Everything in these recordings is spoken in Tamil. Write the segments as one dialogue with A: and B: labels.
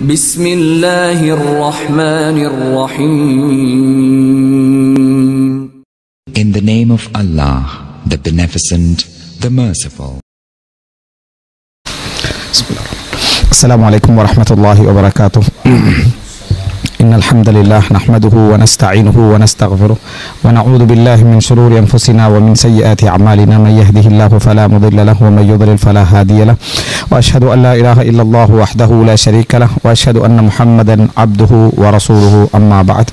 A: بسم الله الرحمن الرحيم
B: In the name of Allah, the Beneficent, the Merciful.
C: السلام عليكم ورحمة الله وبركاته إن الحمد لله نحمده ونستعينه ونستغفره ونعوذ بالله من شرور أنفسنا ومن سيئات أعمالنا. من يهده الله فلا مضل له ومن يضلل فلا هادي له. وأشهد أن لا إله إلا الله وحده لا شريك له. وأشهد أن محمدا عبده ورسوله. أما بعد.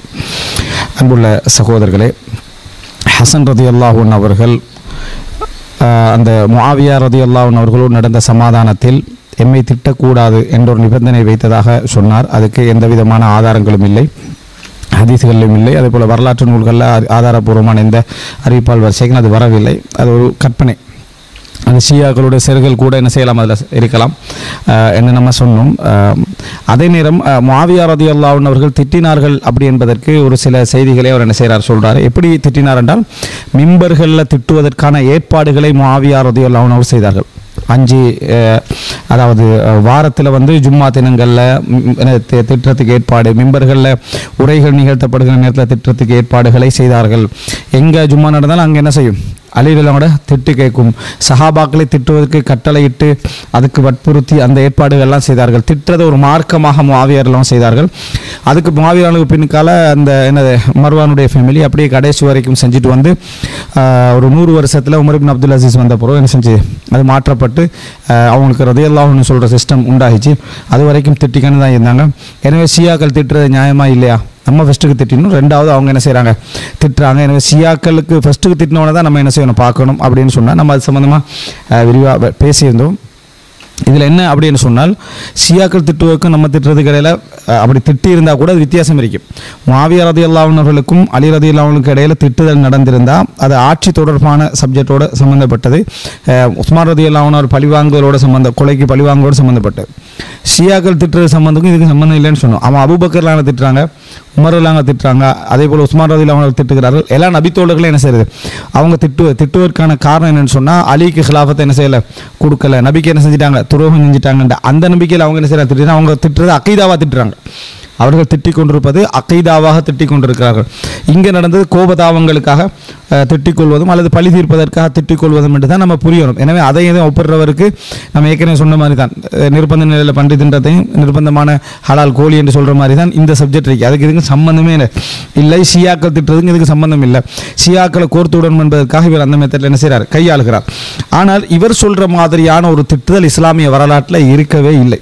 C: அன்புள்ள சகோதரர்களே ஹசன் ரதி அல்லாஹூன் معاوية அந்த முஆவியா عنه அல்லாஹூன் அவர்களோடு நடந்த சமாதானத்தில் எம்மை திட்டக்கூடாது என்ற ஒரு நிபந்தனை வைத்ததாக சொன்னார். அதுக்கு எந்த விதமான ஆதாரங்களும் இல்லை. ஹதீஸ்களிலும் இல்லை. அதே போல் வரலாற்று நூல்களில் ஆதாரபூர்வமான எந்த அறிவிப்பால் வரிசைகள் அது வரவில்லை. அது ஒரு கற்பனை. அந்த ஷியாக்களுடைய செருகள் கூட என்ன செய்யலாம்? அதில் இருக்கலாம். என்று நம்ம சொன்னோம். அதே நேரம் மாவியா ரதி அவர்கள் திட்டினார்கள் அப்படி என்பதற்கு ஒரு சில செய்திகளை அவர் என்ன செய்கிறார் சொல்கிறார் எப்படி திட்டினார் என்றால் மிம்பர்களில் திட்டுவதற்கான ஏற்பாடுகளை மாவியா ரதி அவர் செய்தார்கள். அஞ்சு அஹ், அதாவது வாரத்தில் வந்து ஜும்மா தினங்களில் திட்டத்துக்கு ஏற்பாடு மெம்பர்களில் உரைகள் நிகழ்த்தப்படுகிற நேரத்தில் திட்டத்துக்கு ஏற்பாடுகளை செய்தார்கள். எங்கே ஜும்மா நடந்தாலும் அங்கே என்ன செய்யும்? அலிரலோட திட்டு கேட்கும். சஹாபாக்களை திட்டுவதற்கு கட்டளையிட்டு அதுக்கு வற்புறுத்தி அந்த ஏற்பாடுகள்லாம் செய்தார்கள். திட்டுறதை ஒரு மார்க்கமாக மாவியர்லாம் செய்தார்கள். அதுக்கு மாவியர்களுக்கு பின்கால அந்த என்னது மர்வானுடைய ஃபேமிலி அப்படியே கடைசி வரைக்கும் செஞ்சுட்டு வந்து ஒரு நூறு வருஷத்தில் உமர்பின் அப்துல் அசீஸ் வந்த பிறகு என்ன செஞ்சு அது மாற்றப்பட்டு அவங்களுக்கு ரதையல்லாஹ்னு சொல்கிற சிஸ்டம் உண்டாகிச்சு. அது வரைக்கும் திட்டிக்கன்னு தான் இருந்தாங்க. எனவே ஷியாக்கள் திட்டுறது நியாயமாக இல்லையா? நம்ம ஃபஸ்ட்டுக்கு திட்டினோம் ரெண்டாவது அவங்க என்ன செய்கிறாங்க திட்டுறாங்க. எனவே சியாக்களுக்கு ஃபஸ்ட்டுக்கு திட்டினவனை தான் நம்ம என்ன செய்யணும்? பார்க்கணும் அப்படின்னு சொன்னால் நம்ம அது சம்மந்தமாக விரிவாக பேசியிருந்தோம். இதில் என்ன அப்படின்னு சொன்னால் சியாக்கள் திட்டுவதற்கும் நம்ம திட்டுறதுக்கு இடையில் அப்படி திட்டி இருந்தால் கூட அது வித்தியாசம் இருக்கும். மாவியா ரதி அல்லாவுனர்களுக்கும் அலி ரதி அல்லாவுனுக்கு இடையில திட்டுதல் நடந்திருந்தால் அது ஆட்சி தொடர்பான சப்ஜெக்டோடு சம்மந்தப்பட்டது உஸ்மான் ரதி அல்லாவுனர் பழிவாங்குவதோட சம்மந்த கொலைக்கு பழிவாங்குவோடு சம்மந்தப்பட்டது ஷியாக்கள் திட்டுறது சம்மந்தக்கும் இதுக்கு சம்மந்தம் இல்லைன்னு சொன்னோம். அவன் அபுபக்கர்லாங்க திட்டுறாங்க உமர்லாங்க திட்டுறாங்க அதே போல் உஸ்மான் ரதி அவங்க திட்டுகிறார்கள். எல்லா நபித்தோழர்களும் என்ன செய்யுது அவங்க திட்டு திட்டுவதற்கான காரணம் என்னென்னு சொன்னால் அலிக்கு ஹிலாஃபத்தை என்ன செய்யலை? கொடுக்கல. நபிக்கு என்ன செஞ்சிட்டாங்க? துரோகம் செஞ்சிட்டாங்கன்ற அந்த நம்பிக்கையில் அவங்க என்ன செய்யறாங்க? திட்டுறாங்க. அவங்க திட்டுறது அக்கைதாவாக திட்டுறாங்க. அவர்கள் திட்டிக் கொண்டிருப்பது அக்கைதாவாக திட்டிக் கொண்டிருக்கிறார்கள் இங்கே நடந்தது கோபதாபங்களுக்காக திட்டிக் கொள்வதும் அல்லது பழி தீர்ப்பதற்காக திட்டிக் கொள்வதும் என்று தான் நம்ம புரியணும். எனவே அதை எதுவும் ஒப்பிடுறவருக்கு நம்ம ஏற்கனவே சொன்ன மாதிரி தான் நிர்பந்த நிலையில் பண்டிதின்றதையும் நிர்பந்தமான ஹலால் கோழி என்று சொல்கிற மாதிரி தான் இந்த சப்ஜெக்ட் இருக்குது அதுக்கு இதுக்கு சம்மந்தமே இல்லை. இல்லை ஷியாக்கள் திட்டுறதுக்கு இதுக்கு சம்மந்தம் இல்லை. ஷியாக்களை கோர்த்து விடணும் என்பதற்காக இவர் அந்த மெத்தடில் என்ன செய்கிறார் கையாளுகிறார். ஆனால் இவர் சொல்கிற மாதிரியான ஒரு திட்டுதல் இஸ்லாமிய வரலாற்றில் இருக்கவே இல்லை.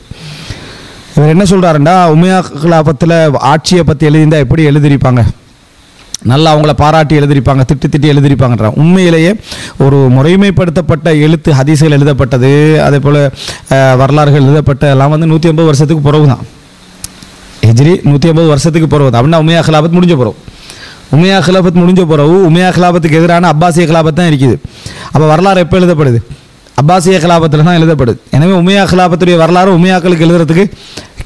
C: இவர் என்ன சொல்கிறாருண்டா உமையா கிலாபத்தில் ஆட்சியை பற்றி எழுதியிருந்தால் எப்படி எழுதியிருப்பாங்க? நல்லா அவங்கள பாராட்டி எழுதியிருப்பாங்க திட்டு திட்டி எழுதிருப்பாங்கன்ற உண்மையிலேயே ஒரு முறைமைப்படுத்தப்பட்ட எழுத்து ஹதீசுகள் எழுதப்பட்டது அதே போல் வரலாறுகள் எழுதப்பட்ட எல்லாம் வந்து நூற்றி ஐம்பது வருஷத்துக்கு பிறகு தான் ஹெஜ்ரி நூற்றி ஐம்பது வருஷத்துக்கு பிறகு தான் அப்படின்னா உமையா கிலாபத் முடிஞ்ச பிறகு. உமையா கிலாபத் முடிஞ்ச பிறகு உமையா கிலாபத்துக்கு எதிரான அப்பாசிய கிலாபத் தான் இருக்குது. அப்போ வரலாறு எப்போ எழுதப்படுது? அப்பாசிய கலாபத்தில் தான் எழுதப்படுது எனவே உமையா கலாபத்துடைய வரலாறு உமையாக்களுக்கு எழுதுறதுக்கு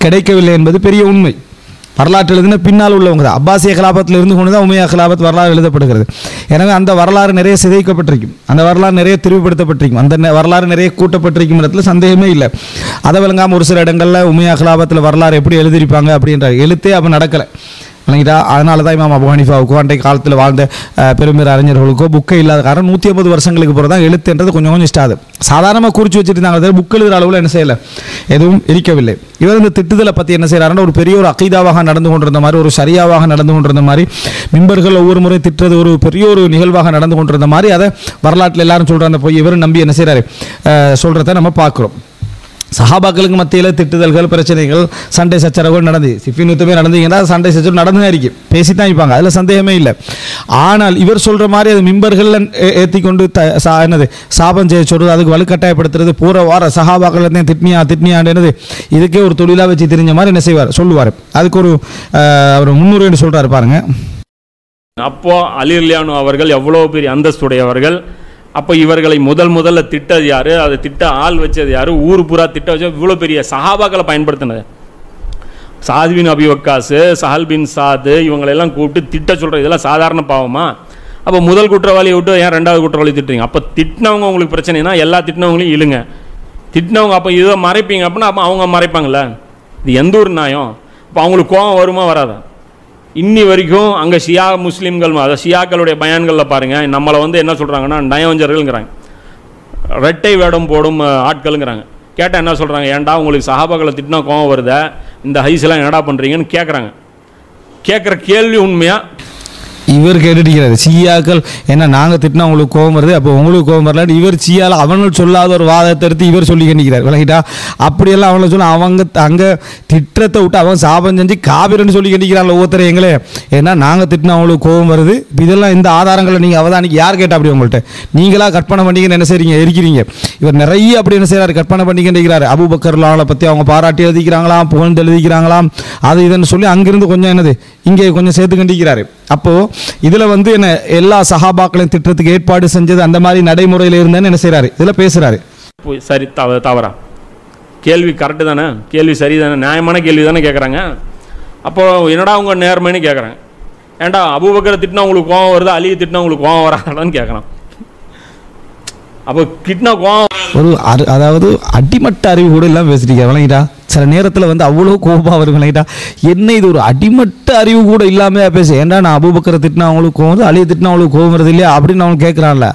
C: கிடைக்கவில்லை என்பது பெரிய உண்மை. வரலாற்று எழுதின பின்னால் உள்ளவங்க தான். அப்பாசிய கலாபத்தில் இருந்து கொண்டு தான் உமையா கலாபத் வரலாறு எழுதப்படுகிறது. எனவே அந்த வரலாறு நிறைய சிதைக்கப்பட்டிருக்கும். அந்த வரலாறு நிறைய திரிவுபடுத்தப்பட்டிருக்கும். அந்த வரலாறு நிறைய கூட்டப்பட்டிருக்கும் இடத்துல சந்தேகமே இல்லை. அதை விளங்காமல் ஒரு சில இடங்களில் உமையா கலாபத்தில் வரலாறு எப்படி எழுதியிருப்பாங்க அப்படின்ற எழுத்தே அப்போ நடக்கலை. விளங்கிட்டா அதனால தான் இமாம் அபு ஹனிஃபாவுக்கோ அன்றைய காலத்தில் வாழ்ந்த அஹ், பெரும்பெரு அறிஞர்களுக்கோ புக்கே இல்லாத காரணம் நூற்றி ஐம்பது வருஷங்களுக்கு பிறகு தான் எழுத்துன்றது கொஞ்சம் கொஞ்சம் அது சாதாரணமாக குறித்து வச்சுருந்தாங்க தவிர புக் எழுதுகிற அளவில் என்ன செய்யலை எதுவும் இருக்கவில்லை இவர் இந்த திட்டுதலை பற்றி என்ன செய்கிறாருன்னா ஒரு பெரிய ஒரு அகீதாவாக நடந்து கொண்டிருந்த மாதிரி ஒரு சரியாவாக நடந்து கொண்டிருந்த மாதிரி மிம்பர்கள் ஒவ்வொரு முறை திட்டுறது ஒரு பெரிய ஒரு நிகழ்வாக நடந்து கொண்டிருந்த மாதிரி அதை வரலாற்றில் எல்லாரும் சொல்கிறாங்க அந்த போய் இவரும் நம்பி என்ன செய்கிறாரு சொல்கிறத நம்ம பார்க்குறோம் சஹாபாக்களுக்கு மத்தியில் திட்டுதல்கள் பிரச்சனைகள் சண்டை சச்சரவுகள் நடந்து. சிஃபின் யுத்தமே நடந்தீங்கன்னா சண்டை சச்சரவு நடந்து இருக்கும் பேசித்தான் பேசி தான் இருப்பாங்க. அதில் சந்தேகமே இல்லை. ஆனால் இவர் சொல்கிற மாதிரி அது மிம்பர்களில் ஏற்றி கொண்டு த சா என்னது சாபம் செய்ய சொல்றது அதுக்கு வலுக்கட்டாயப்படுத்துறது பூர வார சஹாபாக்கள் இருந்தேன் திட்னியா திட்னியான்றது இதுக்கே ஒரு தொழிலாக வச்சு தெரிஞ்ச மாதிரி என்ன செய்வார்? சொல்லுவார். அதுக்கு ஒரு அவர் முன்னுரைன்னு சொல்கிறாரு பாருங்கள்
D: அப்போ அலிர்லியானு அவர்கள் எவ்வளோ பெரிய அந்தஸ்துடையவர்கள்? அப்போ இவர்களை முதல் முதல்ல திட்டது யார்? அதை திட்ட ஆள் வச்சது யாரு? ஊர் பூரா திட்ட வச்சு இவ்வளோ பெரிய சஹாபாக்களை பயன்படுத்தினது. சாத் அபிவக்காசு அபி சஹல் பின் சாது இவங்களெல்லாம் கூப்பிட்டு திட்ட சொல்கிற இதெல்லாம் சாதாரண பாவமா? அப்போ முதல் குற்றவாளியை விட்டு ஏன் ரெண்டாவது குற்றவாளி திட்டுறீங்க? அப்போ திட்டினவங்க உங்களுக்கு பிரச்சனைனா எல்லா திட்டினவங்களையும் இழுங்க. திட்டினவங்க அப்போ இதை மறைப்பீங்க அப்படின்னா அப்போ அவங்க மறைப்பாங்கல்ல? இது எந்த ஒரு நியாயம்? இப்போ அவங்களுக்கு கோபம் வருமா வராதா? இன்னி வரைக்கும் அங்கே ஷியா முஸ்லீம்கள் அதை ஷியாக்களுடைய பயான்களில் பாருங்கள் நம்மளை வந்து என்ன சொல்கிறாங்கன்னா நயவஞ்சர்கள்ங்கிறாங்க ரெட்டை வேடம் போடும் ஆட்களுங்கிறாங்க. கேட்டால் என்ன சொல்கிறாங்க ஏன்டா உங்களுக்கு சஹாபாக்களை திட்டினா கோவம் வருதா? இந்த ஹைஸ்லாம் என்னடா பண்ணுறீங்கன்னு கேட்குறாங்க கேட்குற கேள்வி உண்மையாக
C: இவர் கேட்டுட்டு சியாக்கள் என்ன நாங்கள் திட்டினா உங்களுக்கு கோபம் வருது அப்போ உங்களுக்கு கோபம் வரலான்னு இவர் சியால அவனும் சொல்லாத ஒரு வாதத்தை எடுத்து இவர் சொல்லி கண்டிக்கிறார். விளக்கிட்டா அப்படியெல்லாம் அவனை சொல்ல அவங்க அங்கே திட்டத்தை விட்டு அவன் சாபம் செஞ்சு காவிரன்னு சொல்லி கண்டிக்கிறான்ல ஒவ்வொருத்தர் எங்களே. ஏன்னா நாங்கள் திட்டினா அவங்களுக்கு கோபம் வருது. இதெல்லாம் இந்த ஆதாரங்களை நீங்கள் அவதானிக்கு யார் கேட்டா அப்படி உங்கள்கிட்ட நீங்களாக கற்பனை பண்ணிங்கன்னு என்ன செய்றீங்க? இருக்கிறீங்க இவர் நிறைய அப்படி என்ன செய்கிறார் கற்பனை பண்ணி கண்டிக்கிறாரு. அபுபக்கர்லாவை பற்றி அவங்க பாராட்டி எழுதிக்கிறாங்களாம் புகழ்ந்து எழுதிக்கிறாங்களாம். அது இதுன்னு சொல்லி அங்கிருந்து கொஞ்சம் என்னது? இங்கே கொஞ்சம் சேர்த்து கண்டிக்கிறாரு. அப்போது இதில் வந்து என்ன எல்லா சஹாபாக்களையும் திட்டத்துக்கு ஏற்பாடு செஞ்சது அந்த மாதிரி நடைமுறையில் இருந்தேன்னு என்ன செய்கிறாரு இதில் பேசுகிறாரு
D: போய் சரி தவ தவறா. கேள்வி கரெக்டு தானே? கேள்வி சரி தானே நியாயமான கேள்வி தானே கேட்குறாங்க அப்போது என்னடா உங்கள் நேர்மைன்னு கேட்குறாங்க ஏன்டா அபூபக்கரை திட்டினா உங்களுக்கு கோவம் வருது? அலியை திட்டினா உங்களுக்கு கோவம் வராதான்னு கேட்குறான் அப்போ கிட்னா கோவம்.
C: ஒரு அரு அதாவது அடிமட்ட அறிவு கூட இல்லாமல் பேசிட்டீங்க விளங்கிட்டா? சில நேரத்தில் வந்து அவ்வளோ கோபமாக வரும் விளங்கிட்டா? என்ன இது ஒரு அடிமட்ட அறிவு கூட இல்லாமல் பேச? ஏன்டா நான் அபுபக்கரை திட்டினா அவங்களுக்கு கோவம் வருது அழிய திட்டினா அவங்களுக்கு கோவம் வருது இல்லையா? அப்படின்னு அவன் கேட்குறான்ல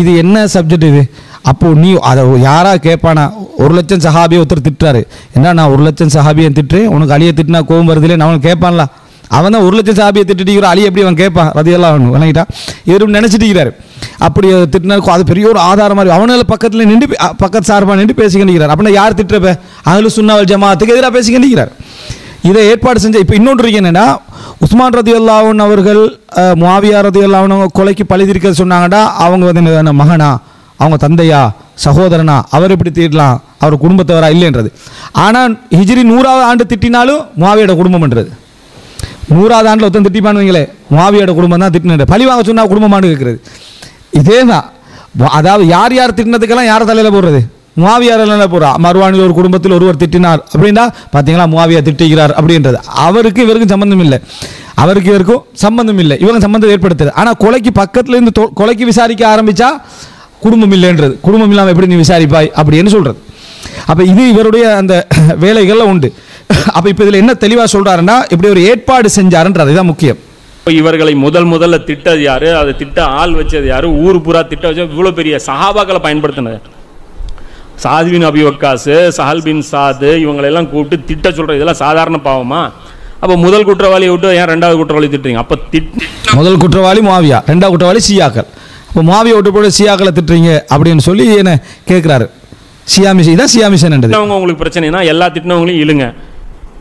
C: இது என்ன சப்ஜெக்ட் இது? அப்போது நீ அதை யாராக கேட்பானா ஒரு லட்சம் சஹாபியை ஒருத்தர் திட்டுறாரு. என்ன நான் ஒரு லட்சம் சஹாபியை திட்டுறேன் உனக்கு அழிய திட்டினா கோவம் வருது இல்லையா அவன் கேட்பான்ல அவன் தான் ஒரு லட்சம் சாபியை திட்டிட்டு அலி எப்படி அவன் கேட்பான்? ரதியெல்லாம் அவனு விளங்கிட்டா? இவரும் நினச்சிட்டு அப்படி திட்டினாருக்கும் அது பெரிய ஒரு ஆதாரமாக மாதிரி அவனால பக்கத்தில் நின்று பக்கத்து சார்பாக நின்று பேசிக்கிட்டு அப்படின்னா யார் திட்டுறப்ப? அதில் சுண்ணாவல் ஜமாத்துக்கு எதிராக பேசிக்கிட்டு இதை ஏற்பாடு செஞ்ச இப்போ இன்னொன்று என்னென்னா உஸ்மான் ரதி அல்லாவன் அவர்கள் மாவியா ரதி அல்லாவன் அவங்க கொலைக்கு பழி சொன்னாங்கன்னா சொன்னாங்கடா அவங்க வந்து மகனா? அவங்க தந்தையா? சகோதரனா? அவர் எப்படி திட்டலாம்? அவர் குடும்பத்தவரா? இல்லைன்றது. ஆனால் ஹிஜ்ரி நூறாவது ஆண்டு திட்டினாலும் மாவியோட குடும்பம்ன்றது நூறாவது ஆண்டில் ஒருத்தன் திட்டிப்பானுவீங்களே மாவியோட குடும்பம் தான் திட்டினு பழி வாங்க சொன்னால் குடும்பமானு கேட்குறது இதே தான் அதாவது யார் யார் திட்டினதுக்கெல்லாம் யார் தலையில் போடுறது? முவாவியார் என்ன போகிறா மறுவாணியில் ஒரு குடும்பத்தில் ஒருவர் திட்டினார். அப்படின்னா பார்த்தீங்களா முவாவியா திட்டுகிறார் அப்படின்றது. அவருக்கு இவருக்கும் சம்பந்தம் இல்லை. அவருக்கு இவருக்கும் சம்மந்தம் இல்லை. இவங்க சம்பந்தம் ஏற்படுத்துது ஆனால் கொலைக்கு பக்கத்துலேருந்து தொ- கொலைக்கு விசாரிக்க ஆரம்பித்தா குடும்பம் இல்லைன்றது. குடும்பம் இல்லாமல் எப்படி நீ விசாரிப்பாய் அப்படின்னு சொல்கிறது அப்போ இது இவருடைய அந்த வேலைகளில் உண்டு. அப்போ இப்போ இதில் என்ன தெளிவாக சொல்றாருன்னா இப்படி ஒரு ஏற்பாடு செஞ்சாருன்றது இதுதான் முக்கியம்.
D: இவர்களை முதல் முதல்ல திட்டது யாரு? அதை திட்ட ஆள் வச்சது யாரு? ஊர் பூரா திட்ட வச்சு இவ்வளோ பெரிய சஹாபாக்களை பயன்படுத்தினது. சாத் பின் அபி வக்காஸ் சஹல் பின் சாது இவங்களெல்லாம் கூப்பிட்டு திட்ட சொல்ற இதெல்லாம் சாதாரண பாவமா? அப்போ முதல் குற்றவாளியை விட்டு ஏன் ரெண்டாவது குற்றவாளி திட்டுறீங்க? அப்போ திட்
C: முதல் குற்றவாளி மாவியா ரெண்டாவது குற்றவாளி சியாக்கள் இப்போ மாவியா விட்டு போட சியாக்களை திட்டுறீங்க அப்படின்னு சொல்லி என்ன கேட்குறாரு சியா மிஷன் இதான் சியா மிஷன்
D: திட்டினவங்க உங்களுக்கு பிரச்சனைனா எல்லா திட்டினவங்களையும் இழுங்க.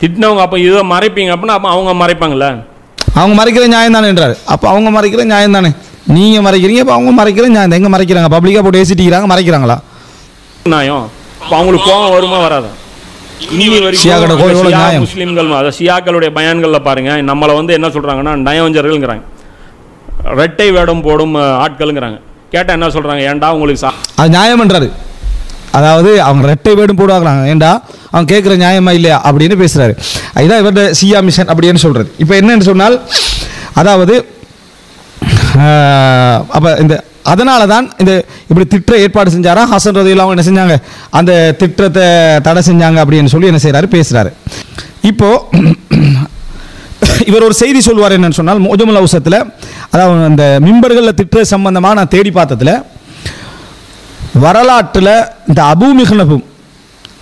D: திட்டினவங்க அப்போ இதை மறைப்பீங்க அப்படின்னா அப்போ அவங்க மறைப்பாங்கல்ல?
C: அவங்க மறைக்கிற நியாயம் தானே என்றாரு. அப்போ அவங்க மறைக்கிற நியாயம் தானே? நீங்க மறைக்கிறீங்க அப்போ அவங்க மறைக்கிற நியாயம் எங்க மறைக்கிறாங்க? பப்ளிக்காக போட்டு ஏசிட்டிக்கிறாங்க மறைக்கிறாங்களா?
D: நியாயம். அப்போ அவங்களுக்கு கோவம் வருமா வராதா?
C: கோவம்
D: வரைக்கும்
C: நியாயம்?
D: முஸ்லீம்கள் அதை ஷியாக்களுடைய பயான்கள்ல பாருங்க. நம்மளை வந்து என்ன சொல்றாங்கன்னா நயவஞ்சர்கள்ங்கிறாங்க ரெட்டை வேடம் போடும் ஆட்கள்ங்கிறாங்க. கேட்டா என்ன சொல்றாங்க? ஏன்டா உங்களுக்கு சா
C: அது நியாயம்ன்றாரு அதாவது அவங்க ரெட்டை வேடும் போடுவாங்களாங்க ஏண்டா? அவன் கேட்குற நியாயமா இல்லையா அப்படின்னு பேசுகிறாரு அதுதான் இவருடைய சியா மிஷன் அப்படின்னு சொல்கிறது இப்போ என்னன்னு சொன்னால் அதாவது அப்போ இந்த அதனால தான் இந்த இப்படி திட்ட ஏற்பாடு செஞ்சாரா? ஹசன் ரதியில் அவங்க என்ன செஞ்சாங்க? அந்த திட்டத்தை தடை செஞ்சாங்க அப்படின்னு சொல்லி என்ன செய்கிறாரு பேசுகிறாரு இப்போது இவர் ஒரு செய்தி சொல்வார் என்னன்னு சொன்னால் மோஜமுல் அவசத்தில் அதாவது அந்த மிம்பர்களில் திட்ட சம்பந்தமாக நான் தேடி பார்த்ததில் வரலாற்றில் இந்த அபூ மிஹ்னபும்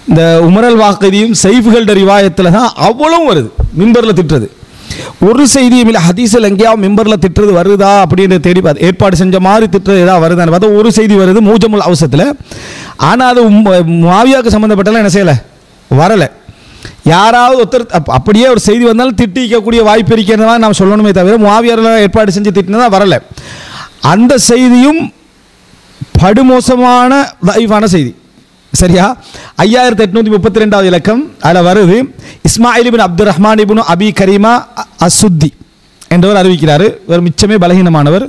C: இந்த உமரல் வாக்கதியும் சைஃபுகளோட ரிவாயத்தில் தான் அவ்வளவும் வருது. மிம்பரில் திட்டுறது. ஒரு செய்தியும் இல்லை ஹதீஸில் எங்கேயாவது மெம்பரில் திட்டுறது வருதா அப்படின்னு தேடி பார்த்து ஏற்பாடு செஞ்ச மாதிரி திட்டுறது ஏதாவது வருதான்னு பார்த்தா ஒரு செய்தி வருது மூஜமுல் அவசத்தில். ஆனால் அது மாவியாவுக்கு சம்மந்தப்பட்டெல்லாம் என்ன செய்யலை? வரலை. யாராவது ஒருத்தர் அப்படியே ஒரு செய்தி வந்தாலும் திட்டிக்கக்கூடிய வாய்ப்பு இருக்கிறதா நாம் சொல்லணுமே தவிர மாவியாரில் ஏற்பாடு செஞ்சு திட்டினதா வரலை. அந்த செய்தியும் படுமோசமான வைவான செய்தி. சரியா? ஐயாயிரத்தி எட்நூத்தி முப்பத்தி ரெண்டாவது இலக்கம் அதில் வருது. Ismail ibn Abdul Rahman ibn Abi Karima அசுத்தி என்றவர் அறிவிக்கிறார். இவர் மிச்சமே பலகீனமானவர்.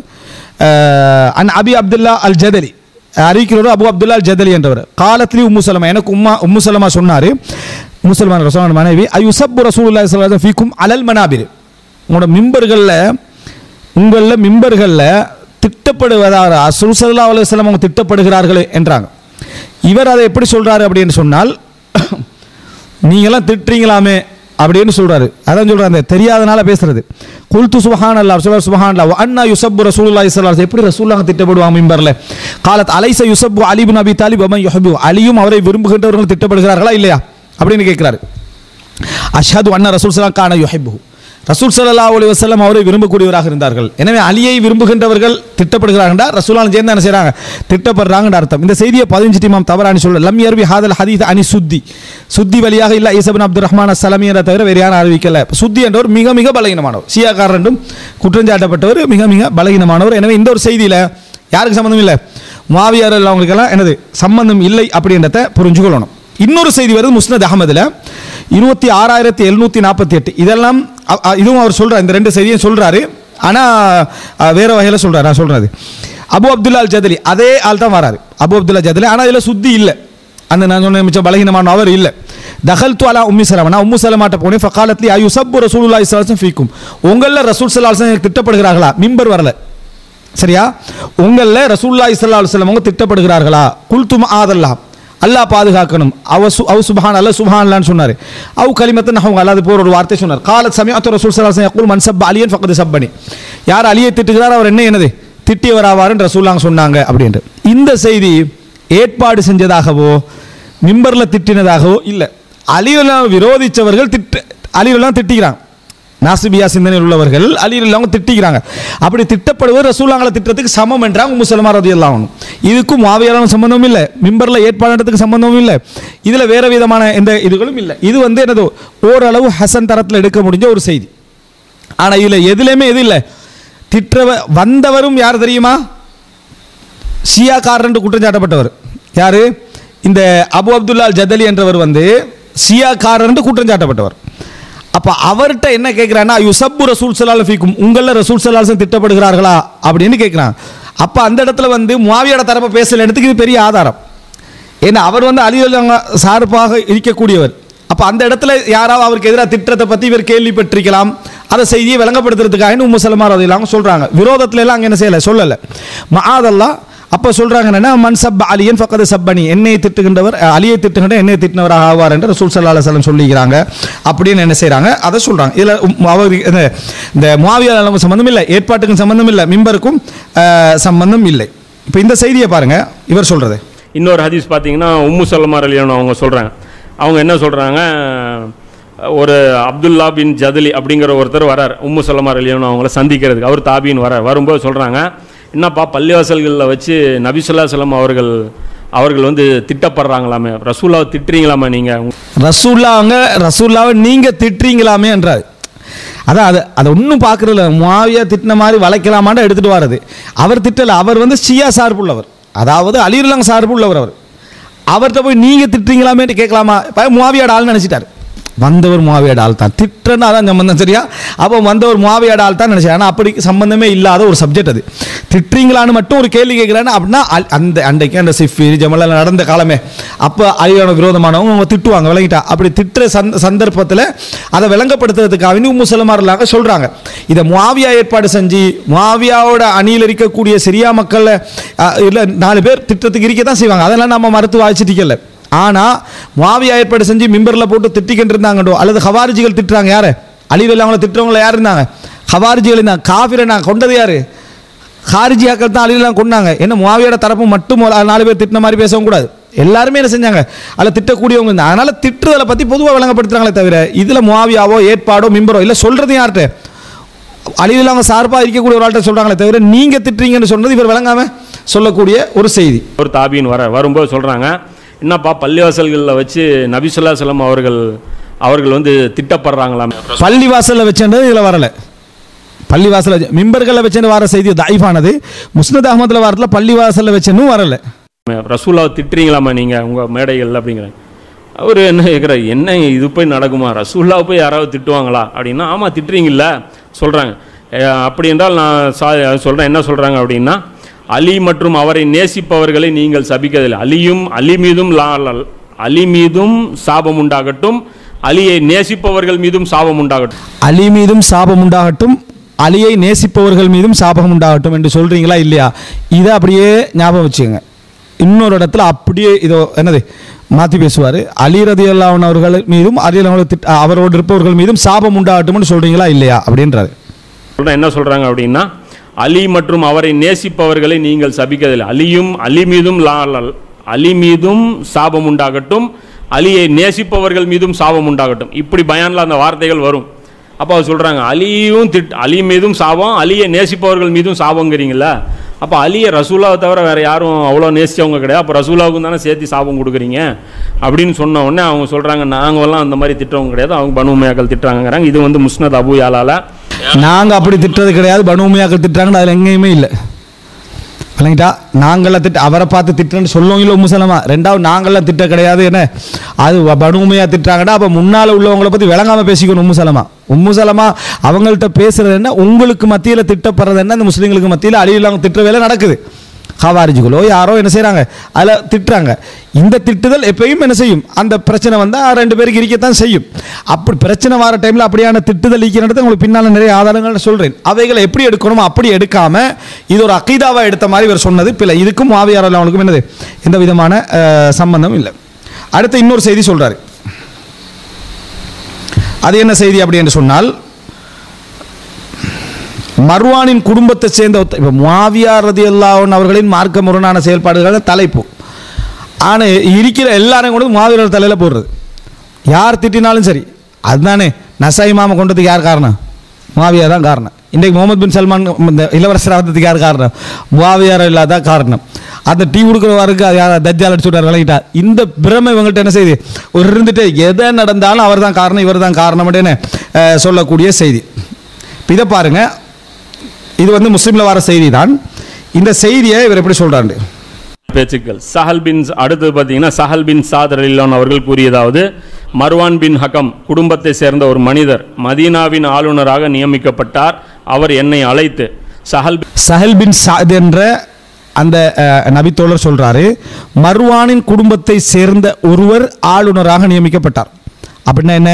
C: அன் அபி அப்துல்லா அல் ஜதலி அறிவிக்கிறவர் அபு அப்துல்லா அல் ஜதலி என்றவர். காலத்திலேயே உம்மு சலமா எனக்கு உம்மா உம்மு சலமா சொன்னார். முசல்மான் ரசோலான மனைவி ஐயுசப்பு ரசூலுல்லாஹி ரசூல்லா அலைஹி ஃபீக்கும் அலல் மனாபிர். உங்களோட மிம்பர்களில் உங்களில் மிம்பர்களில் திட்டப்படுவதாக ரசூல் ஸல்லல்லாஹு அலைஹி அவங்க திட்டப்படுகிறார்கள் என்றாங்க. இவர் அதை எப்படி சொல்கிறாரு அப்படின்னு சொன்னால் நீங்களாம் திட்டுறீங்களாமே அப்படின்னு சொல்கிறாரு அதான் சொல்கிறாரு அந்த தெரியாதனால பேசுறது. குல்து சுபஹான் அல்லா சுபர் சுபஹான் அல்லா அண்ணா யுசப்பு ரசூல்லா ஸல்லல்லாஹு எப்படி ரசூல்லாக திட்டப்படுவாங்க மிம்பரில்? காலத் அலைச யுசப்பு அலிபு நபி தாலிப் அமன் யுஹிப்பு அலியும் அவரை விரும்புகின்றவர்கள் திட்டப்படுகிறார்களா இல்லையா? அப்படின்னு கேட்குறாரு. அஷாது அண்ணா ரசூல் சலாம் கான யுஹிப்பு ரசூல் சல்லா அலி வஸல்லம் அவரை விரும்பக்கூடியவராக இருந்தார்கள். எனவே அலியை விரும்புகின்றவர்கள் திட்டப்படுகிறார்கள் ரசூலால் சேர்ந்து என்ன செய்கிறாங்க திட்டப்படுறாங்கன்ற அர்த்தம். இந்த செய்தியை பதினஞ்சு இமாம் தவறானி சொல்ல லம் யர்வி ஹாதல் ஹதீத் அனி சுத்தி. சுத்தி வழியாக இல்லை ஈசபின் அப்துல் ரஹ்மான் சலமி என்ற தவிர வேறு யாரும் அறிவிக்கல. சுத்தி என்றவர் மிக மிக பலகீனமானவர். ஷியாக்காரர் என்றும் குற்றஞ்சாட்டப்பட்டவர் மிக மிக பலகீனமானவர். எனவே இந்த ஒரு செய்தியில் யாருக்கு சம்மந்தம் இல்லை? மாவியார் அவங்களுக்கெல்லாம் எனது சம்பந்தம் இல்லை அப்படின்றத புரிஞ்சு கொள்ளணும் இன்னொரு செய்தி வருது முஸ்னத் அகமதில். இருபத்தி ஆறாயிரத்தி எழுநூற்றி நாற்பத்தி எட்டு. இதெல்லாம் அ- இதுவும் அவர் சொல்கிறார் இந்த ரெண்டு செய்தியும் சொல்கிறாரு ஆனால் வேறு வகையில் சொல்கிறார் நான் சொல்கிறது அபு அப்துல்லா அல் ஜதலி அதே ஆள் தான் வராரு. அபு அப்துல்லா ஜதலி. ஆனால் இதில் சுத்தி இல்லை. அந்த நான் சொன்ன மிச்சம் பலகீனமான அவர் இல்லை. தகல் துவாலா உம்மி சலமா. நான் உம்மு சலமாட்ட போனேன். ஃபகாலத்லி ஐயு சப்பு ரசூலுல்லா இஸ்லாசும் ஃபீக்கும். உங்களில் ரசூல் ஸல்லல்லாஹு திட்டப்படுகிறார்களா? மிம்பர் வரல. சரியா? உங்களில் ரசூல்லா இஸ்லா அலுவலம் அவங்க திட்டப்படுகிறார்களா? குல்தும் ஆதல்லா. அல்லாஹ் பாதுகாக்கணும். அவ சு அவ சுபான் அல்ல சுபஹான்லான்னு சொன்னார். அவ் கலிமத்தன் அவங்க அல்லாது போகிற ஒரு வார்த்தை சொன்னார். காலத் சமயத்து ரசூல் சலாசன் அலைஹி வஸல்லம் மன் அலியன் ஃபக்கது சப்பனி. யார் அலியை திட்டுகிறார் அவர் என்ன என்னது? திட்டியவராவாருன்னு ரசூல்லாங்க சொன்னாங்க அப்படின்ட்டு. இந்த செய்தி ஏற்பாடு செஞ்சதாகவோ மிம்பரில் திட்டினதாகவோ இல்லை. அலியெல்லாம் விரோதித்தவர்கள் திட்டு அலியெல்லாம் திட்டிக்கிறாங்க. நாசிபியா சிந்தனையில் உள்ளவர்கள் அலியில் அவங்க திட்டிக்கிறாங்க. அப்படி திட்டப்படுவது ரசூலாங்களை திட்டத்துக்கு சமம் என்றாங்க முசலமா ரதி எல்லாம் இதுக்கும் மாவியாரான சம்பந்தமும் இல்லை. மிம்பரில் ஏற்பாடுறதுக்கு சம்பந்தமும் இல்லை. இதில் வேறு விதமான எந்த இதுகளும் இல்லை. இது வந்து என்னது? ஓரளவு ஹசன் தரத்தில் எடுக்க முடிஞ்ச ஒரு செய்தி. ஆனால் இதில் எதுலேயுமே எது இல்லை. திட்டவ வந்தவரும் யார் தெரியுமா? ஷியாக்காரன் குற்றம் சாட்டப்பட்டவர். யார்? இந்த அபு அப்துல்லா ஜதலி என்றவர் வந்து ஷியாக்காரன் குற்றம் சாட்டப்பட்டவர். அப்போ அவர்கிட்ட என்ன கேட்கிறான்னா யுசப்பு ரசூல் சலால் ஃபீக்கும் உங்களில் ரசூல் சலால் திட்டப்படுகிறார்களா? அப்படின்னு கேட்குறான் அப்போ அந்த இடத்துல வந்து முவாவியோட தரப்பை பேசல இடத்துக்கு இது பெரிய ஆதாரம். ஏன்னா அவர் வந்து அலிவல்லாங்க சார்பாக இருக்கக்கூடியவர். அப்போ அந்த இடத்துல யாராவது அவருக்கு எதிராக திட்டத்தை பற்றி இவர் கேள்விப்பட்டிருக்கலாம். அதை செய்தியை விளங்கப்படுத்துறதுக்காக உம்மு சலமா ரதிலாங்க சொல்கிறாங்க விரோதத்துல எல்லாம் அங்கே என்ன சொல்லலை. மா அதெல்லாம் அப்ப சொல்றாங்க என்னன்னா மன் சப் அலியன் ஃபக்கது சப்பனி. என்னை திட்டுகின்றவர் அலியை திட்டுகின்ற என்னை திட்டினவராக ஆவார் என்று ரசூல் சல்லா அலுவலம் சொல்லிக்கிறாங்க. அப்படின்னு என்ன செய்கிறாங்க அதை சொல்றாங்க. இதுல அவர் இந்த இந்த அளவு சம்மந்தம் இல்லை ஏற்பாட்டுக்கும் சம்மந்தம் இல்லை மிம்பருக்கும் சம்பந்தம் இல்லை. இப்போ இந்த செய்தியை பாருங்க. இவர் சொல்றது.
D: இன்னொரு ஹதீஸ் பார்த்தீங்கன்னா உம்மு சல்லமா அலியானு அவங்க சொல்கிறாங்க அவங்க என்ன சொல்கிறாங்க ஒரு அப்துல்லா பின் ஜதலி அப்படிங்கிற ஒருத்தர் வரார். உம்மு சல்லமா அலியானு அவங்கள சந்திக்கிறதுக்கு. அவர் தாபின்னு வரார். வரும்போது சொல்கிறாங்க என்னப்பா பள்ளிவாசல்களில் வச்சு நபிசுல்லா சலம் அவர்கள் அவர்கள் வந்து திட்டப்படுறாங்களாமே. ரசூல்லாவை திட்டுறீங்களாமா நீங்கள்
C: ரசூல்லாங்க ரசூல்லாவை நீங்கள் திட்டுறீங்களாமே என்றார். அதான் அது அதை ஒன்றும் பார்க்குறதில்ல. மாவியா திட்டின மாதிரி வளைக்கலாமான்னு எடுத்துகிட்டு வர்றது அவர் திட்டலை அவர் வந்து ஷியா சார்புள்ளவர். அதாவது அலிருலாங்க சார்புள்ளவர் அவர். அவர்கிட்ட போய் நீங்கள் திட்டுறீங்களாமேன்னு கேட்கலாமா? இப்போ முவாவியோட ஆள்னு நினச்சிட்டார். வந்தவர் மாவியடால் தான். திட்டன்னா தான் சம்பந்தம் சரியா? அப்போ வந்தவர் முவாவியோட தான் நினச்சேன். ஆனால் அப்படி சம்பந்தமே இல்லாத ஒரு சப்ஜெக்ட் அது. திட்டுறீங்களான்னு மட்டும் ஒரு கேள்வி கேட்குறான்னு அப்படின்னா அந்த அன்றைக்கு அந்த சிஃபி ஜமலில் நடந்த காலமே. அப்போ அழியான விரோதமானவங்க அவங்க திட்டுவாங்க விளங்கிட்டா. அப்படி திட்டுற சந்த சந்தர்ப்பத்தில் அதை விளங்கப்படுத்துறதுக்காக உம்மு முசலமாரலாக சொல்கிறாங்க இதை மாவியா ஏற்பாடு செஞ்சு மாவியாவோட அணியில் இருக்கக்கூடிய சிரியா மக்களில் இல்லை நாலு பேர் திட்டத்துக்கு இருக்க தான் செய்வாங்க. அதெல்லாம் நம்ம மறுத்து வாய்ச்சிட்டிக்கல ஆனால் மாவியா ஏற்பாடு செஞ்சு மிம்பரில் போட்டு திட்டிக்கிட்டு இருந்தாங்கடோ அல்லது ஹவாரிஜிகள் திட்டுறாங்க யார்? அழிவில் அவங்கள திட்டுறவங்கள யார் இருந்தாங்க ஹவாரிஜிகள் இருந்தாங்க காஃபிரை நான் கொண்டது யார்? ஹாரிஜியாக்கள் தான் அலிலாம் கொண்டாங்க என்ன மாவியோட தரப்பு மட்டும் நாலு பேர் திட்டின மாதிரி பேசவும் கூடாது. எல்லாருமே என்ன செஞ்சாங்க? அதில் திட்டக்கூடியவங்க இருந்தாங்க. அதனால் திட்டுறதை பற்றி பொதுவாக விளங்கப்படுத்துறாங்களே தவிர இதில் மாவியாவோ ஏற்பாடோ மிம்பரோ இல்லை சொல்கிறது யார்கிட்ட? அழிவில் அவங்க சார்பாக இருக்கக்கூடிய ஒரு ஆள்கிட்ட சொல்கிறாங்களே தவிர நீங்கள் திட்டுறீங்கன்னு சொன்னது இவர் விளங்காமல் சொல்லக்கூடிய ஒரு செய்தி.
D: ஒரு தாபின்னு வர வரும்போது சொல்கிறாங்க என்னப்பா பள்ளிவாசல்களில் வச்சு நபிசுல்லா சலம் அவர்கள் அவர்கள் வந்து திட்டப்படுறாங்களாமே.
C: பள்ளி வாசல்ல வச்சது இதுல வரல. பள்ளி வாசல்ல வச்சு- மிம்பர்களை வச்சுன்னு வர செய்தி தாய்ஃபானது முஸ்னத் அகமதுல வரல பள்ளி வாசல்ல வச்சுன்னு வரல
D: ரசூலாவை திட்டுறீங்களாமா நீங்கள் உங்கள் மேடைகள் அப்படிங்கிறாங்க அவர் என்ன கேட்குறாரு என்ன இது போய் நடக்குமா? ரசூல்லாவை போய் யாராவது திட்டுவாங்களா அப்படின்னா ஆமாம் திட்டுறீங்கல்ல சொல்கிறாங்க அப்படி என்றால் நான் சா சொல்கிறேன் என்ன சொல்கிறாங்க அப்படின்னா அலி மற்றும் அவரை நேசிப்பவர்களை நீங்கள் சபிக்கதில்லை. அலியும் அலி மீதும் அலி மீதும் சாபம் உண்டாகட்டும். அலியை நேசிப்பவர்கள் மீதும் சாபம் உண்டாகட்டும்.
C: அலி மீதும் சாபம் உண்டாகட்டும். அலியை நேசிப்பவர்கள் மீதும் சாபம் உண்டாகட்டும் என்று சொல்றீங்களா இல்லையா? இதை அப்படியே ஞாபகம் வச்சுக்கோங்க. இன்னொரு இடத்துல அப்படியே இதோ என்னது? மாற்றி பேசுவார். அலி ரதி அவர்கள் மீதும் அலி திட்ட அவரோடு இருப்பவர்கள் மீதும் சாபம் உண்டாகட்டும்னு சொல்றீங்களா இல்லையா? அப்படின்றாரு.
D: என்ன சொல்றாங்க அப்படின்னா அலி மற்றும் அவரை நேசிப்பவர்களை நீங்கள் சபிக்கதில்லை. அலியும் அலி மீதும் லா- அலி மீதும் சாபம் உண்டாகட்டும். அலியை நேசிப்பவர்கள் மீதும் சாபம் உண்டாகட்டும். இப்படி பயான்ல அந்த வார்த்தைகள் வரும். அப்போ அவர் சொல்கிறாங்க அலியும் திட் அலி மீதும் சாபம் அலியை நேசிப்பவர்கள் மீதும் சாபங்கிறீங்களா அப்போ அலியை ரசூலாவை தவிர வேறு யாரும் அவ்வளோ நேசித்தவங்க கிடையாது. அப்போ ரசூலாவுக்கும் தானே சேர்த்து சாபம் கொடுக்குறீங்க? அப்படின்னு சொன்ன உடனே அவங்க சொல்கிறாங்க நாங்கெல்லாம் அந்த மாதிரி திட்டவங்க கிடையாது. அவங்க பனுமையாக்கள் திட்டுறாங்கிறாங்க இது வந்து முஸ்னத் அபு யாலால்
C: நாங்கள் அப்படி திட்டுறது கிடையாது. பனுமையாக்கள் திட்டுறாங்கன்னு அதில் எங்கேயுமே இல்லை. விளங்கிட்டா? நாங்களாம் திட்ட அவரை பார்த்து திட்டுறேன்னு சொல்லுவோம் இல்லை முசலமா? ரெண்டாவது நாங்களாம் திட்ட கிடையாது என்ன? அது பனுமையாக திட்டுறாங்கன்னா அப்போ முன்னால் உள்ளவங்களை பற்றி விளங்காமல் பேசிக்கணும் உம்முசலமா உம்முசலமா அவங்கள்ட்ட பேசுறது என்ன? உங்களுக்கு மத்தியில் திட்டப்படுறது என்ன? இந்த முஸ்லீம்களுக்கு மத்தியில் அழியில்லாம திட்டுற வேலை நடக்குது. ஹவாரிஜுகளோ யாரோ என்ன செய்கிறாங்க அதில் திட்டுறாங்க. இந்த திட்டுதல் எப்பயும் என்ன செய்யும்? அந்த பிரச்சனை வந்தால் ரெண்டு பேருக்கு இருக்கத்தான் செய்யும். அப்படி பிரச்சனை வர டைமில் அப்படியான திட்டுதல் இருக்கிறது உங்களுக்கு பின்னால் நிறைய ஆதாரங்கள் சொல்கிறேன் அவைகளை எப்படி எடுக்கணுமோ அப்படி எடுக்காமல் இது ஒரு அகீதாவாக எடுத்த மாதிரி இவர் சொன்னது. பிள்ளை இதுக்கும் மாவியார் அவனுக்கும் என்னது? எந்த விதமான சம்பந்தமும் சம்பந்தம் இல்லை. அடுத்து இன்னொரு செய்தி சொல்கிறாரு அது என்ன செய்தி அப்படி என்று சொன்னால் மர்வானின் குடும்பத்தை சேர்ந்த இப்போ மாவியார் ரதி ரதி அவர்களின் மார்க்க முரணான செயல்பாடுகள் தலைப்பு. ஆனால் இருக்கிற எல்லாரையும் கூட மாவீரர் தலையில் போடுறது. யார் திட்டினாலும் சரி. அதுதானே நசாய் மாமா கொண்டதுக்கு யார் காரணம்? மாவியார் தான் காரணம். இன்றைக்கு முகமது பின் சல்மான் இந்த இளவரசர் ஆகிறதுக்கு யார் காரணம்? மாவியார் இல்லாத காரணம். அந்த டீ கொடுக்குறவருக்கு அது யார் தஜ்ஜால் அடிச்சு விட்டார் விளங்கிட்டா இந்த பிரமை இவங்கள்ட்ட என்ன செய்யுது ஒரு இருந்துட்டு எதை நடந்தாலும் அவர் தான் காரணம் இவர் தான் காரணம் அப்படின்னு சொல்லக்கூடிய செய்தி. இப்ப இதை பாருங்கள் இது வந்து முஸ்லீமில் வர செய்தி தான் இந்த செய்தியை இவர் எப்படி சொல்றாரு?
D: பேச்சுக்கள். சஹல் பின் அடுத்தது பார்த்தீங்கன்னா சஹல் பின் சாத் ரலில்லான் அவர்கள் கூறியதாவது மர்வான் பின் ஹகம் குடும்பத்தை சேர்ந்த ஒரு மனிதர் மதீனாவின் ஆளுநராக நியமிக்கப்பட்டார். அவர் என்னை அழைத்து சஹல்
C: சஹல் பின் சாத் என்ற அந்த நபித்தோழர் சொல்றாரு மர்வானின் குடும்பத்தை சேர்ந்த ஒருவர் ஆளுநராக நியமிக்கப்பட்டார். அப்படின்னா என்ன?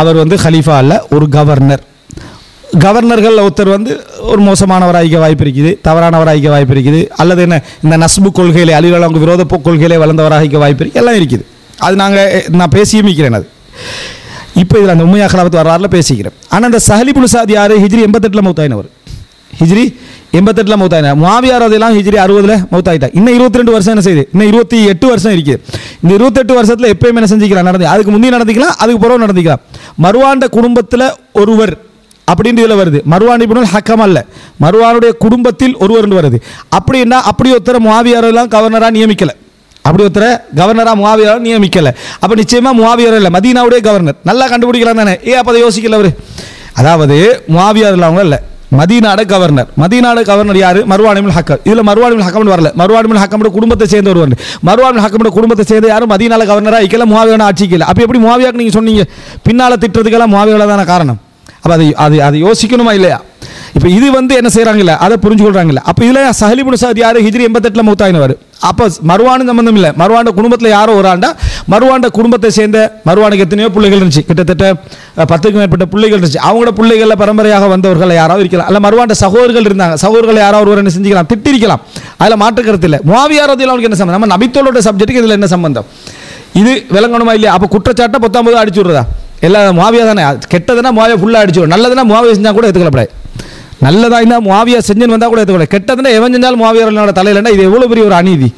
C: அவர் வந்து ஹலீஃபா அல்ல ஒரு கவர்னர் கவர்னர்கள் ஒருத்தர் வந்து ஒரு மோசமானவராக வாய்ப்பு இருக்குது தவறானவராக வாய்ப்பு இருக்குது அல்லது என்ன இந்த நஸ்பு கொள்கையிலே அலிகள் அவங்க விரோத கொள்கையிலே வளர்ந்தவராக வாய்ப்பு இருக்குது எல்லாம் இருக்குது. அது நாங்கள் நான் பேசியும் இருக்கிறேன் அது. இப்போ இதில் அந்த உண்மையாக கலாபத்து வரலாறுல பேசிக்கிறேன். ஆனால் அந்த சஹலிபுல் சாத் யார்? ஹிஜ்ரி எண்பத்தெட்டில் மௌத்தாயினவர். ஹிஜ்ரி எண்பத்தெட்டில் மௌத்தாயினார் மாவியார் அதெல்லாம் ஹிஜ்ரி அறுபதில் மௌத்தாயிட்டா இன்னும் இருபத்தி ரெண்டு வருஷம் என்ன செய்யுது? இன்னும் இருபத்தி எட்டு வருஷம் இருக்குது. இந்த இருபத்தெட்டு வருஷத்தில் எப்பயுமே என்ன செஞ்சுக்கலாம் நடந்து அதுக்கு முந்தைய நடந்துக்கலாம் அதுக்கு பிறகு நடந்துக்கலாம். மருவாண்ட குடும்பத்தில் ஒருவர் அப்படின்னு இதில் வருது. மருவான் இப்னுல் ஹக்கம் அல்ல. மருவானுடைய குடும்பத்தில் ஒருவர் வருது. அப்படின்னா அப்படி ஒருத்தர முவாவியாரெல்லாம் கவர்னராக நியமிக்கலை. அப்படி ஒருத்தர கவர்னராக முவாவியாரை நியமிக்கலை. அப்போ நிச்சயமாக முவாவியார் இல்லை மதீனாவுடைய கவர்னர் நல்லா கண்டுபிடிக்கலாம் தானே? ஏன் அப்போ அதை யோசிக்கல அவர்? அதாவது முவாவியார் அவங்க இல்லை மதீனாட கவர்னர் மதீனாட கவர்னர் யார்? மருவானிமுல் ஹக்கம். இதில் மருவானிமுல் ஹக்கம்னு வரல. மருவானிமுல் ஹக்கமோட குடும்பத்தை சேர்ந்த ஒருவர். மருவானிமுல் ஹக்கமோட குடும்பத்தை சேர்ந்த யாரும் மதீனால கவர்னராக இக்கல முவாவியான ஆட்சிக்கு இல்லை அப்போ எப்படி முவாவியாக்கு நீங்கள் சொன்னீங்க? பின்னால் திட்டுறதுக்கெல்லாம் முவாவியால தானே காரணம். அப்போ அதை அது அது யோசிக்கணுமா இல்லையா? இப்போ இது வந்து என்ன செய்கிறாங்கல்ல அதை புரிஞ்சுக்கொள்கிறாங்கல்ல அப்போ இதில் சஹலிபுன் சாத் யார்? ஹிஜ்ரி எண்பத்தெட்டில் மூத்தாயினவர். அப்போ மருவானு சம்மந்தம் இல்லை. மறுவாண்ட குடும்பத்தில் யாரோ ஒரு ஆண்டா மருவாண்ட குடும்பத்தை சேர்ந்த மருவானுக்கு எத்தனையோ பிள்ளைகள் இருந்துச்சு. கிட்டத்தட்ட பத்துக்கும் மேற்பட்ட பிள்ளைகள் இருந்துச்சு. அவங்களோட பிள்ளைகளில் பரம்பரையாக வந்தவர்கள் யாராவது இருக்கலாம். அல்ல மறுவாண்ட சகோதரர்கள் இருந்தாங்க. சகோதரர்கள் யாரோ ஒருவர் என்ன செஞ்சுக்கலாம்? திட்டிருக்கலாம். அதில் மாற்று கருத்து இல்லை முவாவியாரதில் அவனுக்கு என்ன சம்மந்தம் நம்ம நபித்தோளோட சப்ஜெக்ட்டுக்கு இதில் என்ன சம்பந்தம்? இது விளங்கணுமா இல்லையா? அப்போ குற்றச்சாட்டை பத்தொன்பது அடிச்சு விடுறதா? எல்லாம் மாவியா தானே? கெட்டதுன்னா மாவியா ஃபுல்லாக அடிச்சு விடும் நல்லதுன்னா மாவியா செஞ்சா கூட எடுத்துக்கலப்படாது நல்லதா இருந்தால் மாவியா செஞ்சுன்னு வந்தால் கூட எடுத்துக்கல கெட்டதுன்னா எவன் செஞ்சாலும் மாவியாரோட தலையிலன்னா இது எவ்வளோ பெரிய ஒரு அநீதி.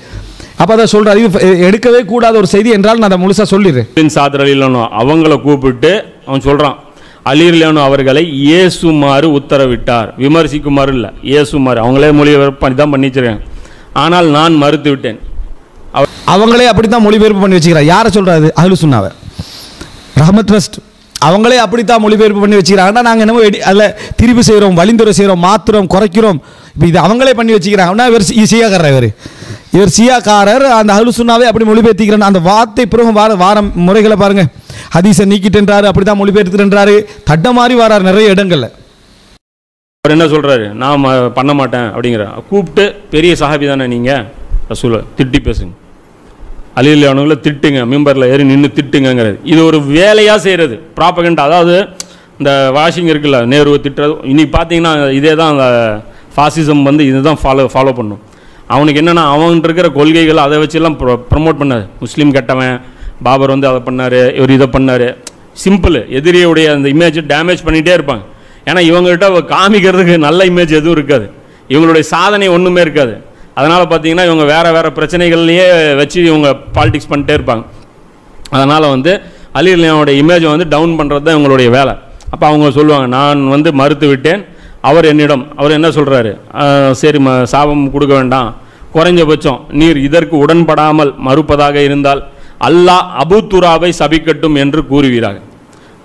C: அப்போ அதை சொல்கிறார் இது எடுக்கவே கூடாத ஒரு செய்தி என்றால் நான் அதை முழுசாக சொல்லிடுறேன்.
D: பின் சாத் ரலில்லானு அவங்கள கூப்பிட்டு அவன் சொல்றான். அலிர்லியானு அவர்களை ஏசுமாறு உத்தரவிட்டார். விமர்சிக்குமாறு இல்லை. ஏசுமாறு அவங்களே மொழிபெயர்ப்பு தான் பண்ணி வச்சிருக்காங்க. ஆனால் நான் மறுத்து விட்டேன்
C: அவங்களே அப்படி தான் மொழிபெயர்ப்பு பண்ணி வச்சுக்கிறார். யாரை சொல்கிறாரு அஹ்லு சுன்னாவை ரஹமத் ட்ரஸ்ட். அவங்களே அப்படித்தான் மொழிபெயர்ப்பு பண்ணி வச்சுக்கிறாங்கன்னா நாங்கள் என்னமோ எடி அதில் திருப்பி செய்கிறோம் வழிந்துரை செய்கிறோம் மாத்துறோம் குறைக்கிறோம். இப்போ இது அவங்களே பண்ணி வச்சுக்கிறாங்கன்னா இவர் சி- இவர்? இவர் சியாக்காரர். அந்த அஹ்லு சுண்ணாவே அப்படி மொழிபெயர்த்திக்கிறேன் அந்த வார்த்தை பிறகு வார வாரம் முறைகளை பாருங்க. ஹதீஸை நீக்கிட்டுன்றாரு அப்படி தான் மொழிபெயர்த்துன்றாரு தட்ட மாதிரி வரார் நிறைய இடங்களில்.
D: அவர் என்ன சொல்கிறாரு நான் பண்ண மாட்டேன் அப்படிங்கிற கூப்பிட்டு பெரிய சஹாபி தானே நீங்கள் ரசூலை திட்டி பேசுங்க. அலிலியானவங்கள திட்டுங்க மிம்பரில் ஏறி நின்று திட்டுங்கங்கிறது இது ஒரு வேலையாக செய்கிறது ப்ராப்பகண்டா அதாவது இந்த வாஷிங் இருக்குல்ல நேருவை திட்டுறது இன்றைக்கி பார்த்தீங்கன்னா இதே தான் அந்த ஃபாசிசம் வந்து இதுதான் ஃபாலோ ஃபாலோ பண்ணும். அவனுக்கு என்னென்னா அவன் இருக்கிற கொள்கைகள் அதை வச்செல்லாம் ப்ரொ ப்ரமோட் பண்ணாது முஸ்லீம் கெட்டவன் பாபர் வந்து அதை பண்ணார் இவர் இதை பண்ணார். சிம்பிள் எதிரியுடைய அந்த இமேஜ் டேமேஜ் பண்ணிகிட்டே இருப்பாங்க. ஏன்னா இவங்ககிட்ட காமிக்கிறதுக்கு நல்ல இமேஜ் எதுவும் இருக்காது. இவங்களுடைய சாதனை ஒன்றுமே இருக்காது. அதனால் பார்த்தீங்கன்னா இவங்க வேறு வேறு பிரச்சனைகள்லையே வச்சு இவங்க பாலிடிக்ஸ் பண்ணிட்டே இருப்பாங்க. அதனால் வந்து அலி அலியாவோட இமேஜை வந்து டவுன் பண்ணுறது தான் இவங்களுடைய வேலை. அப்போ அவங்க சொல்லுவாங்க நான் வந்து மறுத்து விட்டேன். அவர் என்னிடம் அவர் என்ன சொல்கிறாரு சரி ம சாபம் கொடுக்க வேண்டாம். குறைஞ்சபட்சம் நீர் இதற்கு உடன்படாமல் மறுப்பதாக இருந்தால் அல்லாஹ் அபு துராபை சபிக்கட்டும் என்று கூறுவீராக.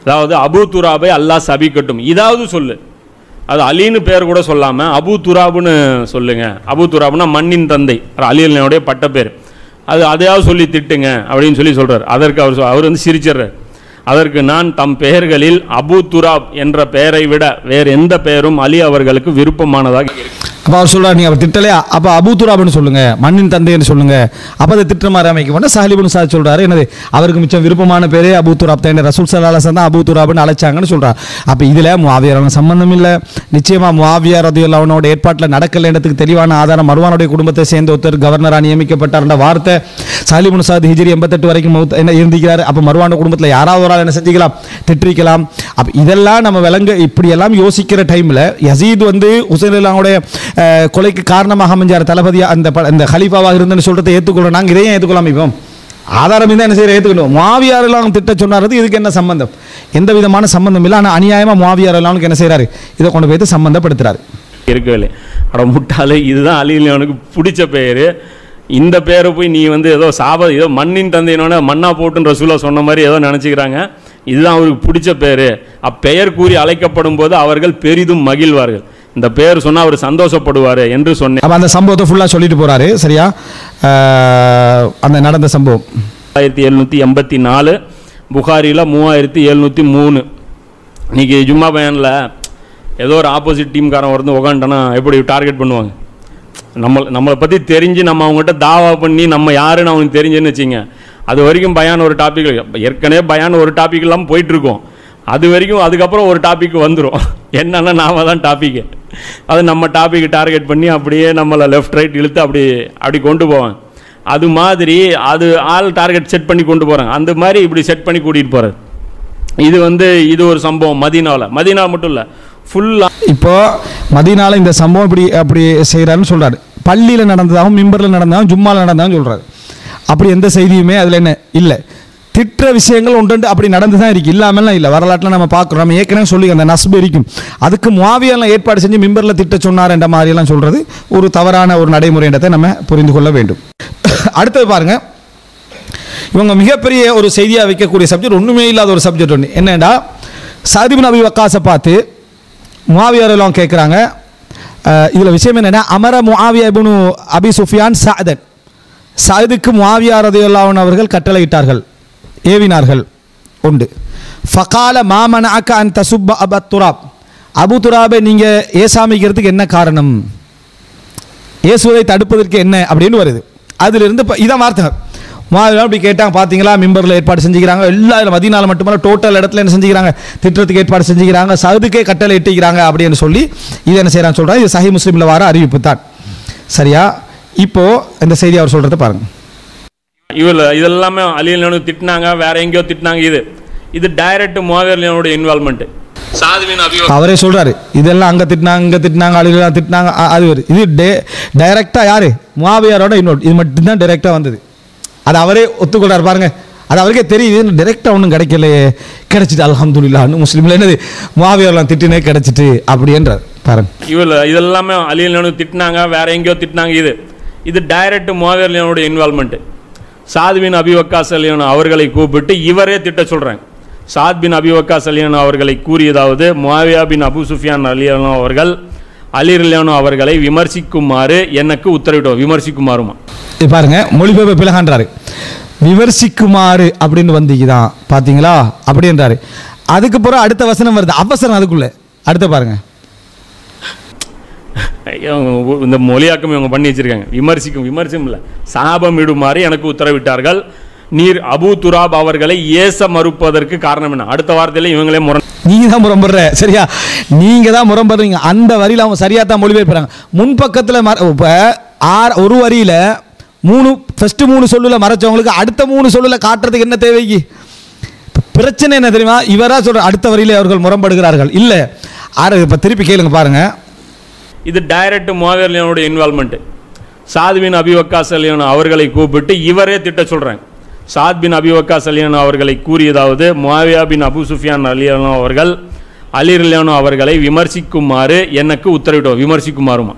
D: அதாவது அபு துராபை அல்லாஹ் சபிக்கட்டும். இதாவது சொல்லு. அது அலின்னு பேர் கூட சொல்லாமல் அபு துராபுன்னு சொல்லுங்க. அபு துராபுனா மண்ணின் தந்தை. அலி அலினுடைய பட்ட பேர். அது அதையாவது சொல்லி திட்டுங்க அப்படின்னு சொல்லி சொல்கிறார் அதற்கு அவர் சொ- அவர் வந்து சிரிச்சிடுறார். அதற்கு நான் தம் பெயர்களில் அபு துராப் என்ற பெயரை விட வேறு எந்த பெயரும் அலி அவர்களுக்கு விருப்பமானதாக இருக்கு.
C: அப்போ அவர் சொல்கிறார் நீ அவர் திட்டலையா? அப்போ அபூத்துராப்னு சொல்லுங்கள் மண்ணின் தந்தைன்னு சொல்லுங்கள் அப்போ அதை திட்டுற மாதிரி அமைக்க மாட்டேன் சாலிபுன் சாத் சொல்கிறார் என்னது? அவருக்கு மிச்சம் விருப்பமான பேரே அபூத்துராப் தான். ரசூல் சல்லாஹன் தான் அபூத்துராப்னு அழைச்சாங்கன்னு சொல்கிறார் அப்போ இதில் முவாவியார் சம்மந்தம் இல்லை. நிச்சயமாக முவாவியார் அது அவனோட ஏற்பாட்டில் நடக்கலைன்றதுக்கு தெளிவான ஆதாரம் மருவானுடைய குடும்பத்தை சேர்ந்த ஒருத்தர் கவர்னராக நியமிக்கப்பட்டார்ன்ற வார்த்தை. சாலிபுன் சாத் ஹிஜிரி எண்பத்தெட்டு வரைக்கும் என்ன இருந்திக்கிறார் அப்போ மருவான குடும்பத்தில் யாராவது ஒரு ஆள் என்ன செஞ்சுக்கலாம்? திட்டிருக்கலாம். அப்போ இதெல்லாம் நம்ம விளங்க இப்படியெல்லாம் யோசிக்கிற டைமில் யசீத் வந்து உசைன் அல்லாவுடைய கொலைக்கு காரணமாக அமைஞ்சார் தளபதி அந்த ப- அந்த ஹலீஃபாவாக இருந்துன்னு சொல்றதை ஏற்றுக்கொள்ள நாங்கள் இதையும் ஏற்றுக்கொள்ளாம இப்போ ஆதாரம் இருந்தால் என்ன செய்கிற ஏற்றுக்கணும் மாவியார் எல்லாம் திட்ட சொன்னாரது இதுக்கு என்ன சம்பந்தம்? எந்த விதமான சம்பந்தம் இல்லை. ஆனால் அநியாயமாக மாவியார் எல்லாம் என்ன செய்கிறாரு இதை கொண்டு போய் சம்பந்தப்படுத்துறாரு.
D: இருக்கவில்லை. அட முட்டாளே இதுதான் அலி அவனுக்கு பிடிச்ச பெயர் இந்த பேரை போய் நீ வந்து ஏதோ சாப ஏதோ மண்ணின் தந்தையினோட மண்ணா போட்டுன்ற ரசூலா சொன்ன மாதிரி ஏதோ நினச்சிக்கிறாங்க. இதுதான் அவருக்கு பிடிச்ச பேர். அப்பெயர் கூறி அழைக்கப்படும் போது அவர்கள் பெரிதும் மகிழ்வார்கள். இந்த பெயர் சொன்னால் அவர் சந்தோஷப்படுவார் என்று சொன்னேன்.
C: அப்போ அந்த சம்பவத்தை ஃபுல்லாக சொல்லிட்டு போறாரு சரியா? அந்த நடந்த சம்பவம்.
D: ஆயிரத்தி எழுநூற்றி எண்பத்தி நாலு புகாரியில் மூவாயிரத்தி எழுநூற்றி மூணு. இன்னைக்கு ஜும்மா பயானில் ஏதோ ஒரு ஆப்போசிட் டீம்காரன் வந்து உக்காண்டானா எப்படி டார்கெட் பண்ணுவாங்க? நம்ம நம்மளை பற்றி தெரிஞ்சு நம்ம அவங்ககிட்ட தாவா பண்ணி நம்ம யாருன்னு அவனுக்கு தெரிஞ்சுன்னு வச்சுங்க அது வரைக்கும் பயான் ஒரு டாபிக் ஏற்கனவே பயான் ஒரு டாபிக் இல்லாமல் போயிட்டுருக்கோம் அது வரைக்கும் அதுக்கப்புறம் ஒரு டாபிக் வந்துடும் என்னன்னா நாம தான் டாப்பிக்கு அது நம்ம டாப்பிக்கு டார்கெட் பண்ணி அப்படியே நம்மளை லெஃப்ட் ரைட் இழுத்து அப்படி அப்படி கொண்டு போவாங்க. அது மாதிரி அது ஆள் டார்கெட் செட் பண்ணி கொண்டு போகிறாங்க அந்த மாதிரி இப்படி செட் பண்ணி கூட்டிகிட்டு போகிறது இது வந்து இது ஒரு சம்பவம் மதீனாவில் மதீனா மட்டும் இல்லை ஃபுல்லாக
C: இப்போ மதினாவில் இந்த சம்பவம் இப்படி அப்படி செய்கிறாருன்னு சொல்கிறாரு பள்ளியில் நடந்ததாகவும் மிம்பரில் நடந்ததாகவும் ஜும்மாவில் நடந்ததாகவும் சொல்கிறாரு அப்படி எந்த செய்தியுமே அதில் என்ன? இல்லை. திட்டுற விஷயங்கள் ஒன்று அப்படி நடந்து தான் இருக்கு. இல்லாமலாம் இல்லை. வரலாற்றில் நம்ம பார்க்குறோம். நம்ம ஏற்கனவே சொல்லி அந்த நஸ்பு இருக்கும். அதுக்கு மாவியெல்லாம் ஏற்பாடு செஞ்சு மிம்பரில் திட்ட சொன்னார் என்ற மாதிரியெல்லாம் சொல்கிறது ஒரு தவறான ஒரு நடைமுறைன்றதை நம்ம புரிந்து கொள்ள வேண்டும். அடுத்தது பாருங்க. இவங்க மிகப்பெரிய ஒரு செய்தியாக வைக்கக்கூடிய சப்ஜெக்ட் ஒன்றுமே இல்லாத ஒரு சப்ஜெக்ட் ஒன்று என்னென்னா சாதிபின் அபி வக்காசை பார்த்து முவாவியர் கேட்குறாங்க இதில் விஷயம் என்னென்னா அமர முஆவியா இப்னு அபி சுஃபியான் சாதன் சயதுக்கு முஆவியா அவர்கள் கட்டளையிட்டார்கள். ஏவினார்கள். உண்டு. ஃபகால மாமன அக்க அன் தசுப்ப அப துராப். அபு துராபை நீங்கள் ஏசாமிக்கிறதுக்கு என்ன காரணம்? இயேசுவை தடுப்பதற்கு என்ன அப்படின்னு வருது. அதிலிருந்து இப்போ இதான் வார்த்தை. மாதிரி அப்படி கேட்டாங்க பார்த்தீங்களா மெம்பரில் ஏற்பாடு செஞ்சுக்கிறாங்க. எல்லா இதில் மதியனால மட்டுமல்ல டோட்டல் இடத்துல என்ன செஞ்சுக்கிறாங்க? திட்டத்துக்கு ஏற்பாடு செஞ்சுக்கிறாங்க. சதுக்கே கட்டளை இட்டுக்கிறாங்க அப்படின்னு சொல்லி இது என்ன செய்கிறான்னு சொல்கிறாங்க இது சஹி முஸ்லீமில் வர அறிவிப்பு தான். சரியா? இப்போது இந்த செய்தி அவர் சொல்கிறத பாருங்கள்
D: இவள் இதெல்லாமே அலியலனு திட்டினாங்க வேற எங்கேயோ திட்டினாங்க இது. இது டைரக்ட் முவாவியர்லியனோட இன்வால்மெண்ட்
C: அவரே சொல்றாரு இதெல்லாம் அங்கே திட்டினாங்க இங்கே திட்டினாங்க அழிலாம் திட்டினாங்க அது வருது இது டே டைரெக்டாக யாரு? முவாவியாரோட இன்னொரு இது மட்டும்தான் டைரெக்டாக வந்தது. அது அவரே ஒத்துக்கொள்றாரு பாருங்க. அது அவருக்கே தெரியுது டைரெக்டாக ஒன்றும் கிடைக்கலையே. கிடைச்சிட்டு அல்ஹம்துலில்லாஹ்னு முஸ்லீமில் என்னது? முவாவியாரெலாம் திட்டினே கிடைச்சிட்டு அப்படின்றார் பாருங்க.
D: இவள் இதெல்லாமே அலியலனு திட்டினாங்க வேற எங்கேயோ திட்டினாங்க இது. இது டைரக்ட் முவாவியர்லியனோட இன்வால்மெண்ட் சாத் அபிவக்கா அபிவக்காஸ் அவர்களை கூப்பிட்டு இவரே திட்ட சொல்கிறேன் சாத் பின் அபிவக்காஸ் அவர்களை கூறியதாவது முவாவியா பின் அபு சுஃபியான் அலியானோ அவர்கள் அலி அலியானோ அவர்களை விமர்சிக்குமாறு எனக்கு உத்தரவிட்டோம். விமர்சிக்குமாறுமா?
C: இது பாருங்க மொழிபெயர்ப்பு பிளகான்றாரு. விமர்சிக்குமாறு அப்படின்னு வந்தீங்கதான் பார்த்தீங்களா அப்படின்றாரு அதுக்கப்புறம் அடுத்த வசனம் வருது. அவசரம் அதுக்குள்ளே. அடுத்த
D: பாருங்கள் இந்த மொழியாக்கம் இவங்க பண்ணி வச்சிருக்காங்க. விமர்சிக்கும் விமர்சனம் இல்லை சாபம் இடுமாறு எனக்கு உத்தரவிட்டார்கள். நீர் அபூ துராப் அவர்களை ஏச மறுப்பதற்கு காரணம் என்ன? அடுத்த வாரத்தில் இவங்களே முரண்
C: நீங்கள் தான் முரம்புற சரியா? நீங்கள் தான் முரம்புறீங்க. அந்த வரியில் அவங்க சரியாக தான் மொழிபெயர்ப்புறாங்க முன்பக்கத்தில் மற- இப்போ ஆறு ஒரு வரியில் மூணு ஃபஸ்ட்டு மூணு சொல்லுல மறைச்சவங்களுக்கு அடுத்த மூணு சொல்லுல காட்டுறதுக்கு என்ன தேவைக்கு பிரச்சனை என்ன தெரியுமா? இவராக சொல்கிற அடுத்த வரியிலே அவர்கள் முரம்படுகிறார்கள். இல்லை. ஆறு இப்போ திருப்பி கேளுங்க பாருங்கள்
D: இது டைரக்ட் முவாவியர்லியானோட இன்வால்மெண்ட் சாத் பின் அபிவக்காஸ் அவர்களை கூப்பிட்டு இவரே திட்ட சொல்கிறாங்க சாத் பின் அபிவக்காஸ் அவர்களை கூறியதாவது மாவியா பின் அபு சுஃபியான் அலியானோ அவர்கள் அலி அலியானோ அவர்களை விமர்சிக்குமாறு எனக்கு உத்தரவிட்டோம். விமர்சிக்குமாறுமா?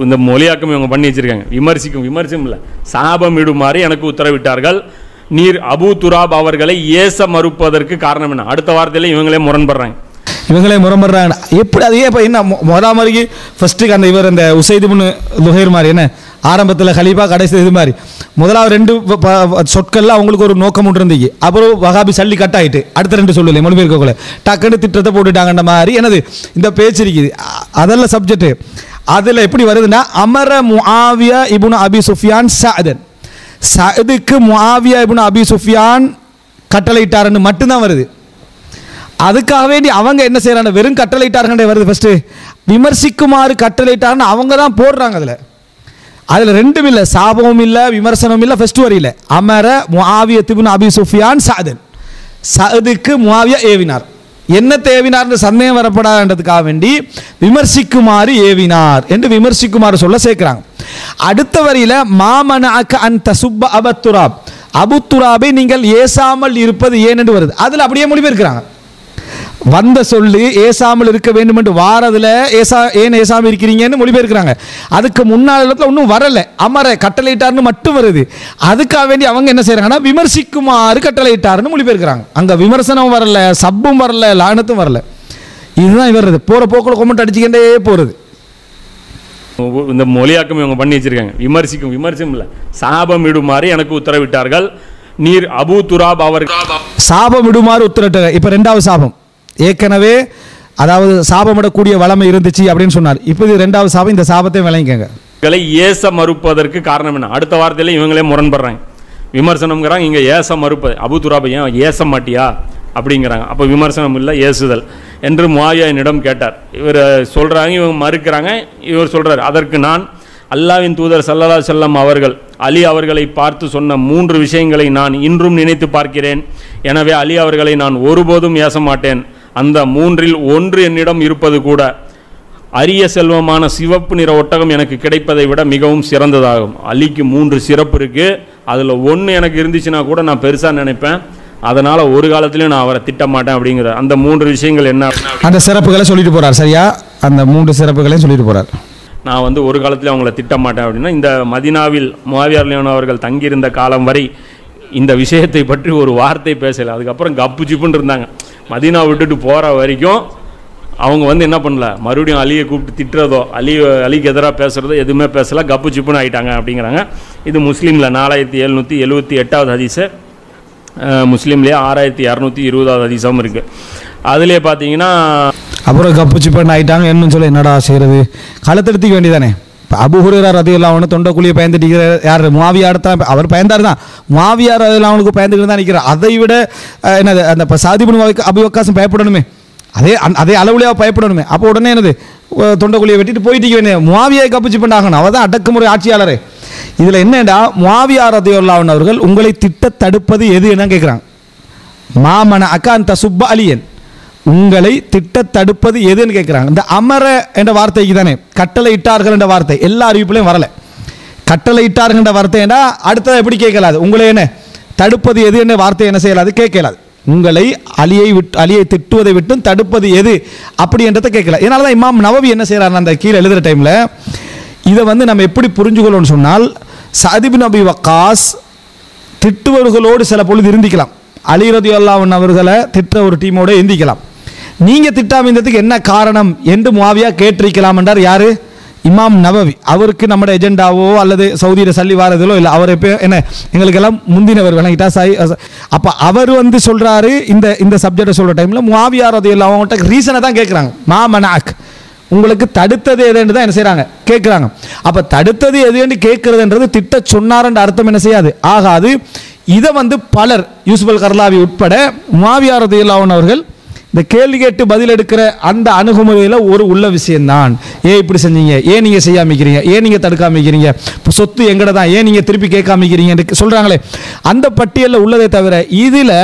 D: இந்த மொழியாக்கம் இவங்க பண்ணி வச்சிருக்காங்க. விமர்சிக்கும் விமர்சனம் இல்லை. சாபம் இடுமாறு எனக்கு உத்தரவிட்டார்கள். நீர் அபு துராப் அவர்களை ஏச மறுப்பதற்கு காரணம் என்ன? அடுத்த வாரத்திலே இவங்களே முரண்படுறாங்க.
C: இவங்களே முரண்படுறாங்க எப்படி அது ஏன் இப்போ என்ன மொ- மொதா மாதிரிக்கு ஃபஸ்ட்டுக்கு அந்த இவர் அந்த உசைதிபுன்னு லுஹைர் மாதிரி என்ன? ஆரம்பத்தில் கலீஃபா கடைசி இது மாதிரி. முதலாவது ரெண்டு சொற்கள்லாம் அவங்களுக்கு ஒரு நோக்கம் ஒன்று இருந்துச்சு அப்புறம் வகாபி சல்லி கட் ஆகிட்டு அடுத்த ரெண்டு சொல்லலை மொழிபெயர்க்கக்குள்ள டக்குன்னு திட்டத்தை போட்டுட்டாங்கன்ற மாதிரி என்னது இந்த பேச்சு இருக்குது. அதெல்லாம் சப்ஜெக்ட் அதில் எப்படி வருதுன்னா அமர முஆவியா இபுன் அபி சுஃபியான் சாதன் சதுக்கு முஆவியா இபுன் அபி சுஃபியான் கட்டளையிட்டாருன்னு மட்டும்தான் வருது. அதுக்காக வேண்டி அவங்க என்ன செய்கிறாங்க வெறும் கட்டளையிட்டார்கள் வருது ஃபஸ்ட்டு விமர்சிக்குமாறு கட்டளையிட்டாருன்னு அவங்க தான் போடுறாங்க அதில். அதில் ரெண்டும் இல்லை. சாபமும் இல்லை விமர்சனமும் இல்லை ஃபஸ்ட்டு வரையில் அமர முஆவிய திபுன் அபி சுஃபியான் சாதன் சதுக்கு முஆவியா ஏவினார். என்ன தேவினார்னு சந்தேகம் வரப்படாதுன்றதுக்காக வேண்டி விமர்சிக்குமாறு ஏவினார் என்று விமர்சிக்குமாறு சொல்ல சேர்க்கிறாங்க. அடுத்த வரியில் மாமன அக்க அந்த சுப்ப அபத்துராப் அபுத்துராபை நீங்கள் ஏசாமல் இருப்பது ஏன் என்று வருது. அதில் அப்படியே மொழிபெயர்க்கிறாங்க. வந்த சொல்லு ஏசாமல் இருக்க வேண்டும் என்று வாரதுல ஏசா ஏன் ஏசாம இருக்கிறீங்கன்னு மொழிபெயர்க்கிறாங்க. அதுக்கு முன்னாள் இடத்துல ஒன்றும் வரல. அமர கட்டளையிட்டார்னு மட்டும் வருது. அதுக்காக வேண்டி அவங்க என்ன செய்றாங்கன்னா விமர்சிக்குமாறு கட்டளையிட்டாருன்னு மொழிபெயர்க்கிறாங்க. அங்க விமர்சனம் வரல சப்பும் வரல லானத்தும் வரல. இதுதான் இவர் போற போக்குல கொமெண்ட் அடிச்சுக்கிட்டே போறது.
D: இந்த மொழியாக்கம் இவங்க பண்ணி வச்சிருக்காங்க. விமர்சிக்கும் விமர்சனம் இல்லை. சாபம் இடுமாறு எனக்கு உத்தரவிட்டார்கள். நீர் அபு துராப் அவர்கள்.
C: சாபம் விடுமாறு உத்தரவிட்டாங்க இப்போ ரெண்டாவது சாபம். ஏற்கனவே அதாவது சாபமிடக்கூடிய வளமை இருந்துச்சு அப்படின்னு சொன்னார். இப்போ இது ரெண்டாவது சாபம் இந்த சாபத்தை விளங்கிக்கங்க.
D: இவங்களை ஏச மறுப்பதற்கு காரணம் என்ன? அடுத்த வார்த்தையில இவங்களே முரண்படுறாங்க. விமர்சனம்ங்கிறாங்க இங்கே ஏச மறுப்பது அபு துராபையா ஏன் ஏச மாட்டியா? அப்படிங்கிறாங்க. அப்போ விமர்சனம் இல்லை ஏசுதல் என்று முவாவியானிடம் கேட்டார். இவர் சொல்கிறாங்க இவங்க மறுக்கிறாங்க இவர் சொல்கிறார் அதற்கு நான் அல்லாவின் தூதர் சல்லல்லா செல்லம் அவர்கள் அலி அவர்களை பார்த்து சொன்ன மூன்று விஷயங்களை நான் இன்றும் நினைத்து பார்க்கிறேன். எனவே அலி அவர்களை நான் ஒருபோதும் ஏச மாட்டேன். அந்த மூன்றில் ஒன்று என்னிடம் இருப்பது கூட. அரிய செல்வமான சிவப்பு நிற ஒட்டகம் எனக்கு கிடைப்பதை விட மிகவும் சிறந்ததாகும். அலிக்கு மூன்று சிறப்பு இருக்கு. அதில் ஒன்று எனக்கு இருந்துச்சுன்னா கூட நான் பெருசாக நினைப்பேன். அதனால் ஒரு காலத்துலையும் நான் அவரை திட்ட மாட்டேன் அப்படிங்கிற அந்த மூன்று விஷயங்கள் என்ன
C: அந்த சிறப்புகளை சொல்லிட்டு போறார் சரியா? அந்த மூன்று சிறப்புகளையும் சொல்லிட்டு போறார்.
D: நான் வந்து ஒரு காலத்தில் அவங்கள திட்ட மாட்டேன் அப்படின்னா இந்த மதினாவில் முவாவியார் லியோன் அவர்கள் தங்கியிருந்த காலம் வரை இந்த விஷயத்தை பற்றி ஒரு வார்த்தை பேசலை. அதுக்கப்புறம் கப்பு சிப்புன்னு இருந்தாங்க. மதினா விட்டுட்டு போகிற வரைக்கும் அவங்க வந்து என்ன பண்ணல? மறுபடியும் அலியை கூப்பிட்டு திட்டுறதோ அலி அலிக்கு எதிராக பேசுகிறதோ எதுவுமே பேசல. கப்பு சிப்புன்னு ஆயிட்டாங்க அப்படிங்கிறாங்க. இது முஸ்லீமில் நாலாயிரத்தி எழுநூற்றி எழுபத்தி எட்டாவது ஹதீஸு. முஸ்லீம்லேயே ஆறாயிரத்தி இரநூத்தி இருபதாவது ஹதீஸாகவும் இருக்குது அதிலே பார்த்தீங்கன்னா
C: அப்புறம் கப்பு சிப்புன்னு ஆகிட்டாங்க என்னன்னு சொல்ல என்னடா செய்கிறது களத்தெடுத்துக்க வேண்டியதானே இப்போ அபுஹுரேரா ரதி அவனு தொண்டைக்குழியை பயந்துட்டு யார்? மாவியார் தான் அவர் பயந்தார் தான் மாவியார் அதில் அவனுக்கு பயந்துக்கிட்டு தான் நிற்கிறார் அதை விட என்னது அந்த இப்போ சாதிபுன் அபிவக்காசம் பயப்படணுமே. அதே அந் அதே அளவுலையாக பயப்படணுமே. அப்போ உடனே என்னது தொண்டக்குழியை தொண்டைக்குழியை வெட்டிட்டு போயிட்டு வேணும் மாவியை கப்பிச்சு சிப்பன் ஆகணும் அவள் தான் அடக்குமுறை ஆட்சியாளர். இதில் என்னடா மாவியார் ரதியுல்லாவன் அவர்கள் உங்களை திட்ட தடுப்பது எது என்னன்னு கேட்குறாங்க மாமன அக்காந்த சுப்ப அலியன். உங்களை திட்ட தடுப்பது எதுன்னு கேட்குறாங்க இந்த அமர என்ற வார்த்தைக்கு தானே கட்டளை இட்டார்கள் என்ற வார்த்தை. எல்லா அறிவிப்புலையும் வரலை. கட்டளை இட்டார்கள் என்ற வார்த்தைன்னா அடுத்தது எப்படி கேட்கலாது? உங்களை என்ன தடுப்பது எது என்ன வார்த்தை என்ன செய்யலாது? கேட்கலாது. உங்களை அலியை விட்டு அலியை திட்டுவதை விட்டும் தடுப்பது எது? அப்படி என்றதை கேட்கல. இதனால தான் இமாம் நவவி என்ன செய்கிறார் அந்த கீழே எழுதுகிற டைமில் இதை வந்து நம்ம எப்படி புரிஞ்சுக்கணும்னு சொன்னால் சதிபு நபி வக்காஸ் திட்டுவர்களோடு சில பொழுது இருந்திக்கலாம். அலி ரதி அல்லாவன் அவர்களை திட்ட ஒரு டீமோடு எந்திக்கலாம் நீங்க திட்டாமைந்ததுக்கு என்ன காரணம் என்று முவாவியா கேட்டிருக்கலாம் என்றார். யாரு? இமாம் நபவி. அவருக்கு நம்ம எஜெண்டாவோ அல்லது சவுதியில் சல்லி வாரதிலோ இல்லை அவர் எப்போ என்ன எங்களுக்கெல்லாம் முந்தினவர் விளங்கிட்டா சாய் அப்போ அவர் வந்து சொல்கிறாரு இந்த இந்த சப்ஜெக்டை சொல்கிற டைமில் மாவியார் முவாவியா இல்லை அவங்கள்ட்ட ரீசனை தான் கேட்குறாங்க மா மனாக் உங்களுக்கு தடுத்தது எதுன்னு தான் என்ன செய்கிறாங்க கேட்குறாங்க அப்போ தடுத்தது எதுன்னு கேட்குறதுன்றது திட்ட சொன்னார்ன்ற அர்த்தம் என்ன செய்யாது? ஆகாது. இதை வந்து பலர் யூசுபல் கர்லாவி உட்பட மாவியார் ரதியுல்லாவன் அவர்கள் இந்த கேள்வி கேட்டு பதில் எடுக்கிற அந்த அணுகுமுறையில் ஒரு உள்ள விஷயம்தான். ஏன் இப்படி செஞ்சீங்க? ஏன் நீங்கள் செய்யாமிக்கிறீங்க? ஏன் நீங்கள் தடுக்காமிக்கிறீங்க? இப்போ சொத்து எங்கட தான்? ஏன் நீங்கள் திருப்பி கேட்காமிக்கிறீங்க? சொல்கிறாங்களே அந்த பட்டியலில் உள்ளதே தவிர இதில்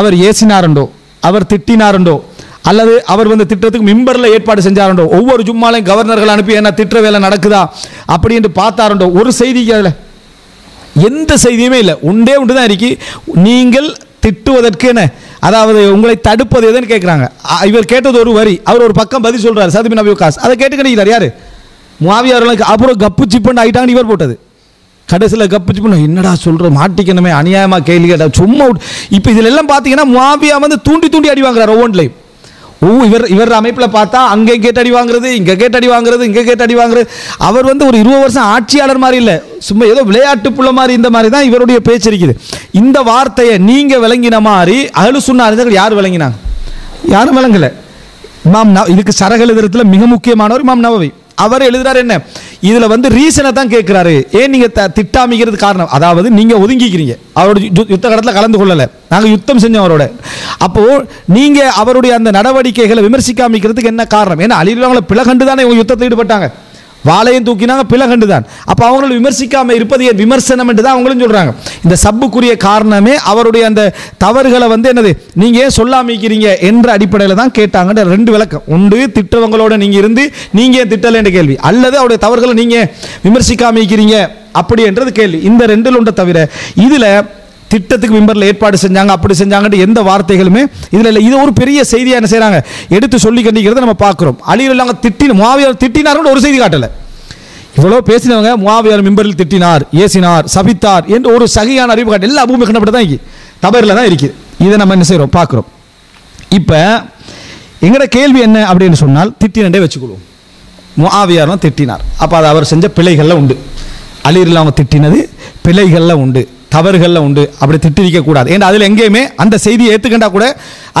C: அவர் ஏசினாருண்டோ? அவர் திட்டினாருண்டோ? அல்லது அவர் வந்து திட்டத்துக்கு மிம்பரில் ஏற்பாடு செஞ்சாருண்டோ? ஒவ்வொரு ஜும்மாலையும் கவர்னர்கள் அனுப்பி என்ன திட்ட வேலை நடக்குதா? அப்படின்ட்டு பார்த்தாருண்டோ? ஒரு செய்தி அதில். எந்த செய்தியுமே இல்லை. உண்டே உண்டு தான் இருக்கு. நீங்கள் திட்டுவதற்கு என்ன அதாவது உங்களை தடுப்பது எதுன்னு கேட்குறாங்க இவர் கேட்டது ஒரு வரி. அவர் ஒரு பக்கம் பதில் சொல்கிறார் சதுபின் நபி காஸ் அதை கேட்டு கிடைக்கிறார் யாரு? முவாவியா அப்புறம் கப்பு சிப்புன்னு ஆகிட்டாங்க இவர் போட்டது. கடைசியில் கப்பு சிப்புன்னு என்னடா சொல்கிற மாட்டிக்கணுமே. அநியாயமாக கேள்வி கேட்டால் சும்மா விட்டு- இப்போ இதில் எல்லாம் பார்த்தீங்கன்னா மாவியா வந்து தூண்டி தூண்டி அடி வாங்குறாரு ஒவ்வொன்றிலையும். ஓ இவர் இவர் அமைப்பில் பார்த்தா அங்கே கேட்டு அடி வாங்குறது இங்கே கேட்டு அடி வாங்குறது இங்கே கேட்டு அடி வாங்குறது. அவர் வந்து ஒரு இருபது வருஷம் ஆட்சியாளர் மாதிரி இல்லை. சும்மா ஏதோ விளையாட்டு புள்ள மாதிரி இந்த மாதிரி தான் இவருடைய பேச்சு இருக்குது. இந்த வார்த்தையை நீங்கள் விளங்கின மாதிரி அழு சொன்னார் யார் விளங்கினாங்க? யாரும் விளங்கலை. இமாம் இதுக்கு சரக எழுதுறதுல மிக முக்கியமானவர் இமாம் நவவி. அவர் எழுதுறார் என்ன? இதில் வந்து ரீசனை தான் கேட்குறாரு ஏன் நீங்கள் த- திட்டாமிக்கிறது காரணம்? அதாவது நீங்கள் ஒதுங்கிக்கிறீங்க. அவரோட யு- யுத்த கடத்தில் கலந்து கொள்ளலை. நாங்கள் யுத்தம் செஞ்சோம் அவரோட. அப்போது நீங்கள் அவருடைய அந்த நடவடிக்கைகளை விமர்சிக்காமிக்கிறதுக்கு என்ன காரணம்? ஏன்னா அழிவுகளை பிளகண்டு தானே இவங்க யுத்தத்தில் ஈடுபட்டாங்க. வாழையும் தூக்கினாங்க பிளகண்டு தான் அப்போ அவங்களும் விமர்சிக்காமல் இருப்பது ஏன்? விமர்சனம் என்று தான் அவங்களும் சொல்கிறாங்க இந்த சப்புக்குரிய காரணமே அவருடைய அந்த தவறுகளை வந்து என்னது? நீங்கள் ஏன் சொல்லாமிக்கிறீங்க என்ற அடிப்படையில் தான் கேட்டாங்கன்ற ரெண்டு விளக்கம். ஒன்று திட்டவங்களோட நீங்கள் இருந்து நீங்கள் ஏன் திட்டல என்ற கேள்வி. அல்லது அவருடைய தவறுகளை நீங்கள் விமர்சிக்காமிக்கிறீங்க அப்படி என்றது கேள்வி. இந்த ரெண்டில் ஒன்றை தவிர இதில் திட்டத்துக்கு மெம்பரில் ஏற்பாடு செஞ்சாங்க அப்படி செஞ்சாங்கன்ட்டு எந்த வார்த்தைகளுமே இதில் இல்லை. இது ஒரு பெரிய செய்தியாக என்ன செய்கிறாங்க எடுத்து சொல்லி கண்டிக்கிறத நம்ம பார்க்குறோம். அழியில் இல்லாமல் திட்டின மாவியார் திட்டினார்னு ஒரு செய்தி காட்டலை. இவ்வளோ பேசினவங்க மாவியார் மெம்பரில் திட்டினார் ஏசினார் சபித்தார் என்று ஒரு சகையான அறிவு காட்டு எல்லா பூமி கண்டப்பட்டு தான் இருக்கு. தபரில் தான் இருக்குது இதை நம்ம என்ன செய்கிறோம் பார்க்குறோம். இப்போ எங்கட கேள்வி என்ன அப்படின்னு சொன்னால் திட்டினண்டே வச்சுக்கொள்வோம். முஆவியாரும் திட்டினார். அப்போ அது அவர் செஞ்ச பிழைகளில் உண்டு. அலிரில் அவங்க திட்டினது பிழைகளில் உண்டு. தவறுகளில் உண்டு. அப்படி திட்டிருக்க கூடாது. ஏன்னா அதில் எங்கேயுமே அந்த செய்தியை ஏற்றுக்கண்டா கூட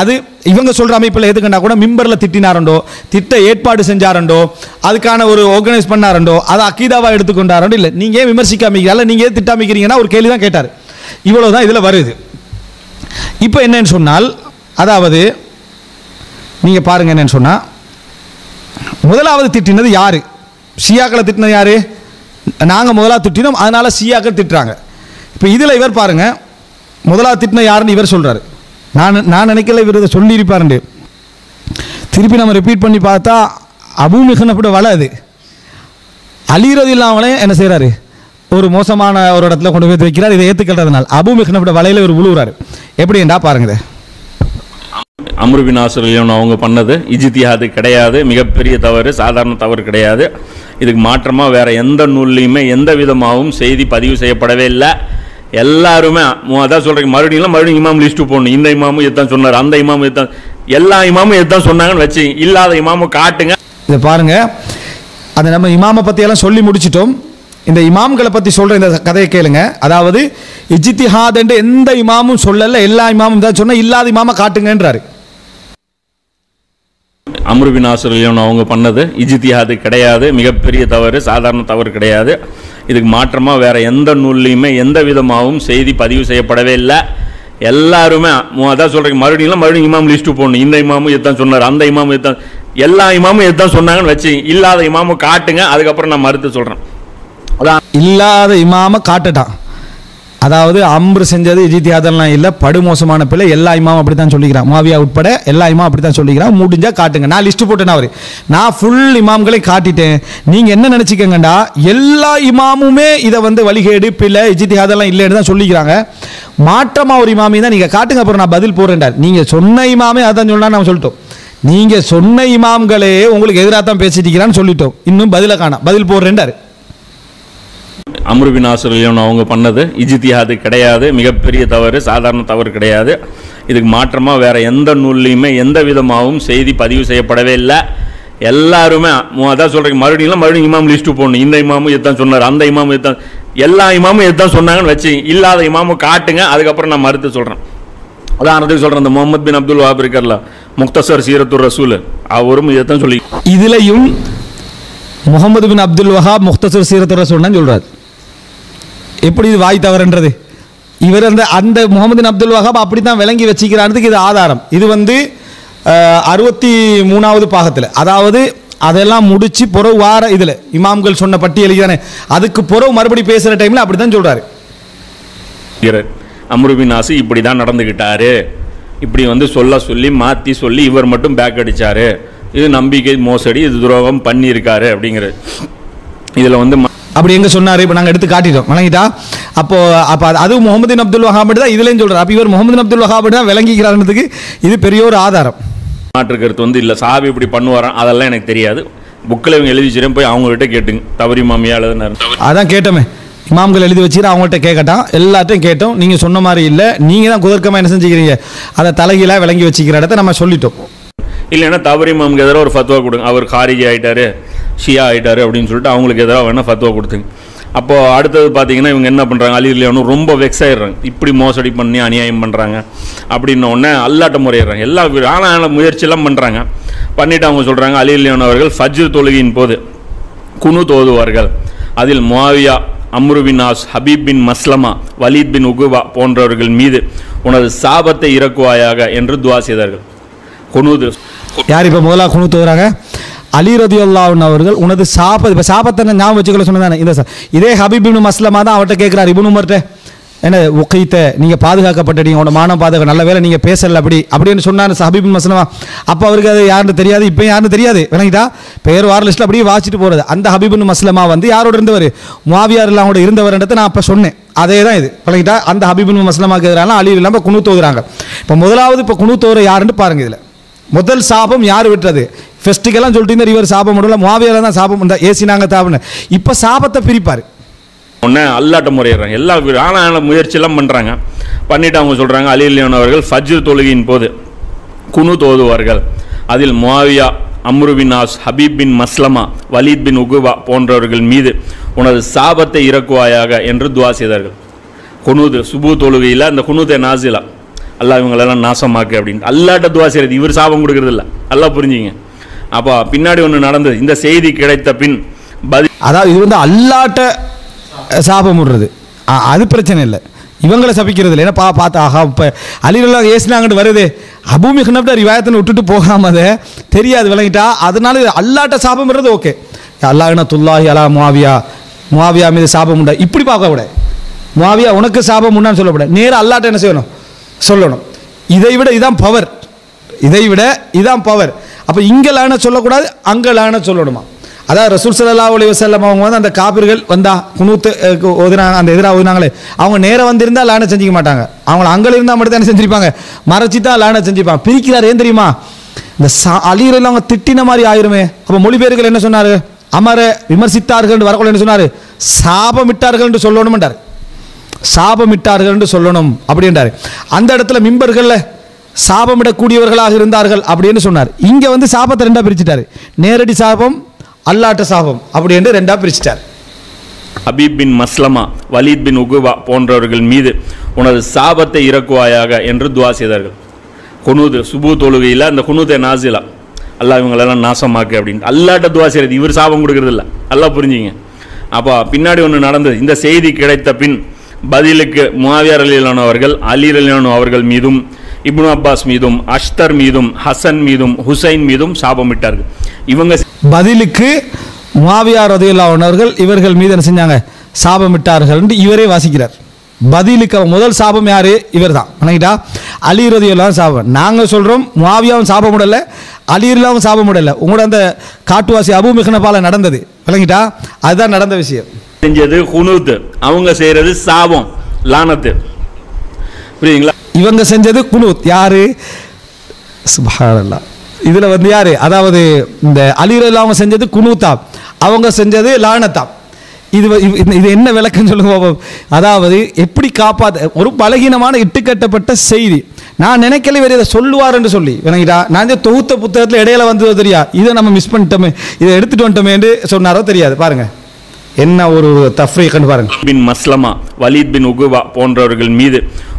C: அது இவங்க சொல்கிற அமைப்பில் ஏற்றுக்கண்டா கூட மிம்பரில் திட்டினாரண்டோ திட்ட ஏற்பாடு செஞ்சாரண்டோ அதுக்கான ஒரு ஆர்கனைஸ் பண்ணாரண்டோ அதை அக்கீதாவாக எடுத்துக்கொண்டாரண்டோ இல்லை நீங்கள் ஏன் விமர்சிக்காமிக்கிறீங்க நீங்கள் ஏன் திட்டாமிக்கிறீங்கன்னா ஒரு கேள்வி தான் கேட்டார். இவ்வளோ தான் இதில் வருது. இப்போ என்னன்னு சொன்னால் அதாவது நீங்கள் பாருங்கள் என்னன்னு சொன்னால் முதலாவது திட்டினது யார்? ஷியாக்களை திட்டினது யார்? நாங்கள் முதலாக திட்டினோம் அதனால் ஷியாக்கள் திட்டுறாங்க. இப்போ இதில் இவர் பாருங்கள் முதலாவது திட்டின யாருன்னு இவர் சொல்கிறார் நான் நான் நினைக்கல இவர் இதை சொல்லியிருப்பாருண்டு. திருப்பி நம்ம ரிப்பீட் பண்ணி பார்த்தா அபூமிகனப்பட வலை அது. அழிகிறது இல்லாமலே என்ன செய்கிறாரு ஒரு மோசமான ஒரு இடத்துல கொண்டு போய் வைக்கிறார் இதை ஏற்றுக்கிறதுனால அபூமிகனப்பட வலையில் இவர் விழுவுறாரு எப்படிண்டா பாருங்க இதை.
D: அவங்க பண்ணது இஜித்தியாது கிடையாது மிகப்பெரிய தவறு சாதாரண தவறு கிடையாது. இதுக்கு மாற்றமாக வேறு எந்த நூல்லையுமே எந்த விதமாகவும் செய்தி பதிவு செய்யப்படவே இல்லை. எல்லாருமே அதான் சொல்றேன் மறுபடியும் மறுபடியும் இமாம் லிஸ்ட்டு போடணும். இந்த இமாமும் இதுதான் சொன்னார் அந்த இமாமும் இதுதான் எல்லா இமாமும் இதுதான் சொன்னாங்கன்னு வச்சு இல்லாத இமாமும் காட்டுங்க.
C: இதை பாருங்க. அந்த நம்ம இமாமை பத்தி எல்லாம் சொல்லி முடிச்சிட்டோம். இந்த இமாம்களை பத்தி சொல்ற இந்த கதையை கேளுங்க. அதாவது இஜித்திஹாத் என்று எந்த இமாமும் சொல்லல எல்லா இமாமும் தான் சொன்னா இல்லாத இமாம காட்டுங்கன்றாரு.
D: அம்ருபின் ஆசிரியன் அவங்க பண்ணது இஜித்தியாது கிடையாது மிகப்பெரிய தவறு சாதாரண தவறு கிடையாது. இதுக்கு மாற்றமாக வேறு எந்த நூல்லையுமே எந்த விதமாகவும் செய்தி பதிவு செய்யப்படவே இல்லை. எல்லாருமே அதான் சொல்கிறேன் மறுபடியும் மறுபடியும் இமாம் லிஸ்ட்டு போடணும். இந்த இமாமும் இதுதான் சொன்னார் அந்த இமாமும் இதுதான் எல்லா இமாமும் இதுதான் சொன்னாங்கன்னு வச்சு இல்லாத இமாமும் காட்டுங்க அதுக்கப்புறம் நான் மறுத்து சொல்கிறேன் அதான்.
C: இல்லாத இமாம காட்டுட்டான். அதாவது அம்ரு செஞ்சது இஜித்தியாதெல்லாம் இல்லை படுமோசமான பிள்ளை எல்லா இமாமும் அப்படி தான் சொல்லிக்கிறான். மாவியா உட்பட எல்லா இமாம் அப்படி தான் சொல்லிக்கிறான். முடிஞ்சால் காட்டுங்க. நான் லிஸ்ட்டு போட்டேன் அவர். நான் ஃபுல் இமாம்களை காட்டிட்டேன். நீங்கள் என்ன நினச்சிக்கங்கண்டா எல்லா இமாமுமே இதை வந்து வழிகேடு பிள்ளை இஜித்தியாதெல்லாம் இல்லைன்னு தான் சொல்லிக்கிறாங்க. மாற்றமாக ஒரு இமாமி தான் நீங்கள் காட்டுங்க. அப்புறம் நான் பதில் போறேன்டார் நீங்கள் சொன்ன இமாமே அதான் சொன்னால் நம்ம சொல்லிட்டோம். நீங்கள் சொன்ன இமாம்களே உங்களுக்கு எதிராக தான் பேசிட்டு இருக்கிறான்னு சொல்லிட்டோம். இன்னும் பதிலை காணாம். பதில் போடுறேன்டாரு.
D: அம்ருபின் அவங்க பண்ணது. இஜித்தியாது கிடையாது. மிகப்பெரிய தவறு சாதாரண தவறு கிடையாது. இதுக்கு மாற்றமாக வேறு எந்த நூல்லையுமே எந்த விதமாகவும் செய்தி பதிவு செய்யப்படவே இல்லை. எல்லாருமே அதான் சொல்கிறேன் மறுபடியும் மறுபடியும் இமாம் லிஸ்ட்டு போடணும். இந்த இமாமும் இதுதான் சொன்னார் அந்த இமாமும் இதுதான் எல்லா இமாமும் இதுதான் சொன்னாங்கன்னு வச்சு இல்லாத இமாமும் காட்டுங்க அதுக்கப்புறம் நான் மறுத்து சொல்கிறேன் உதாரணத்துக்கு சொல்கிறேன் இந்த முகமது பின் அப்துல் வஹாப் இருக்கார்ல முக்தசர் சீரத்துர் ரசூல் அவரும் இதைத்தான் சொல்லி
C: இதுலையும் முகமது பின் அப்துல் வஹாப் முக்தசர் சீரத்துர் ரசூல்னு சொல்கிறார் எப்படி இது வாய் தவறுன்றது? இவர் அந்த அந்த முகமது அப்துல் வஹாப் அப்படி தான் விளங்கி வச்சுக்கிறான்றதுக்கு இது ஆதாரம். இது வந்து அறுபத்தி மூணாவது பாகத்தில். அதாவது அதெல்லாம் முடித்து புறவு வார இதில் இமாம்கள் சொன்ன பட்டியலுக்கு தானே அதுக்கு புறவு மறுபடி பேசுகிற டைமில் அப்படி தான் சொல்கிறாரு
D: அம்ருபின் ஆசு இப்படி தான் நடந்துக்கிட்டாரு இப்படி வந்து சொல்ல சொல்லி மாற்றி சொல்லி இவர் மட்டும் பேக் அடித்தார் இது நம்பிக்கை மோசடி இது துரோகம் பண்ணியிருக்காரு அப்படிங்கிறது. இதில் வந்து ம-
C: அப்படி எங்க சொன்னாரு? இப்போ நாங்கள் எடுத்து காட்டிட்டோம். வழங்கிட்டா அப்போ அப்போ அது- அது முகமது அப்துல் வஹாபி தான் இதுலேயும் சொல்றாரு. அப்போ இவர் முகமது அப்துல் வஹாபி தான் விளங்கிக்கிறாருன்றதுக்கு இது பெரிய ஒரு ஆதாரம்.
D: மாற்று கருத்து வந்து இல்லை சாபி இப்படி பண்ணுவாராம். அதெல்லாம் எனக்கு தெரியாது. புக்கில் இவங்க எழுதி வச்சிருக்கேன். போய் அவங்ககிட்ட கேட்டுங்க. தவறி மாமியா எழுதுனாரு.
C: அதான் கேட்டோமே. இமாம்கள் எழுதி வச்சுட்டு அவங்கள்ட்ட கேட்கட்டான் எல்லாத்தையும் கேட்டோம். நீங்கள் சொன்ன மாதிரி இல்லை. நீங்கள் தான் குதர்க்கமாக என்ன செஞ்சுக்கிறீங்க? அதை தலைகீழாக விளங்கி வச்சுக்கிற இடத்த நம்ம சொல்லிட்டோம்.
D: இல்லைன்னா தவறி மாமுக்கு எதிராக ஒரு ஃபத்வா கொடுங்க. அவர் காரிஜி ஆயிட்டாரு. ஷியா ஆகிட்டாரு அப்படின்னு சொல்லிட்டு அவங்களுக்கு எதிராக வேணால் ஃபத்துவா கொடுத்துங்க. அப்போது அடுத்தது பார்த்தீங்கன்னா இவங்க என்ன பண்ணுறாங்க அலி இல்லையானு ரொம்ப வெக்ஸ் ஆயிடுறாங்க. இப்படி மோசடி பண்ணி அநியாயம் பண்ணுறாங்க அப்படின்னோடனே அல்லாட்ட முறையிடுறாங்க. எல்லா ஆனால் முயற்சியெல்லாம் பண்ணுறாங்க பண்ணிவிட்டு அவங்க சொல்கிறாங்க அலி இல்லையான் அவர்கள் ஃபஜ்ர் தொழுகையின் போது குனு தோதுவார்கள். அதில் Muawiya Amr bin As Habib bin Maslama Walid bin Uqba போன்றவர்கள் மீது உனது சாபத்தை இறக்குவாயாக என்று துவா செய்தார்கள். குனூது
C: யார் இப்போ முதலாக குனு தோதுறாங்க? அலி ரதியுல்லாவின் அவர்கள் உனது சாப இப்போ சாபத்தை ஞாபகம் வச்சுக்கல சொன்னதானே? இந்த சார் இதே ஹபீப் இப்னு மஸ்லமா தான் அவர்கிட்ட கேட்குறாரு இபுன் உமர்கிட்ட என்ன உக்கைத்த நீங்கள் பாதுகாக்கப்பட்டீங்க உங்களோட மானம் பாதுகா நல்ல வேலை நீங்கள் பேசல அப்படி அப்படின்னு சொன்னார் ஹபீப் மஸ்லமா. அப்போ அவருக்கு அது யாருன்னு தெரியாது இப்போ யாருன்னு தெரியாது விளங்கிட்டா? பேர் வார லிஸ்ட்டில் அப்படியே வாசிட்டு போகிறது அந்த ஹபீப் மஸ்லமா வந்து யாரோட இருந்தவர்? மாவியார் எல்லாம் கூட இருந்தவர்ன்றதை நான் அப்போ சொன்னேன். அதே தான் இது விளங்கிட்டா? அந்த ஹபீப் மஸ்லமாக்கு எதிரான அழிவு இல்லாமல் குணு தோதுறாங்க. இப்போ முதலாவது இப்போ குணு தோற யாருன்னு பாருங்கள் இதில். முதல் சாபம் யார் விட்டுறது ஃபெஸ்ட்டுக்கெல்லாம் சொல்லிட்டு இருந்தார் இவர் சாபம் முடியல. மாவியால் தான் சாபம் உண்டா ஏசினாங்க தாபன்னு இப்போ சாபத்தை பிரிப்பார்.
D: உடனே அல்லாட்ட முறையிடுறாங்க. எல்லா ஆனால் முயற்சியெல்லாம் பண்ணுறாங்க பண்ணிட்டு அவங்க சொல்கிறாங்க அலி அவர்கள் ஃபஜ்ர் தொழுகையின் போது குனு தோதுவார்கள். அதில் Muawiya Amr bin As Habib bin Maslama Walid bin Uqba போன்றவர்கள் மீது உனது சாபத்தை இறக்குவாயாக என்று துவா செய்தார்கள். குனூது சுபு தொழுகையில் அந்த குனூத்தை நாசிலா. அல்லாஹ் இவங்களெல்லாம் நாசமாக்கு அப்படின்னு அல்லாட்ட துவா செய்கிறது இவர் சாபம் கொடுக்குறதில்ல. இல்ல புரிஞ்சுங்க. அப்போ பின்னாடி ஒன்று நடந்தது. இந்த செய்தி கிடைத்த பின் பதில்
C: அதாவது இது வந்து அல்லாட்ட சாபம் விடுறது. அது பிரச்சனை இல்லை. இவங்களை சபிக்கிறது இல்லை. ஏன்னா பா பார்த்து ஆஹா இப்போ அலிரெல்லாம் ஏசினாங்கன்னு வருது. அபூமி ஹனப்ட ரிவாயத்தினை விட்டுட்டு போகாம அதை தெரியாது விளங்கிட்டா. அதனால இது அல்லாட்ட சாபம் விடுறது ஓகே. அல்லாஹ்னா துல்லாஹி அலா முவாவியா முவாவியா மீது சாபம் உண்டா? இப்படி பார்க்க கூடாது முவாவியா உனக்கு சாபம் உண்டான்னு சொல்லக்கூடாது நேராக அல்லாட்ட என்ன செய்யணும்? சொல்லணும். இதை விட இதான் பவர் இதை விட இதான் பவர் அப்போ இங்கே லான சொல்லக்கூடாது அங்கே லான சொல்லணுமா? அதாவது ரசூல் சல்லா அலைஹி வசல்லம் அவங்க வந்து அந்த காப்பிர்கள் வந்தா குணூத்து ஓதுனாங்க அந்த எதிராக ஓதுனாங்களே அவங்க நேராக வந்திருந்தால் லான செஞ்சிக்க மாட்டாங்க. அவங்கள அங்கே இருந்தால் மட்டும் தானே செஞ்சிருப்பாங்க. மறைச்சி தான் லான செஞ்சுப்பான் பிரிக்கிறார் ஏன் தெரியுமா? இந்த சா அலியர்கள் அவங்க திட்டின மாதிரி ஆயிருமே. அப்போ மொழிபெயர்கள் என்ன சொன்னார்? அமர விமர்சித்தார்கள் என்று வரக்குள்ள என்ன சொன்னார்? சாபமிட்டார்கள் என்று சொல்லணும்ன்றார். சாபமிட்டார்கள் என்று சொல்லணும் அப்படின்றாரு. அந்த இடத்துல மிம்பர்களில் சாபமிடக்கூடியவர்களாக இருந்தார்கள் அப்படின்னு சொன்னார். இங்கே வந்து சாபத்தை ரெண்டாக பிரிச்சுட்டார். நேரடி சாபம் அல்லாட்ட சாபம் அப்படி என்று பிரிச்சுட்டார்.
D: ஹபீப் bin Maslama Walid bin Uqba போன்றவர்கள் மீது உனது சாபத்தை இறக்குவாயாக என்று துவா செய்தார்கள். குனூது சுபு தொழுகையில் அந்த குனூத்தை நாசிலா. அல்லாஹ் இவங்களெல்லாம் நாசமாக்கு அப்படின்னு அல்லாட்ட துவா செய்கிறது இவர் சாபம் கொடுக்கறதில்ல. நல்லா புரிஞ்சுங்க. அப்போ பின்னாடி ஒன்று நடந்தது. இந்த செய்தி கிடைத்த பின் பதிலுக்கு முவாவியார் அலிலானவர்கள் அலி அலிலானு அவர்கள் மீதும் இப்னு அப்பாஸ் மீதும் அஷ்தர் மீதும் ஹசன் மீதும் ஹுசைன் மீதும் சாபமிட்டார்கள். இவங்க
C: பதிலுக்கு முவாவியார் ரதியுல்லாவுனவர்கள் இவர்கள் மீது என்ன செஞ்சாங்க? சாபமிட்டார்கள் என்று இவரே வாசிக்கிறார். பதிலுக்கு முதல் சாபம் யாரு? இவர் தான் வணங்கிட்டா அலி ரதியுல்லாம் சாபம். நாங்கள் சொல்கிறோம் முவாவியாவும் சாபம் விடல அலிர்லாவும் சாபம் விடல. உங்களோட அந்த காட்டுவாசி அபு மிகனபால நடந்தது. விளங்கிட்டா அதுதான் நடந்த விஷயம்.
D: செஞ்சது குனூத்து அவங்க செய்யறது சாபம் லானத்து. புரியுதுங்களா?
C: இவங்க செஞ்சது குனூத். யாரு? சுபஹானல்லா இதில் வந்து யார்? அதாவது இந்த அலிரல் அவங்க செஞ்சது குனூத்தா. அவங்க செஞ்சது லானத்தா. இது இது- என்ன விளக்கம் சொல்லுங்க அதாவது எப்படி காப்பாத்த ஒரு பலகீனமான இட்டுக்கட்டப்பட்ட செய்தி. நான் நினைக்கல வேறு இதை சொல்லுவார் என்று சொல்லி. விளங்கிட்டா? நான் இந்த தொகுத்த புத்தகத்தில் இடையில வந்ததோ தெரியா? இதை நம்ம மிஸ் பண்ணிட்டோமே. இதை எடுத்துட்டு வந்துட்டோமே என்று சொன்னாரோ தெரியாது. பாருங்க. என்ன ஒரு தஃப்ரீக்கன்னு பாருங்க.
D: பின் மஸ்லமா. வலீத் பின் உகுவா போன்றவர்கள் மீது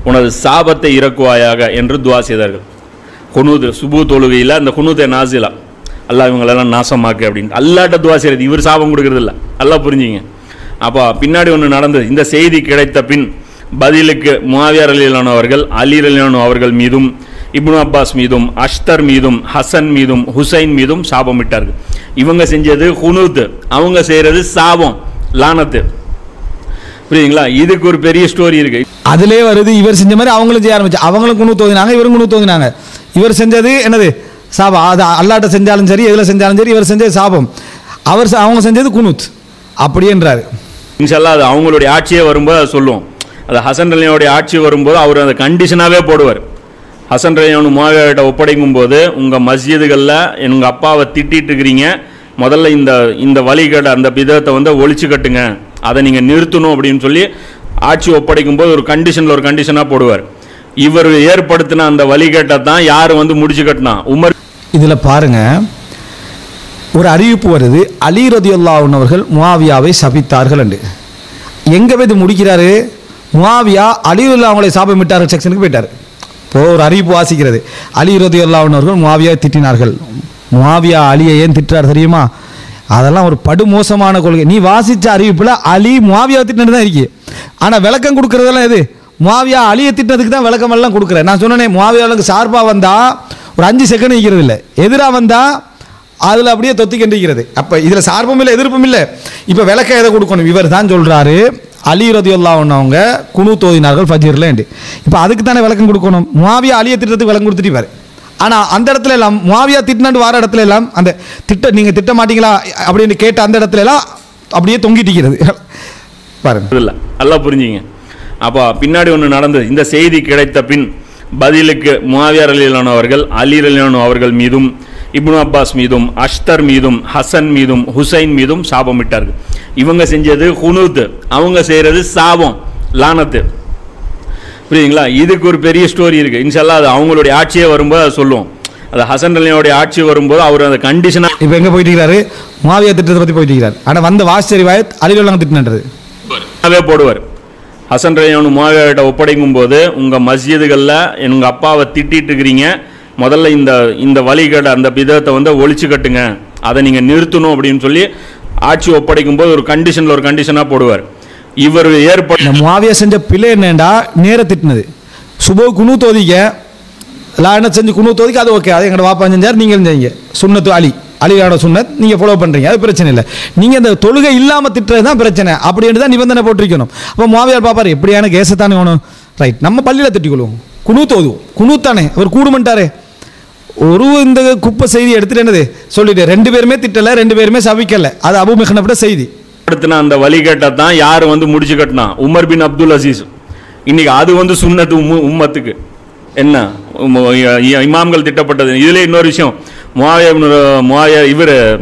D: உனது சாபத்தை இறக்குவாயாக என்று துவா செய்தார்கள். குனூது சுபு தொழுகையில் அந்த குனூத்தை நாசிலா. அல்லா இவங்களெல்லாம் நாசமாக்கு அப்படின்னு அல்லாட்ட துவா செய்கிறது இவர் சாபம் கொடுக்கறதில்ல. நல்லா புரிஞ்சுங்க. அப்போ பின்னாடி ஒன்று நடந்தது. இந்த செய்தி கிடைத்த பின் பதிலுக்கு முவாவியார் அலிலானு அவர்கள் அலி அலிலானு அவர்கள் மீதும் இப்னு அப்பாஸ் மீதும் அஷ்தர் மீதும் ஹசன் மீதும் ஹுசைன் மீதும் சாபம் விட்டார்கள். இவங்க செஞ்சது ஹுனூத் அவங்க செய்கிறது சாபம் லானத்து. புரியுதுங்களா? இதுக்கு ஒரு பெரிய ஸ்டோரி இருக்கு.
C: அதிலே வருது இவர் செஞ்ச மாதிரி அவங்களும் செய்ய ஆரம்பிச்சு. அவங்களும் குணு தோதினாங்க இவரும் குணு தோதினாங்க. இவர் செஞ்சது என்னது? சாபம். அது அல்லாட்ட செஞ்சாலும் சரி எதில் செஞ்சாலும் சரி இவர் செஞ்சது சாபம். அவர் அவங்க செஞ்சது குனூத் அப்படின்றாரு
D: இன்ஷால்லா அது அவங்களுடைய ஆட்சியே வரும்போது அதை சொல்லுவோம் அது ஹசன் ரலியானுடைய ஆட்சி வரும்போது அவர் அந்த கண்டிஷனாகவே போடுவார். ஹசன் ரலியானு மாவியாட்ட ஒப்படைக்கும் போது உங்கள் மஸ்ஜிதுகளில் உங்கள் அப்பாவை திட்டிட்டு இருக்கிறீங்க. முதல்ல இந்த இந்த வழிகேட அந்த விதத்தை வந்து ஒழிச்சு கட்டுங்க. அதை நீங்கள் நிறுத்தணும் அப்படின்னு சொல்லி ஆட்சி ஒப்படைக்கும் போது ஒரு கண்டிஷனில் ஒரு கண்டிஷனாக போடுவார். இவர் ஏற்படுத்தின அந்த வழிகேட்டை தான் யார் வந்து முடிச்சு கட்டினா? உமர்
C: இதில் பாருங்க. ஒரு அறிவிப்பு வருது. அலி ரதியுல்லா அவர்கள் முவாவியாவை சபித்தார்கள் என்று. எங்கே போய் இது முடிக்கிறாரு? முவாவியா அலியுல்லா அவங்களை சாபமிட்டார்கள் செக்ஷனுக்கு போயிட்டார். இப்போ ஒரு அறிவிப்பு வாசிக்கிறது. அலி ரதியுல்லா அவர்கள் முவாவியாவை திட்டினார்கள். முவாவியா அலியை ஏன் திட்டார் தெரியுமா? அதெல்லாம் ஒரு படுமோசமான கொள்கை. நீ வாசிச்ச அறிவிப்பில் அலி மாவியா திட்டம் தான் இருக்கு. ஆனால் விளக்கம் கொடுக்குறதெல்லாம் எது? மாவியா அழிய திட்டத்துக்கு தான் விளக்கமெல்லாம் கொடுக்குறேன் நான் சொன்னேனே மாவியாவுக்கு சார்பாக வந்தால் ஒரு அஞ்சு செகண்ட் நிற்கிறது இல்லை. எதிராக வந்தால் அதில் அப்படியே தொத்திக்கின்றிருக்கிறது அப்போ இதில் சார்பும் இல்லை எதிர்ப்பும் இல்லை. இப்போ விளக்க எதை கொடுக்கணும்? இவர் தான் சொல்கிறாரு அலி ரதியுல்லா ஒன்றவங்க குணு தோதினார்கள் ஃபஜீர்லேண்டு இப்போ அதுக்கு தானே விளக்கம் கொடுக்கணும்? மாவியா அழிய திட்டத்துக்கு விளக்கம் கொடுத்துட்டு ஆனால் அந்த இடத்துல எல்லாம் மாவியா திட்டினாண்டு வார இடத்துல எல்லாம் அந்த திட்ட நீங்கள் திட்ட மாட்டீங்களா அப்படின்னு கேட்ட அந்த இடத்துல எல்லாம் அப்படியே தொங்கிட்டிருக்கிறது பாருங்க.
D: இல்லை நல்லா புரிஞ்சுங்க. அப்போ பின்னாடி ஒன்று நடந்தது. இந்த செய்தி கிடைத்த பின் பதிலுக்கு முவாவியார் அலிலானு அவர்கள் அலி அலிலானு அவர்கள் மீதும் இப்னு அப்பாஸ் மீதும் அஷ்தர் மீதும் ஹசன் மீதும் ஹுசைன் மீதும் சாபமிட்டார்கள் இவங்க செஞ்சது ஹுனூத். அவங்க செய்கிறது சாபம் லானத்து. புரியுதுங்களா? இதுக்கு ஒரு பெரிய ஸ்டோரி இருக்கு. இன்ஷால்லா அது அவங்களுடைய ஆட்சியே வரும்போது அதை சொல்லுவோம். அது ஹசன் அலியோடைய ஆட்சி வரும்போது அவர் அந்த கண்டிஷனாக
C: இப்போ எங்கே போயிட்டு இருக்கிறாரு? முவாவியா திட்டத்தை பற்றி போயிட்டு இருக்கிறார். ஆனால் வந்த வாசிச்சரி வாயத் அலிலுல்லாங்க திட்டினது
D: வே போடுவார். ஹசன் ரயானு மாவியாட்ட ஒப்படைக்கும் போது உங்கள் மஸ்ஜிதுகளில் உங்கள் அப்பாவை திட்டிட்டு இருக்கிறீங்க. முதல்ல இந்த இந்த வழிகேட அந்த விதத்தை வந்து ஒழிச்சு கட்டுங்க. அதை நீங்கள் நிறுத்தணும் அப்படின்னு சொல்லி ஆட்சி ஒப்படைக்கும் போது ஒரு கண்டிஷனில் ஒரு கண்டிஷனாக போடுவார். இவர்
C: ஏற்பட்ட மாவியா செஞ்ச பிள்ளை என்னண்டா? நேர திட்டினது. சுபோ குணு தோதிக்க. லான செஞ்சு குணு தோதிக்க அது ஓகே. அது எங்களோட வாப்பா செஞ்சார் நீங்களும் செய்யுங்க சுண்ணத்து அலி. அலியோட சுண்ணத் நீங்கள் ஃபாலோ பண்ணுறீங்க அது பிரச்சனை இல்லை. நீங்கள் இந்த தொழுகை இல்லாமல் திட்டுறது தான் பிரச்சனை. அப்படின்னு தான் நிபந்தனை போட்டிருக்கணும். அப்போ மாவியார் பாப்பார் எப்படியான கேஸை தானே வேணும்? ரைட் நம்ம பள்ளியில் திட்டிக்கொள்வோம். குணு தோதுவோம் குணு தானே. அவர் கூடுமன்ட்டாரே ஒரு இந்த குப்பை செய்தி எடுத்துட்டு என்னது? சொல்லிட்டு ரெண்டு பேருமே திட்டல ரெண்டு பேருமே சபிக்கல அது அபுமிகனப்பட செய்தி.
D: ஏற்படுத்தின அந்த வழிகேட்டை தான் யார் வந்து முடிச்சு கட்டினா? Umar bin Abdul Aziz. இன்னைக்கு அது வந்து சுண்ணத்து உம்மு உம்மத்துக்கு. என்ன? உம், இமாம்கள் திட்டப்பட்டது. இதுல இன்னொரு விஷயம். முவாவியா முவாவியா இவர்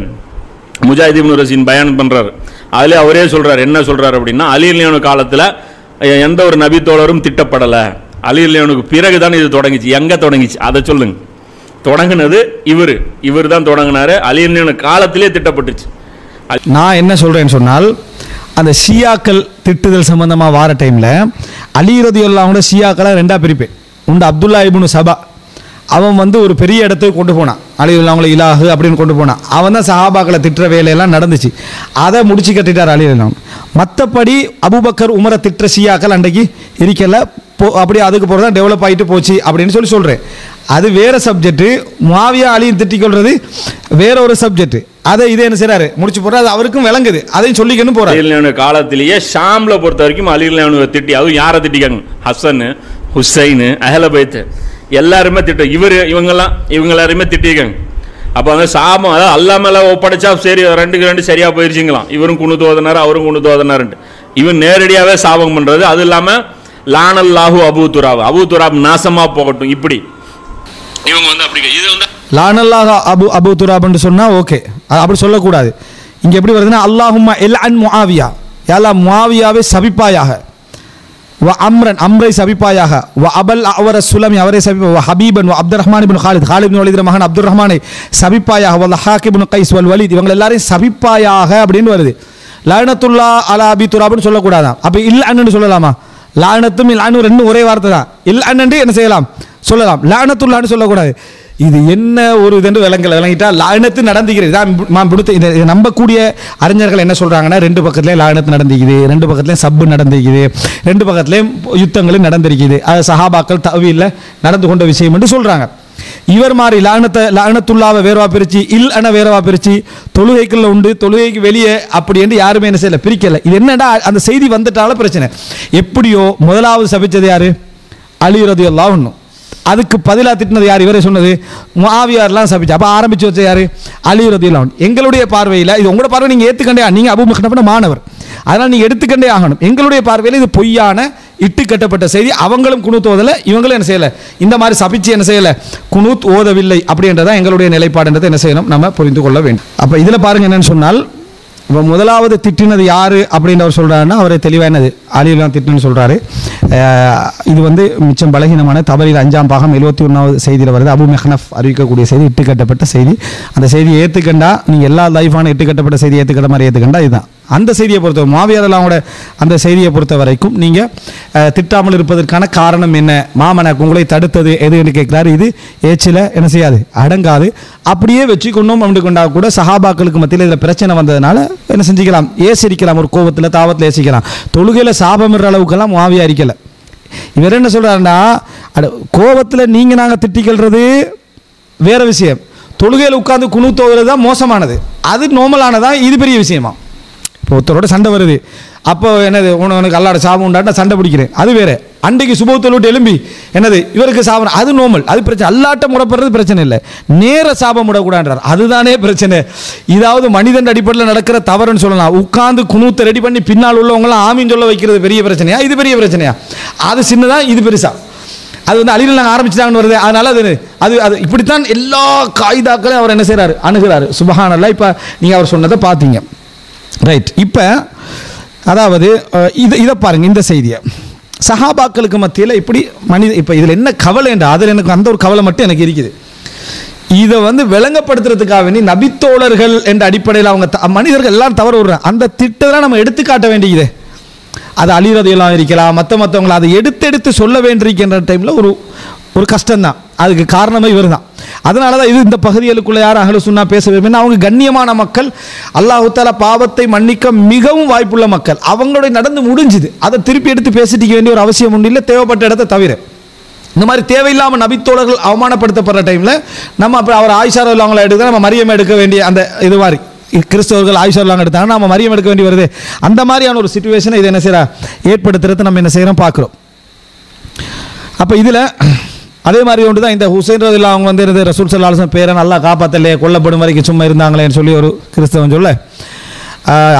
D: முஜாஹித் ரசீன் பயன் பண்றாரு. அதுல அவரே சொல்றாரு. என்ன சொல்றாரு அப்படின்னா அலி காலத்தில் காலத்துல எந்த ஒரு நபி தோழரும் திட்டப்படல. அலி பிறகு தான் இது தொடங்கிச்சு. எங்க தொடங்கிச்சு? அதை சொல்லுங்க. தொடங்குனது இவர். இவர் தான் தொடங்கினார் அலிலியானு காலத்திலே திட்டப்பட்டுச்சு.
C: நான் என்ன சொல்கிறேன்னு சொன்னால் அந்த ஷியாக்கள் திட்டுதல் சம்மந்தமாக வார டைமில் அலி கூட ஷியாக்களை ரெண்டா பிரிப்பேன். உண்டு அப்துல்லா இபுனு சபா. அவன் வந்து ஒரு பெரிய இடத்துக்கு கொண்டு போனான். அலி அவங்கள இலாகு அப்படின்னு கொண்டு போனான். அவன் தான் சஹாபாக்களை திட்டுற வேலையெல்லாம் நடந்துச்சு. அதை முடிச்சு கட்டிட்டார் அலி மற்றபடி அபூபக்கர் உமரை திட்டுற ஷியாக்கள் அன்றைக்கு இருக்கல. போ அப்படி அதுக்கு போகிறது தான் டெவலப் ஆகிட்டு போச்சு அப்படின்னு சொல்லி சொல்கிறேன் அது வேறு சப்ஜெக்ட்டு மாவியா அலியும் திட்டிக்கொள்வது வேற ஒரு சப்ஜெக்ட் அதை இதே என்ன செய்றாரு? முடிச்சு போடுறாரு அது அவருக்கும் விளங்குது. அதையும் சொல்லிக்கணும் போறாரு.
D: காலத்திலேயே ஷாம்ல பொறுத்த வரைக்கும் அலிலானு திட்டி அதுவும் யாரை திட்டிக்காங்க? ஹசன் ஹுசைனு அஹலபைத் எல்லாருமே திட்ட. இவர் இவங்கெல்லாம் இவங்க எல்லாருமே திட்டிருக்காங்க அப்போ வந்து சாபம் அதாவது அல்லா மேல ஒப்படைச்சா சரி ரெண்டுக்கு ரெண்டு சரியா போயிருச்சுங்களாம். இவரும் குணு தோதனார் அவரும் குணு தோதனார்ன்ட்டு. இவன் நேரடியாவே சாபம் பண்றது. அது இல்லாம லானல்லாஹு அபூ துராப். அபூ துராப் நாசமா போகட்டும் இப்படி. இவங்க வந்து அப்படி இது வந்து
C: லானல்லாக அபு அபு அப்படின்ட்டு சொன்னால் ஓகே. அப்படி சொல்லக்கூடாது. இங்கே எப்படி வருதுன்னா அல்லாஹும்மா எல் அன் முஆவியா யாலா முஆவியாவை சபிப்பாயாக. வ அம்ரன் அம்ரை சபிப்பாயாக. வ அபல் அவர சுலமி அவரை சபிப்பா வ ஹபீபன் வ Abdul Rahman ibn Khalid Khalid ibn மகன் அப்துல் ரஹ்மானை சபிப்பாயாக வல்ல ஹாக்கிபின் கைஸ் வல் வலித் இவங்க எல்லாரையும் சபிப்பாயாக அப்படின்னு வருது. லானத்துல்லா அலா அபி துராப்னு சொல்லக்கூடாதான். அப்போ இல் அண்ணன்னு சொல்லலாமா? லானத்தும் இல் அண்ணு ரெண்டும் ஒரே வார்த்தை தான். இல் அண்ணன் என்ன செய்யலாம்? சொல்லலாம். லானத்துல்லான்னு சொல்லக்கூடாது. இது என்ன ஒரு இதுன்னு விளங்கல விளங்கிட்டா லாயனத்து நடந்துக்கிறது தான் பிடித்த இதை இதை நம்பக்கூடிய அறிஞர்கள் என்ன சொல்கிறாங்கன்னா ரெண்டு பக்கத்துலேயும் லாயனத்து நடந்துக்குது ரெண்டு பக்கத்துலேயும் சப்பு நடந்துக்குது ரெண்டு பக்கத்துலேயும் யுத்தங்களும் நடந்திருக்குது. அது சஹாபாக்கள் தவியில் நடந்து கொண்ட விஷயம் என்று சொல்கிறாங்க இவர் மாதிரி லாகனத்தை லானத்துள்ளாவை வேறவா பிரிச்சு இல் அன வேறவா பிரிச்சு தொழுகைக்குள்ள உண்டு தொழுகைக்கு வெளியே அப்படி என்று யாருமே என்ன செய்யல பிரிக்கல. இது என்னடா அந்த செய்தி வந்துட்டால பிரச்சனை. எப்படியோ முதலாவது சபிச்சது யாரு? அலி எல்லாம் ஒன்றும் அதுக்கு பதிலாக திட்டினது யார்? இவரே சொன்னது மாவியார்லாம் சபிச்சு. அப்போ ஆரம்பித்து வச்ச யார்? அலி ரதிலான் எங்களுடைய பார்வையில் இது உங்களோட பார்வை நீங்கள் ஏற்றுக்கண்டே நீங்கள் அபு முஹ்னப்ன மாணவர். அதனால் நீங்கள் எடுத்துக்கண்டே ஆகணும். எங்களுடைய பார்வையில் இது பொய்யான இட்டு கட்டப்பட்ட செய்தி. அவங்களும் குணுத்து ஓதலை இவங்களும் என்ன செய்யலை? இந்த மாதிரி சபிச்சு என்ன செய்யலை? குணுத் ஓதவில்லை அப்படின்றதான் எங்களுடைய நிலைப்பாடுன்றதை என்ன செய்யணும்? நம்ம புரிந்து கொள்ள வேண்டும். அப்போ இதில் பாருங்கள் என்னென்னு சொன்னால் இப்போ முதலாவது திட்டினது யார் அப்படின்னு அவர் சொல்கிறாருன்னா அவரை தெளிவானது என்னது? அலிலாம் திட்டுன்னு சொல்கிறாரு இது வந்து மிச்சம் பலகீனமான தவறில் அஞ்சாம் பாகம் எழுபத்தி ஒன்றாவது செய்தியில் வருது. அபு மெஹனஃப் அறிவிக்கக்கூடிய செய்தி இட்டுக்கட்டப்பட்ட செய்தி. அந்த செய்தியை ஏற்றுக்கண்டா நீங்கள் எல்லா லைஃபான இட்டுக்கட்டப்பட்ட செய்தி செய்தியை ஏற்றுக்கிட்ட மாதிரி ஏற்றுக்கண்டா இதுதான். அந்த செய்தியை பொறுத்த மாவியாரெல்லாமோட அந்த செய்தியை பொறுத்த வரைக்கும் நீங்கள் திட்டாமல் இருப்பதற்கான காரணம் என்ன? மாமனக் உங்களை தடுத்தது எது என்று கேட்குறாரு. இது ஏச்சில் என்ன செய்யாது? அடங்காது. அப்படியே வச்சு கொண்டோம் அப்படி கொண்டா கூட சஹாபாக்களுக்கு மத்தியில் இதில் பிரச்சனை வந்ததுனால என்ன செஞ்சுக்கலாம்? ஏசிரிக்கலாம். ஒரு கோபத்தில் தாவத்தில் ஏசிக்கலாம். தொழுகையில் சாபமிடுற அளவுக்கெல்லாம் மாவியா அரிக்கலை இவர் என்ன சொல்கிறாருன்னா அட கோபத்தில் நீங்கள் நாங்கள் திட்டிக்கல்றது வேறு விஷயம். தொழுகையில் உட்காந்து குணு தோகிறது தான் மோசமானது. அது நோமலானதான் இது பெரிய விஷயமா? இப்போ ஒருத்தரோட சண்டை வருது. அப்போ என்னது உன உனக்கு அல்லாட சாபம் உண்டாட்டா சண்டை பிடிக்கிறேன். அது வேறு. அன்றைக்கு சுபத்தில் விட்டு எலும்பி என்னது இவருக்கு சாபம் அது நோமல் அது பிரச்சனை. அல்லாட்ட முடப்படுறது பிரச்சனை இல்லை. நேர சாபம் விடக்கூடாதுன்றார். அதுதானே பிரச்சனை. இதாவது மனிதன் அடிப்படையில் நடக்கிற தவறுன்னு சொல்லலாம். உட்காந்து குணூத்தை ரெடி பண்ணி பின்னால் உள்ளவங்களாம் ஆமின்னு சொல்ல வைக்கிறது பெரிய பிரச்சனையா? இது பெரிய பிரச்சனையா? அது சின்னதாக இது பெருசா. அது வந்து அழியில் நாங்கள் ஆரம்பிச்சிட்டாங்கன்னு வருது. அதனால அது அது அது இப்படித்தான் எல்லா காய்தாக்களையும் அவர் என்ன செய்கிறார் அணுகிறாரு. சுபஹானல்லா இப்போ நீங்கள் அவர் சொன்னதை பார்த்தீங்க. ரைட் இப்போ அதாவது இது இதை பாருங்கள் இந்த செய்தியை. சஹாபாக்களுக்கு மத்தியில் இப்படி மனித இப்போ இதில் என்ன கவலைன்ற அதில் எனக்கு அந்த ஒரு கவலை மட்டும் எனக்கு இருக்குது. இதை வந்து விளங்கப்படுத்துறதுக்காக வேண்டி நபித்தோழர்கள் என்ற அடிப்படையில் அவங்க த- மனிதர்கள் எல்லாம் தவறு விடுறாங்க. அந்த திட்டத்தை நம்ம எடுத்துக்காட்ட வேண்டியது. அது அழிறதையெல்லாம் இருக்கலாம் மற்ற மற்றவங்களை அதை எடுத்து எடுத்து சொல்ல வேண்டியிருக்கின்ற டைமில் ஒரு ஒரு கஷ்டம்தான். அதுக்கு காரணமே இவர் தான் அதனால தான் இது இந்த பகுதிகளுக்குள்ளே யார் அகல சொன்னால் பேச விரும்பினா அவங்க கண்ணியமான மக்கள் அல்லாஹு பாவத்தை மன்னிக்க மிகவும் வாய்ப்புள்ள மக்கள். அவங்களுடைய நடந்து முடிஞ்சுது. அதை திருப்பி எடுத்து பேசிட்டிக்க வேண்டிய ஒரு அவசியம் ஒன்றும் இல்லை. தேவைப்பட்ட இடத்த தவிர. இந்த மாதிரி தேவையில்லாமல் நபித்தோழர்கள் அவமானப்படுத்தப்படுற டைமில் நம்ம அப்புறம் அவர் ஆயிஷா அவங்கள எடுக்க நம்ம மரியம் எடுக்க வேண்டிய அந்த இது மாதிரி. கிறிஸ்தவர்கள் ஆயிஷா அவங்க எடுத்தாங்கன்னா நம்ம மரியம் எடுக்க வேண்டி வருது. அந்த மாதிரியான ஒரு சுச்சுவேஷனை இதை என்ன செய்கிறா ஏற்படுத்துறது நம்ம என்ன செய்கிறோம் பார்க்குறோம். அப்போ இதில் அதே மாதிரி ஒன்று தான் இந்த ஹுசைன் ரதில் அவங்க வந்து இருந்து ரசூல் சல்லாஹம் பேரை நல்லா காப்பாற்றலையே கொல்லப்படும் வரைக்கும் சும்மா இருந்தாங்களேன்னு சொல்லி ஒரு கிறிஸ்தவன் சொல்ல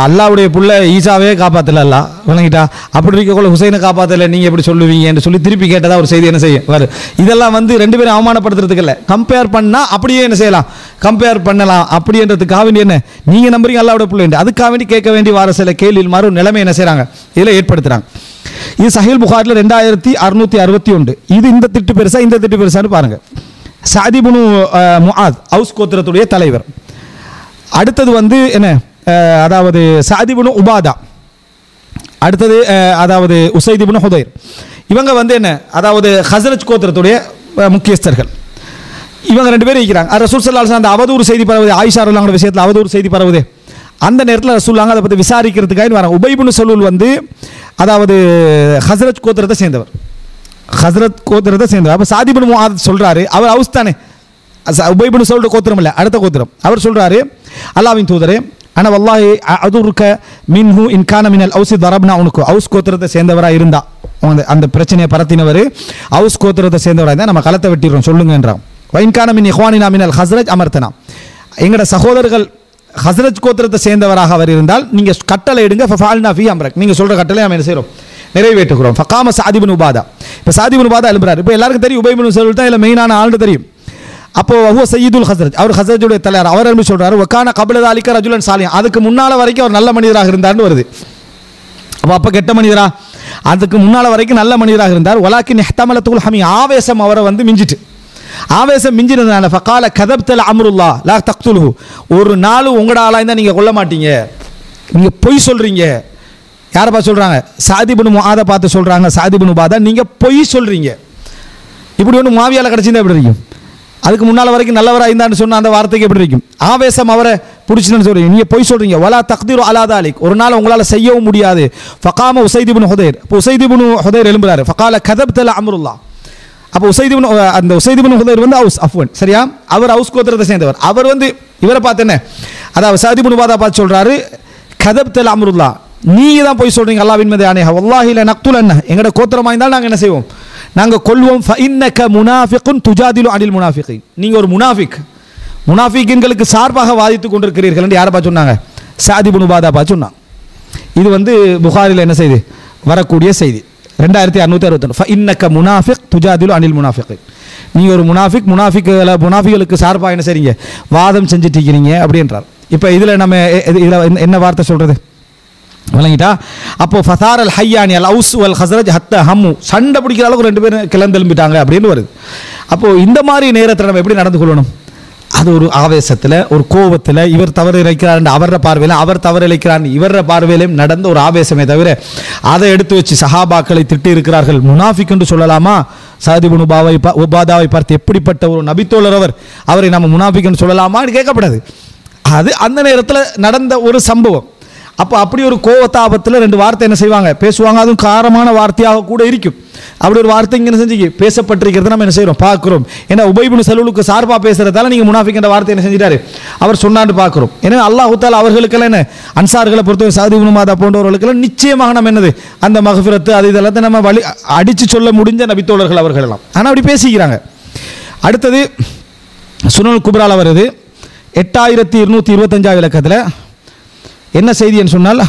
C: அல்லாவுடைய புள்ள ஈசாவே காப்பாற்றல அல்லா விளங்கிட்டா அப்படி இருக்கக்குள்ள ஹுசைனை காப்பாற்றலை நீங்கள் எப்படி சொல்லுவீங்கன்னு சொல்லி திருப்பி கேட்டதாக ஒரு செய்தி என்ன செய்யும்? வரும் இதெல்லாம் வந்து ரெண்டு பேரும் அவமானப்படுத்துறதுக்கு இல்லை. கம்பேர் பண்ணால் அப்படியே என்ன செய்யலாம்? கம்பேர் பண்ணலாம். அப்படின்றதுக்காக வேண்டி என்ன? நீங்கள் நம்புறீங்க அல்லாவுடைய பிள்ளை அதுக்காக வேண்டி கேட்க வேண்டிய வார சில கேள்வியில் மாறும் நிலைமை என்ன செய்கிறாங்க இதில் ஏற்படுத்துகிறாங்க இது சஹில் புகாரில் ரெண்டாயிரத்தி அறுநூத்தி அறுபத்தி ஒன்று. இது இந்த திட்டு பெருசா இந்த திட்டு பெருசான்னு பாருங்க. சாதிபுனு முஆத் ஹவுஸ் கோத்திரத்துடைய தலைவர். அடுத்தது வந்து என்ன? அதாவது சாதிபுனு உபாதா. அடுத்தது அதாவது உசைதிபுனு ஹுதைர். இவங்க வந்து என்ன? அதாவது ஹசரத் கோத்திரத்துடைய முக்கியஸ்தர்கள். இவங்க ரெண்டு பேரும் இருக்கிறாங்க. ரசூல் சல்லா அந்த அவதூறு செய்தி பரவுது ஆயிஷா விஷயத்தில் அவதூறு செய்தி பரவுது. அந்த நேரத்தில் ரசூல்லாங்க அதை பற்றி விசாரிக்கிறதுக்காக வராங்க. உபைபுனு சலூல் வந்து அதாவது ஹசரத் கோத்திரத்தை சேர்ந்தவர். ஹசரத் கோத்திரத்தை சேர்ந்தவர். அப்போ சாதிபுன் முஆத் சொல்கிறாரு அவர் ஹவுஸ் தானே? உபைபுனு சொல்கிற சொல்ற கோத்திரம் இல்லை அடுத்த கோத்திரம். அவர் சொல்கிறாரு அல்லாவின் தூதரே ஆனால் வல்லாஹி அது உருக்க மின் மின்ஹு இன்கான மினல் அவுசி தரப்னா உனக்கு. ஹவுஸ் கோத்திரத்தை சேர்ந்தவராக இருந்தா. அந்த அந்த பிரச்சனையை பரத்தினவர் ஹவுஸ் கோத்திரத்தை சேர்ந்தவராக இருந்தால் நம்ம களத்தை வெட்டிடுறோம். சொல்லுங்கன்றான். வைன்கான மின் இஹ்வானினா மினல் ஹஸ்ரஜ் அமர்த்தனா. எங்களோட சகோதரர்கள் ஹசரத் கோத்திரத்தை சேர்ந்தவராக அவர் இருந்தால் நீங்கள் கட்டளை எடுங்க. ஃபால்னா ஃபி அம்ரக். நீங்கள் சொல்கிற கட்டளை நம்ம என்ன செய்கிறோம் நிறைவேற்றுகிறோம். ஃபகாம சாதிபின் உபாதா. இப்போ சாதிபின் உபாதா எழுப்புறாரு. இப்போ எல்லாருக்கும் தெரியும். உபைபின் சொல்லி தான் இல்லை மெயினான ஆள் தெரியும். அப்போ ஹுவ சையீதுல் ஹஸ்ரத். அவர் ஹஸ்ரஜுடைய தலைவர். அவர் எழுப்பி சொல்றாரு ஒக்கான கபிலத அலிக்க ரஜுலன் சாலியம் அதுக்கு முன்னால வரைக்கும் அவர் நல்ல மனிதராக இருந்தார்னு வருது. அப்போ அப்போ கெட்ட மனிதரா? அதுக்கு முன்னால வரைக்கும் நல்ல மனிதராக இருந்தார். ஒலாக்கி நெஹ்தமலத்துல் ஹமி. ஆவேசம் அவரை வந்து மிஞ்சிட்டு. ஆவேசம் மிஞ்சினதுனால ஃபகால கதப்தல் அம்ருல்லா லா தக்துலுஹு. ஒரு நாள் உங்களோட ஆளாக இருந்தால் நீங்கள் கொல்ல மாட்டீங்க. நீங்கள் பொய் சொல்கிறீங்க யாரை பார்த்து சொல்கிறாங்க சாதிபுனு அதை பார்த்து சொல்கிறாங்க சாதிபுனு பாதா நீங்கள் பொய் சொல்கிறீங்க இப்படி ஒன்று மாவியால் கிடச்சிருந்தா எப்படி இருக்கும் அதுக்கு முன்னால் வரைக்கும் நல்லவராக இருந்தான்னு சொன்ன அந்த வார்த்தைக்கு எப்படி இருக்கும்? ஆவேசம் அவரை பிடிச்சுன்னு சொல்றீங்க. நீங்கள் போய் சொல்கிறீங்க வலா தக்தீர் அலாதாலிக் ஒரு நாள் உங்களால் செய்யவும் முடியாது. ஃபகாம உசைதிபுன் ஹுதேர். இப்போ உசைதிபுன் ஹுதேர் எழும்புறாரு. ஃபகால கதப் தல அமருல்லா. அப்போ உசைதிபுன் அந்த உசைதிபுன் ஹுதேர் வந்து ஹவுஸ் அஃப்வன். சரியா? அவர் ஹவுஸ் கோத்திரத்தை சேர்ந்தவர். அவர் வந்து இவரை பார்த்து என்ன? அதாவது சதிபுன் பாதா பார்த்து சொல்கிறாரு கதப் தல அமருல்லா. நீங்கள் தான் போய் சொல்கிறீங்க அல்லாவின் மீது ஆணையா. வல்லாஹில நக்துல் என்ன எங்களோட கோத்திரமாக இருந்தாலும் நாங்கள் என்ன செய்வோம்? நாங்கள் கொள்வோம் ஃபஇன்னக முனாஃபிகுன் துஜாதிலு அனில் முனாஃபிகை. நீங்கள் ஒரு முனாஃபிக். முனாஃபிகின்களுக்கு சார்பாக வாதித்து கொண்டிருக்கிறீர்கள் என்று யாரை சொன்னாங்க? சாதிபுன் உபாதா சொன்னான். இது வந்து புகாரில் என்ன செய்தி? வரக்கூடிய செய்தி. ரெண்டாயிரத்தி அறுநூத்தி அறுபத்தொன்று இன்னக்க முனாஃபிக் துஜாதிலு அனில் முனாஃபிகை. நீங்கள் ஒரு முனாஃபிக் முனாஃபிக்குகளை முனாஃபிகளுக்கு சார்பாக என்ன செய்றீங்க? வாதம் செஞ்சுட்டு இருக்கிறீங்க அப்படின்றார். இப்போ இதில் நம்ம எ- என்ன- என்ன வார்த்தை சொல்கிறது விளங்கிட்டா அப்போ ஃபசார் அல் ஹையானி அல் அவுஸ் அல் ஹசரஜ் ஹத்த ஹம்மு. சண்டை பிடிக்கிற அளவுக்கு ரெண்டு பேரும் கிளந்தெலும்பிட்டாங்க அப்படின்னு வருது. அப்போ இந்த மாதிரி நேரத்தில் நம்ம எப்படி நடந்து கொள்ளணும்? அது ஒரு ஆவேசத்தில் ஒரு கோபத்தில் இவர் தவறு இழைக்கிறார் அவர பார்வையில் அவர் தவறு இழைக்கிறார் இவர பார்வையிலும் நடந்த ஒரு ஆவேசமே தவிர அதை எடுத்து வச்சு சஹாபாக்களை திட்டி இருக்கிறார்கள். முனாஃபிக் என்று சொல்லலாமா? சாதிபுன் உபாவை பா- உபாதாவை பார்த்து எப்படிப்பட்ட ஒரு நபித்தோழர் அவர் அவரை நம்ம முனாஃபிக் என்று சொல்லலாமான்னு கேட்கப்படாது. அது அந்த நேரத்தில் நடந்த ஒரு சம்பவம். அப்போ அப்படி ஒரு கோவத்தாபத்தில் ரெண்டு வார்த்தை என்ன செய்வாங்க? பேசுவாங்க. அதுவும் காரமான வார்த்தையாக கூட இருக்கும். அப்படி ஒரு வார்த்தை இங்கே என்ன பேசப்பட்டிருக்கிறத நம்ம என்ன செய்கிறோம் பார்க்குறோம். ஏன்னா உபைபுன் செலவுக்கு சார்பாக பேசுறதால நீங்கள் முனாஃபிக் என்ற வார்த்தை என்ன செஞ்சிட்டாரு? அவர் சொன்னான்னு பார்க்குறோம். ஏன்னா அல்லாஹ் அவர்களுக்கெல்லாம் என்ன? அன்சார்களை பொறுத்தவரை சாதி மாதா போன்றவர்களுக்கெல்லாம் நிச்சயமாக நம்ம என்னது? அந்த மகஃபிரத்து அது இதெல்லாம் நம்ம வழி அடித்து சொல்ல முடிஞ்ச நபித்தோழர்கள் அவர்கள் எல்லாம் ஆனால் அப்படி பேசிக்கிறாங்க. அடுத்தது சுனல் குப்ரால வருது. எட்டாயிரத்தி இருநூற்றி இருபத்தஞ்சாவது இலக்கத்தில் என்ன செய்தின்னு சொன்னால்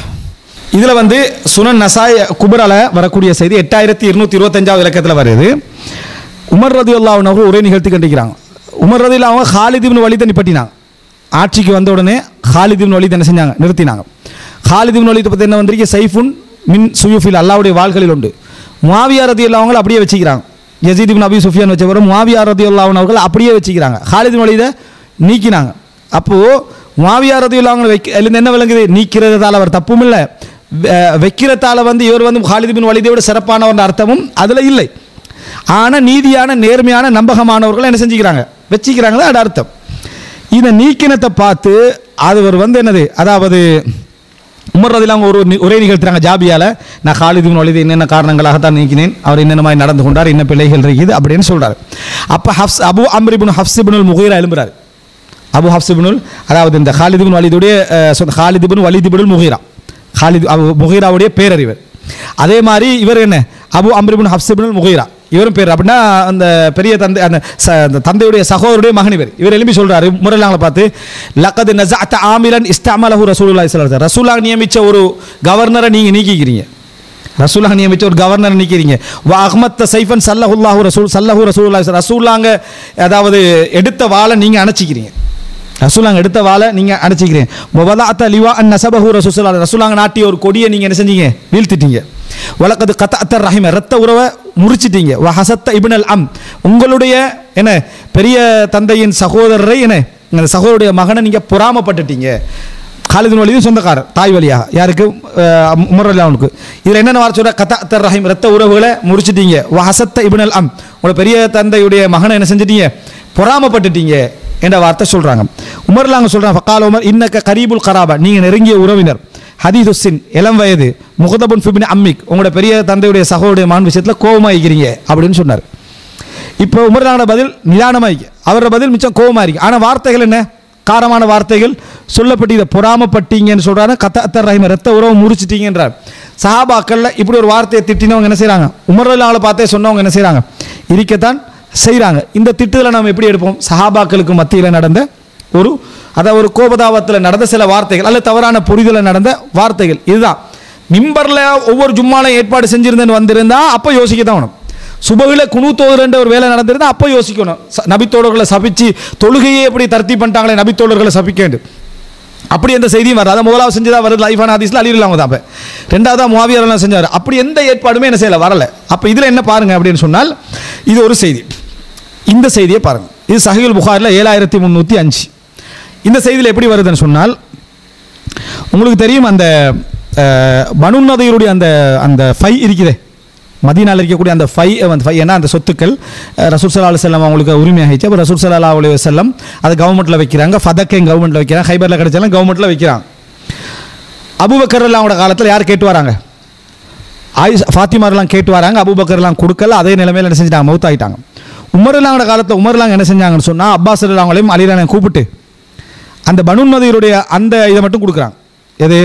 C: இதில் வந்து சுனன் நசாய் குபரால வரக்கூடிய செய்தி எட்டாயிரத்தி இருநூத்தி இருபத்தஞ்சாவது இலக்கத்தில் வருது. உமர் ரதி அவர்கள் ஒரே நிகழ்த்தி கண்டிக்கிறாங்க. உமர் ரதி அவங்க ஹாலிதிபின் தண்ணி பட்டினாங்க ஆட்சிக்கு வந்த உடனே ஹாலிதிபின் வழி தண்ணி செஞ்சாங்க? நிறுத்தினாங்க. ஹாலிதிபின் வழி பற்றி என்ன வந்திருக்கு? சைஃபுன் மின் சுயூஃபில் அல்லாவுடைய வாழ்களில் உண்டு. முவாவியா ரதி அவங்களை அப்படியே வச்சுக்கிறாங்க. யசீத் அபி சுஃபியான் வச்சவரும் முவாவியா ரதி அவர்கள் அப்படியே வச்சுக்கிறாங்க. ஹாலிதின் வழியை நீக்கினாங்க. அப்போது மாவியார் ரதி அவங்க வைக்க அதுலேருந்து என்ன விளங்குது? நீக்கிறதால அவர் தப்பும் இல்லை வைக்கிறதால வந்து இவர் வந்து ஹாலித் பின் வலிதை விட சிறப்பானவர் அர்த்தமும் அதில் இல்லை. ஆனால் நீதியான நேர்மையான நம்பகமானவர்கள் என்ன செஞ்சுக்கிறாங்க? வச்சுக்கிறாங்களா? அது அர்த்தம். இதை நீக்கினத்தை பார்த்து அது ஒரு வந்து என்னது? அதாவது உமர் ரதில் ஒரு உரை நிகழ்த்துறாங்க ஜாபியால். நான் ஹாலித் வழிதை என்னென்ன காரணங்களாக தான் நீக்கினேன்? அவர் என்னென்ன மாதிரி நடந்து கொண்டார்? என்ன பிள்ளைகள் இருக்குது? அப்படின்னு சொல்கிறார் அப்போ Hafs Abu Amr ibn Hafs ibn Mughira எழும்புறாரு. Abu Hafs ibn al அதாவது இந்த ஹாலிதிபின் வலிதுடைய ஹாலிதிபின் வலிதிபினுல் முகீரா ஹாலித் அபு முகீராவுடைய பேரறிவர் அதே மாதிரி இவர் என்ன? அபு அம்ரிபின் ஹப்சிபினுல் முஹீரா இவரும் பேர் அப்படின்னா அந்த பெரிய தந்தை அந்த ச- அந்த தந்தையுடைய சகோதருடைய மகன் இவர். இவர் எழுப்பி சொல்றாரு முரலாங்களை பார்த்து லக்கது நசாத்த ஆமிலன் இஸ்தாமலஹூ ரசூலுல்லா ஸல்லல்லாஹு அலைஹி ரசூலாக நியமிச்ச ஒரு கவர்னரை நீங்கள் நீக்கிக்கிறீங்க. ரசூலாக நியமிச்ச ஒரு கவர்னர் நிற்கிறீங்க வா அஹ்மத் சைஃபன் சல்லஹுல்லாஹூ ரசூல் சல்லஹூ ரசூலுல்லாஹி ஸல்லல்லாஹு ரசூலாங்க அதாவது எடுத்த வாளை நீங்கள் அணைச்சிக்கிறீங்க. ரசூலாங்க எடுத்த வாழை நீங்கள் அடைச்சிக்கிறேன் வவதாத்த லிவா அன் நசபஹு ரசூல் ரசூலாங்க நாட்டிய ஒரு கொடியை நீங்கள் என்ன செஞ்சீங்க? வீழ்த்திட்டீங்க. வழக்கது கத்த அத்தர் ரஹிம ரத்த உறவை முறிச்சிட்டீங்க. வ ஹசத்த இப்னல் அம் உங்களுடைய என்ன பெரிய தந்தையின் சகோதரரை என்ன அந்த சகோதருடைய மகனை நீங்கள் பொறாமப்பட்டுட்டீங்க. காலிதின் வழியும் சொந்தக்காரர் தாய் வழியாக. யாருக்கு? உமர் அவனுக்கு இதில் என்னென்ன வார சொல்கிற கதா தர் ரஹீம் ரத்த உறவுகளை முறிச்சிட்டீங்க. வஹசத்த இப்னல் அம் உங்களோட பெரிய தந்தையுடைய மகனை என்ன செஞ்சிட்டீங்க? பொறாமப்பட்டுட்டீங்க. என்ற வார்த்தை சொல்கிறாங்க உமர்ல அவங்க சொல்கிறாங்க ஃபக்கால் உமர் இன்னக்க கரீபுல் கராபா. நீங்கள் நெருங்கிய உறவினர். ஹதீதுசின் இளம் வயது முகதபுன் ஃபிபின் அம்மிக் உங்களோட பெரிய தந்தையுடைய சகோடைய மான் விஷயத்தில் கோபமாக இருக்கிறீங்க அப்படின்னு சொன்னார். இப்போ உமர்லாங்கோட பதில் நிதானமாக அவரோட பதில் மிச்சம் கோபமாக இருக்கு. ஆனால் வார்த்தைகள் என்ன? காரமான வார்த்தைகள். சொல்லப்பட்டு இதை பொறாமப்பட்டீங்கன்னு சொல்கிறாங்க கத்த ரஹிம ரத்த உறவு முறிச்சிட்டீங்கன்றார். சஹாபாக்கள்ல இப்படி ஒரு வார்த்தையை திட்டினவங்க என்ன செய்கிறாங்க உமர்லால பார்த்தே சொன்னவங்க என்ன செய்கிறாங்க இருக்கத்தான் செய்கிறாங்க இந்த திட்டுதலை நம்ம எப்படி எடுப்போம்? சஹாபாக்களுக்கு மத்தியில் நடந்த ஒரு அதாவது ஒரு கோபதாபத்தில் நடந்த சில வார்த்தைகள் அல்லது தவறான புரிதலில் நடந்த வார்த்தைகள். இதுதான். மிம்பரில் ஒவ்வொரு ஜும்மாலையும் ஏற்பாடு செஞ்சுருந்தேன்னு வந்திருந்தா அப்போ யோசிக்க தான் வேணும். சுபகில குணூத்தோதுன்ற ஒரு வேலை நடந்திருந்தா அப்போ யோசிக்கணும் ச- நபித்தோழர்களை சபிச்சு தொழுகையே எப்படி தர்த்தி பண்ணிட்டாங்களே நபித்தோழர்களை சபிக்க வேண்டும் அப்படி எந்த செய்தியும் வராது. அதை முதலாவது செஞ்சதா வருது லைஃபான ஹதீஸ்ல அலிலாங்க தான் அப்ப. ரெண்டாவதா முவாவியர் செஞ்சார். அப்படி எந்த ஏற்பாடுமே என்ன செய்யலை வரல. அப்போ இதில் என்ன பாருங்கள் அப்படின்னு சொன்னால் இது ஒரு செய்தி. இந்த செய்தியை பாருங்க. இது சஹில் புகாரில் ஏழாயிரத்தி முந்நூற்றி அஞ்சு. இந்த செய்தியில் எப்படி வருதுன்னு சொன்னால் உங்களுக்கு தெரியும் அந்த அஹ், அந்த அந்த ஃபை இருக்குதே. மதியனால் இருக்கக்கூடிய அந்த ஃபை அந்த ஃபை ஏன்னா அந்த சொத்துக்கள் அஹ், ரசூல் சல்லா செல்லம் அவங்களுக்கு உரிமையாகிச்சு அப்போ ரசூல் சல்லா அலி செல்லம் அதை கவர்மெண்ட்டில் வைக்கிறாங்க. ஃபதக்கையும் கவர்மெண்ட்டில் வைக்கிறாங்க. ஹைபரில் கிடைச்சாலும் கவர்மெண்ட்டில் வைக்கிறாங்க. அபுபக்கர்லாம் அவங்களோட காலத்தில் யார் கேட்டு வராங்க? ஆயுஷ் ஃபாத்திமாரெலாம் கேட்டு வராங்க. அபுபக்கர்லாம் கொடுக்கல. அதே நிலைமையில் என்ன செஞ்சுட்டாங்க? மவுத் உமர்லாங்கோட காலத்தில் உமர்லாங்க என்ன செஞ்சாங்கன்னு சொன்னால் அப்பாஸ் அவங்களையும் அலிலானையும் கூப்பிட்டு அந்த பனுன் நதியுடைய அந்த இதை மட்டும் கொடுக்குறாங்க. எது?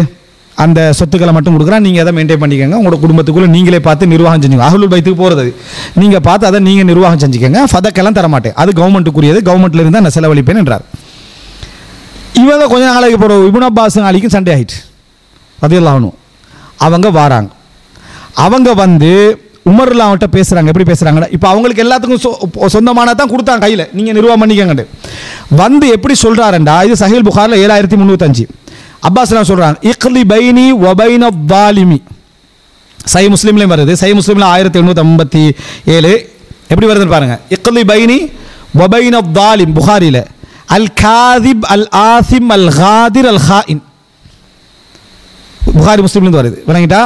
C: அந்த சொத்துக்களை மட்டும் கொடுக்குறான் நீங்கள் அதை மெயின்டைன் பண்ணிக்கோங்க. உங்களோட குடும்பத்துக்குள்ளே நீங்களே பார்த்து நிர்வாகம் செஞ்சுங்க. அகலூர் பைத்துக்கு போகிறது நீங்கள் பார்த்து அதை நீங்கள் நிர்வாகம் செஞ்சுக்கோங்க. ஃபதக்கெல்லாம் தர மாட்டேன் அது கவர்மெண்ட்டுக்குரியது கவர்மெண்ட்டில் இருந்தால் நான் செலவழிப்பேன் என்றார். இவங்க கொஞ்ச நாளைக்கு போகிற இபுன் அப்பாஸ் அலிக்கும் சண்டை ஆயிட்டு. ஆகணும் அவங்க வாராங்க. அவங்க வந்து உமர்ல அவன்கிட்ட பேசுகிறாங்க எப்படி பேசுகிறாங்கன்னா இப்போ அவங்களுக்கு எல்லாத்துக்கும் சொ சொந்தமான தான் கொடுத்தாங்க கையில். நீங்கள் நிர்வாகம் பண்ணிக்கங்கண்டு வந்து எப்படி சொல்கிறாருண்டா இது சஹில் புகாரில் ஏழாயிரத்தி முந்நூற்றஞ்சு அப்பாஸ்லாம் சொல்கிறாங்க இக்லி பைனி ஒபைன வாலிமி. சை முஸ்லீம்லேயும் வருது. சை முஸ்லீமில் ஆயிரத்தி எண்ணூற்றி ஐம்பத்தி ஏழு எப்படி வருதுன்னு பாருங்க. இக்லி பைனி ஒபைன வாலிம். புகாரியில் அல் காதிப் அல் ஆசிம் அல் ஹாதிர் அல் ஹாஇன் புகாரி முஸ்லீம்லேருந்து வருது. விளங்கிட்டா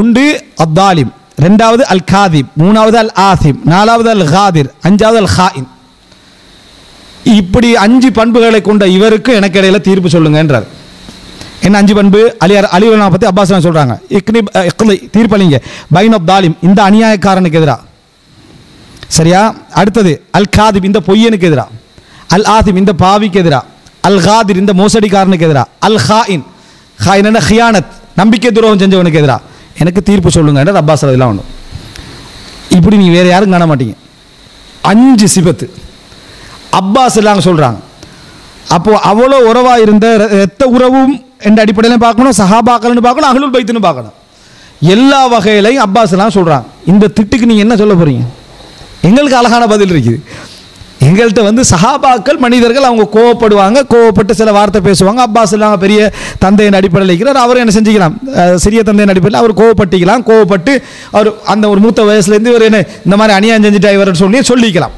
C: ஒன்று அத்தாலிம். ரெண்டாவது அல் காதிப் மூணாவது அல் ஆசிப் நாலாவது அல் ஹாதிர் அஞ்சாவது அல் ஹாயின் இப்படி அஞ்சு பண்புகளை கொண்ட இவருக்கு எனக்கு இடையில தீர்ப்பு சொல்லுங்கன்றார் என்ன அஞ்சு பண்பு அலியார் அலிவலா பற்றி அப்பாஸ் சொல்கிறாங்க இக்னி இக்லி தீர்ப்பளிங்க பைன் ஆஃப் தாலிம் இந்த அநியாயக்காரனுக்கு எதிராக சரியா அடுத்தது அல் காதிப் இந்த பொய்யனுக்கு எதிராக அல் ஆசிம் இந்த பாவிக்கு எதிராக அல் ஹாதிர் இந்த மோசடிக்காரனுக்கு எதிராக அல் ஹாயின் ஹாயின் ஹியானத் நம்பிக்கை துரோகம் செஞ்சவனுக்கு எதிராக எனக்கு தீர்ப்பு சொல்லுங்கன்றது அப்பாஸ் அதெல்லாம் ஒன்று இப்படி நீ வேற யாரும் காண மாட்டீங்க. அஞ்சு சிபத்து. அப்பாஸ் எல்லாம் சொல்கிறாங்க அப்போது அவ்வளோ உறவாக இருந்த ரத்த உறவும் என்ற அடிப்படையிலும் பார்க்கணும் சஹாபாக்கள்னு பார்க்கணும் அகலுல் பைத்துன்னு பார்க்கணும். எல்லா வகையிலையும் அப்பாஸ் சொல்கிறாங்க இந்த திட்டுக்கு நீங்கள் என்ன சொல்ல போகிறீங்க எங்களுக்கு அழகான பதில் இருக்குது. எங்கள்கிட்ட வந்து சஹாபாக்கள் மனிதர்கள் அவங்க கோவப்படுவாங்க கோவப்பட்டு சில வார்த்தை பேசுவாங்க. அப்பாஸ் இல்லாமல் பெரிய தந்தையின் அடிப்படையில் இருக்கிறார். அவர் என்ன செஞ்சுக்கலாம்? சிறிய தந்தையின் அடிப்படையில் அவர் கோவப்பட்டிக்கலாம். கோவப்பட்டு அவர் அந்த ஒரு மூத்த வயசுலேருந்து இவர் என்ன இந்த மாதிரி அநியாயம் செஞ்சுட்டா இவர்னு சொல்லி சொல்லிக்கலாம்.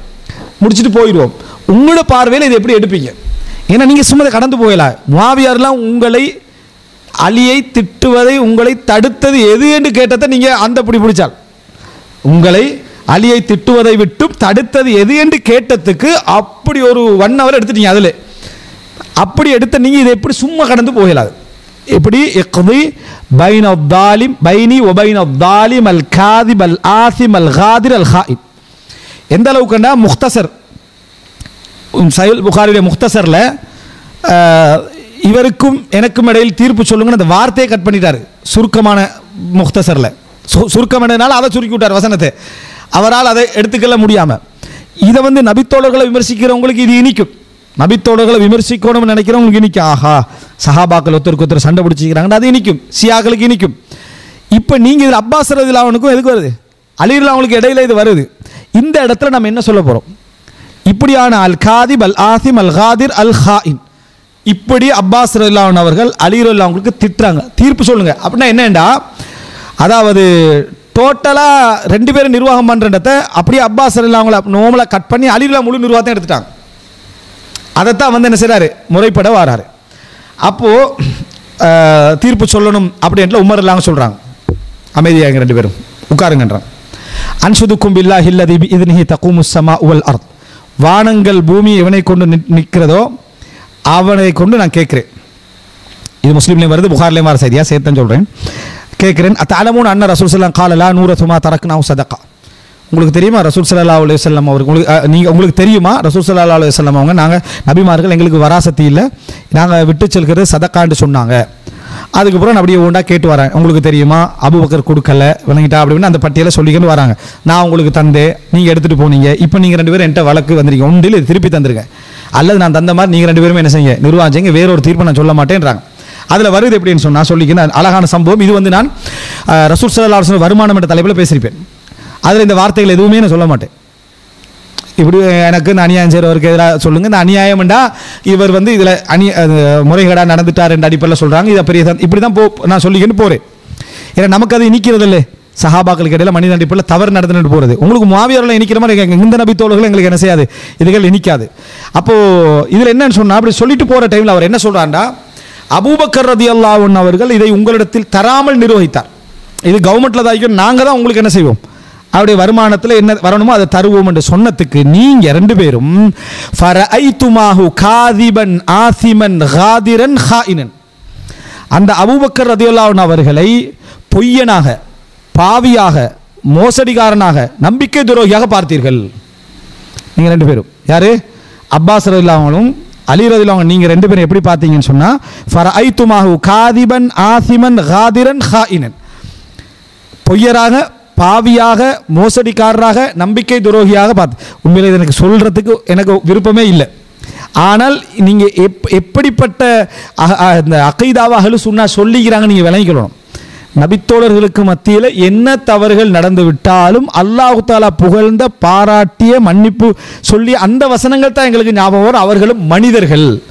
C: முடிச்சுட்டு போயிடுவோம். உங்களோட பார்வையில் இதை எப்படி எடுப்பீங்க? ஏன்னா நீங்கள் சும்மா கடந்து போகலாம் மாவியார்லாம் உங்களை அலியை திட்டுவதை உங்களை தடுத்தது எது என்று கேட்டதை நீங்கள் அந்த பிடி பிடிச்சால். உங்களை அலியை திட்டுவதை விட்டும் தடுத்தது எது என்று கேட்டதுக்கு அப்படி ஒரு ஒன் ஹவர் எடுத்துட்டீங்க அதில். அப்படி எடுத்த நீங்கள் இதை எப்படி சும்மா கடந்து போகலாது. எப்படி? இக்தி பைன் அப் தாலிம் பைனி ஒபைன் அப் தாலிம் அல் காதிம் அல் ஆசிம் அல் காதிர் அல் ஹாயிப் எந்த அளவுக்குன்னா? முக்தசர். சயல் புகாரியுடைய முக்தசரில் இவருக்கும் எனக்கும் இடையில் தீர்ப்பு சொல்லுங்கன்னு அந்த வார்த்தையை கட் பண்ணிட்டாரு. சுருக்கமான முக்தசரில். சு சுருக்கமானதுனால அதை சுருக்கி விட்டார் வசனத்தை. அவரால் அதை எடுத்துக்கொள்ள முடியாமல் இதை வந்து நபித்தோழர்களை விமர்சிக்கிறவங்களுக்கு இது இனிக்கும். நபித்தோழர்களை விமர்சிக்கணும்னு நினைக்கிறவங்களுக்கு இனிக்கும். ஆஹா சஹாபாக்கள் ஒருத்தருக்கு ஒருத்தர் சண்டை பிடிச்சிக்கிறாங்கன்னா அது இனிக்கும். சியாக்களுக்கு இனிக்கும். இப்போ நீங்கள் இதில் அப்பாஸ் ரதில் அவனுக்கும் எதுக்கு வருது? அலிரில் அவங்களுக்கு இடையில இது வருது. இந்த இடத்துல நம்ம என்ன சொல்ல போகிறோம் இப்படியான அல் காதிப் அல் ஆசிம் அல் காதிர் அல் ஹாயின் இப்படி அப்பாஸ் ரல்லான் அவர்கள் அலிரல்லா அவங்களுக்கு திட்டுறாங்க. தீர்ப்பு சொல்லுங்கள் அப்படின்னா என்னண்டா? அதாவது டோட்டலாக ரெண்டு பேரும் நிர்வாகம் பண்ணுறத அப்படியே அப்பாஸ் ரல்லா அவங்கள நோமலை கட் பண்ணி அலிரல்லா முழு நிர்வாகத்தை எடுத்துட்டாங்க. அதைத்தான் வந்து என்ன செய்கிறாரு முறைப்பட வராரு. அப்போது தீர்ப்பு சொல்லணும் அப்படின்ட்டு உமர் இல்லாமல் சொல்கிறாங்க அமைதியாங்க ரெண்டு பேரும். உட்காருங்கன்றான் அன்சுதுக்கும் பில்லா ஹில்லதி இதுனிஹி தகுமுசமா உவல் அர்த். வானங்கள் பூமி எவனை கொண்டு நிற்கிறதோ அவனை கொண்டு நான் கேட்குறேன். இது முஸ்லீம்லேயும் வருது புகார்லேயும் வர செய்தியாக சேர்த்தேன்னு சொல்கிறேன் கேட்குறேன். அத்தாலமூன் அண்ணன் ரசூல் சல்லாம் காலலா நூற சுமா தரக்குனாவும் சதக்கா. உங்களுக்கு தெரியுமா ரசூல் சல்லா அலி வல்லம் அவருக்கு உங்களுக்கு நீங்கள் உங்களுக்கு தெரியுமா ரசூல் சல்லா அலி வல்லம் அவங்க? நாங்கள் நபிமார்கள் எங்களுக்கு வராசத்தி இல்லை. நாங்கள் விட்டு செல்கிறது சதக்கான்னு சொன்னாங்க. அதுக்கப்புறம் நான் அப்படியே ஒன்றா கேட்டு வரேன். உங்களுக்கு தெரியுமா? அபுபக்கர் கொடுக்கல விளங்கிட்டா அப்படின்னு அந்த பட்டியலை சொல்லிக்கிட்டு வராங்க. நான் உங்களுக்கு தந்தேன் நீங்கள் எடுத்துகிட்டு போனீங்க. இப்போ நீங்கள் ரெண்டு பேரும் என்கிட்ட வழக்கு வந்திருக்கீங்க. ஒன்றில் இது திருப்பி தந்திருக்கேன். அல்லது நான் தந்த மாதிரி நீங்கள் ரெண்டு பேருமே என்ன செய்யுங்க? நிர்வாகம் செய்யுங்க வேறொரு தீர்ப்பை நான் சொல்ல மாட்டேன்றாங்க. அதில் வருது எப்படின்னு சொன்னால் சொல்லிக்கிறேன். அழகான சம்பவம். இது வந்து நான் ரசூல் சல்லா வருமானம் என்ற தலைப்பில் பேசியிருப்பேன். அதில் இந்த வார்த்தைகள் எதுவுமே நான் சொல்ல மாட்டேன். இப்படி எனக்கு இந்த அநியாயம் செய்கிறவருக்கு எதிராக சொல்லுங்கள் இந்த அநியாயம்டா இவர் வந்து இதில் அணி முறைகேடாக நடந்துட்டார் என்ற அடிப்படையில் சொல்கிறாங்க இதை பெரிய இப்படி தான் போ நான் சொல்லிக்கின்னு போகிறேன் ஏன்னா நமக்கு அது இனிக்கிறது இல்லை சஹாபாக்களுக்கு இடையில மனித அடிப்படையில் தவறு நடந்துட்டு போகிறது உங்களுக்கு மாவியரில் இனிக்கிற மாதிரி இந்த நபி தோழர்கள் எங்களுக்கு என்ன செய்யாது? இதுகள் இனிக்காது. அப்போது இதில் என்னன்னு சொன்னால் அப்படி சொல்லிட்டு போகிற டைமில் அவர் என்ன சொல்கிறாண்டா அபூபக்கர் ரதி அவர்கள் இதை உங்களிடத்தில் தராமல் நிர்வகித்தார். இது கவர்மெண்ட்டில் தான் நாங்கள் தான் உங்களுக்கு என்ன செய்வோம்? அவருடைய வருமானத்தில் என்ன வரணுமோ அதை தருவோம் என்று சொன்னதுக்கு நீங்க ரெண்டு பேரும் ஃபரஐத்துமாஹு காதிபன் ஆசிமன் காதிரன் ஹாயினன். அந்த அபூபக்கர் ரதியுல்லாஹன் அவர்களை பொய்யனாக பாவியாக மோசடிகாரனாக நம்பிக்கை துரோகியாக பார்த்தீர்கள். நீங்கள் ரெண்டு பேரும். யாரு? அப்பாஸ் ரதில்லாவங்களும் அலி ரதில்லாவங்க நீங்கள் ரெண்டு பேரும் எப்படி பார்த்தீங்கன்னு சொன்னால் ஃபர ஐத்துமாஹு காதிபன் ஆசிமன் காதிரன் ஹாயினன். பொய்யராக பாவியாக மோசடிக்காரராக நம்பிக்கை துரோகியாக பார்த்து. உண்மையில் இது எனக்கு சொல்கிறதுக்கு எனக்கு விருப்பமே இல்லை. ஆனால் நீங்கள் எப் எப்படிப்பட்ட அந்த அ- சொன்னால் சொல்லிக்கிறாங்க நீங்கள் விளங்கிக்கொள்ளணும். நபித்தோழர்களுக்கு மத்தியில் என்ன தவறுகள் நடந்து விட்டாலும் அல்லாஹு தாலா புகழ்ந்த பாராட்டிய மன்னிப்பு சொல்லி அந்த வசனங்கள் தான் எங்களுக்கு ஞாபகம் வரும். அவர்களும் மனிதர்கள்.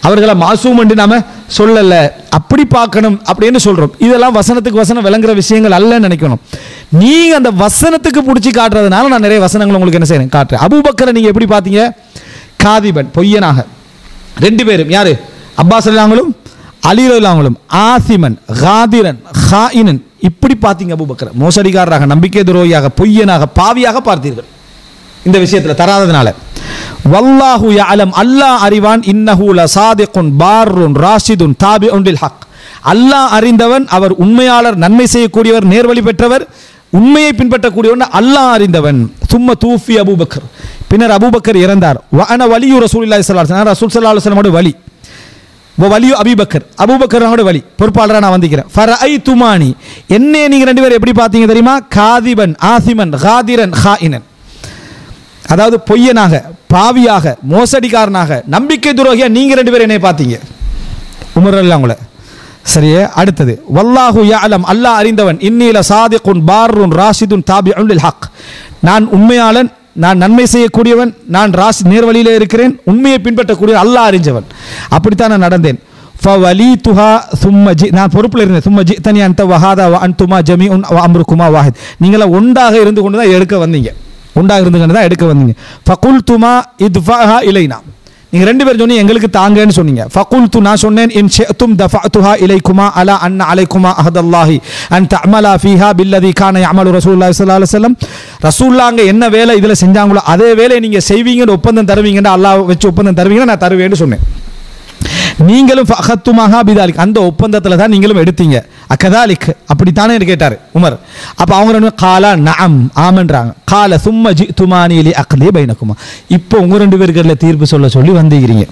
C: அவர்களை மாசூம் என்று நாம சொல்லலை. அப்படி பார்க்கணும் அப்படின்னு சொல்றோம். இதெல்லாம் வசனத்துக்கு வசனம் விளங்குற விஷயங்கள் அல்லன்னு நினைக்கணும். நீங்க அந்த வசனத்துக்கு பிடிச்சி காட்டுறதுனால நான் நிறைய வசனங்கள் உங்களுக்கு என்ன செய்யறேன்? காட்டுறேன். அபூபக்கரை நீங்க எப்படி பார்த்தீங்க? காதிபன் பொய்யனாக. ரெண்டு பேரும். யாரு? அப்பாஸ் அல்லாங்களும் அலிரலாங்களும் ஆசிமன் ஹாதிரன் ஹாயினன் இப்படி பார்த்தீங்க அபூபக்கர். மோசடிக்காரராக நம்பிக்கை துரோகியாக பொய்யனாக பாவியாக பார்த்தீர்கள். இந்த விஷயத்தில் தராததுனால. வல்லாஹு அலம் அல்லாஹ் அறிவான் இன்னஹூல லசாதிகுன் பாருன் ராஷிதுன் தாபி ஒன்றில் ஹக். அல்லாஹ் அறிந்தவன் அவர் உண்மையாளர் நன்மை செய்யக்கூடியவர் நேர்வழி பெற்றவர் உண்மையை பின்பற்றக்கூடியவன் அல்லாஹ் அறிந்தவன். சும்ம தூஃபி அபூபக்கர். பின்னர் அபூபக்கர் இறந்தார். வஅன ரசூல் ரசூலுல்லாஹி ஸல்லல்லாஹு ரசூல் சல்லாஹ் அலைஹி வலி. வலியு அபிபக்கர். அபூபக்கரோட வலி. பொறுப்பாளராக நான் வந்திக்கிறேன். ஐ துமானி என்னே நீங்கள் ரெண்டு பேரும் எப்படி பார்த்தீங்க தெரியுமா? காதிபன் ஆசிமன் காதிரன் ஹாயினன். அதாவது பொய்யனாக பாவியாக மோசடிக்காரனாக நம்பிக்கை துரோகியா நீங்கள் ரெண்டு பேரும் என்னை பார்த்தீங்க. உமர் அல்லாங்கள சரியே அடுத்தது. வல்லாஹு யாலம் அல்லாஹ் அறிந்தவன். இன்னில சாதிகுன் பார்ருன் ராஷிதுன் தாபி அனுல் ஹக். நான் உண்மையாளன் நான் நன்மை செய்யக்கூடியவன் நான் ராஸ் நேர்வழியிலே இருக்கிறேன் உண்மையை பின்பற்றக்கூடிய அல்லாஹ் அறிஞ்சவன். அப்படித்தான் நான் நடந்தேன். ஃபவலி துஹா சும்மஜி நான் பொறுப்பில் இருந்தேன். சும்மஜி தனி அந்த வஹாதா அன் துமா ஜமி உன் அம்ருக்குமா வாஹித். நீங்களாம் ஒன்றாக இருந்து கொண்டு தான் எடுக்க வந்தீங்க. ஒன்றாக இருந்து கொண்டு தான் எடுக்க வந்தீங்க. ஃபகுல் துமா இத்ஃபஹா இலைனா. நீங்க ரெண்டு பேரும் சொன்னீங்க எங்களுக்கு தாங்கன்னு சொன்னீங்க. ஃபகுல்து நான் சொன்னேன் இன் ஷிஅதும் தஃபஅதுஹா இலைக்குமா அலா அண்ணா அலைக்குமா அஹதல்லாஹி அன் தஅமலா ஃபீஹா பில்லதி கான அமலு ரசூல்லா சல்லா அலைஹி வஸல்லம். ரசூல்லாங்க என்ன வேலை இதில் செஞ்சாங்களோ அதே வேலையை நீங்கள் செய்வீங்கன்னு ஒப்பந்தம் தருவீங்கன்னு அல்லாஹ் வச்சு ஒப்பந்தம் தருவீங்கன்னு நான் தருவேன்னு சொன்னேன். நீங்களும் ஃபஹத்துமாக அபிதாலிக் அந்த ஒப்பந்தத்தில் தான் நீங்களும் எடுத்தீங்க. அக்கதாலிக் அப்படித்தானே கேட்டார் உமர். அப்போ அவங்க ரெண்டு காலா நாம் ஆமன்றாங்க. கால சும்ம ஜி துமானிலி அக்லி பைனக்குமா. இப்போ உங்க ரெண்டு பேருக்கு தீர்ப்பு சொல்ல சொல்லி வந்திருக்கிறீங்க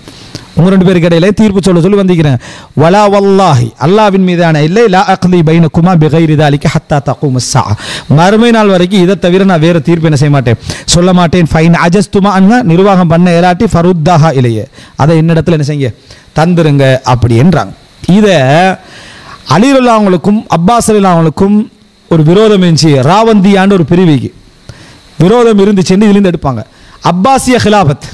C: உங்கள் ரெண்டு பேருக்கு இடையில தீர்ப்பு சொல்ல சொல்லி வந்திருக்கிறேன். வலா வல்லாஹி அல்லாவின் மீதான இல்லை லா அக்லி பைனக்குமா பிகைரி தாலிக்கு ஹத்தா தக்கும் சா மறுமை நாள் வரைக்கும் இதை தவிர நான் வேறு தீர்ப்பு என்ன செய்ய மாட்டேன். சொல்ல மாட்டேன் ஃபைன் அஜஸ்துமா நிர்வாகம் பண்ண இயலாட்டி ஃபருத்தாஹா இல்லையே அதை என்னிடத்தில் என்ன செய்யுங்க? தந்துருங்க அப்படின்றாங்க இதை அலிருல்லாவங்களுக்கும் அப்பாஸ் அலிலாவங்களுக்கும் ஒரு விரோதம் இருந்துச்சு. ராவந்தியான்னு ஒரு பிரிவிக்கு. விரோதம் இருந்துச்சுன்னு இதுலேருந்து எடுப்பாங்க. அப்பாசிய ஹிலாபத்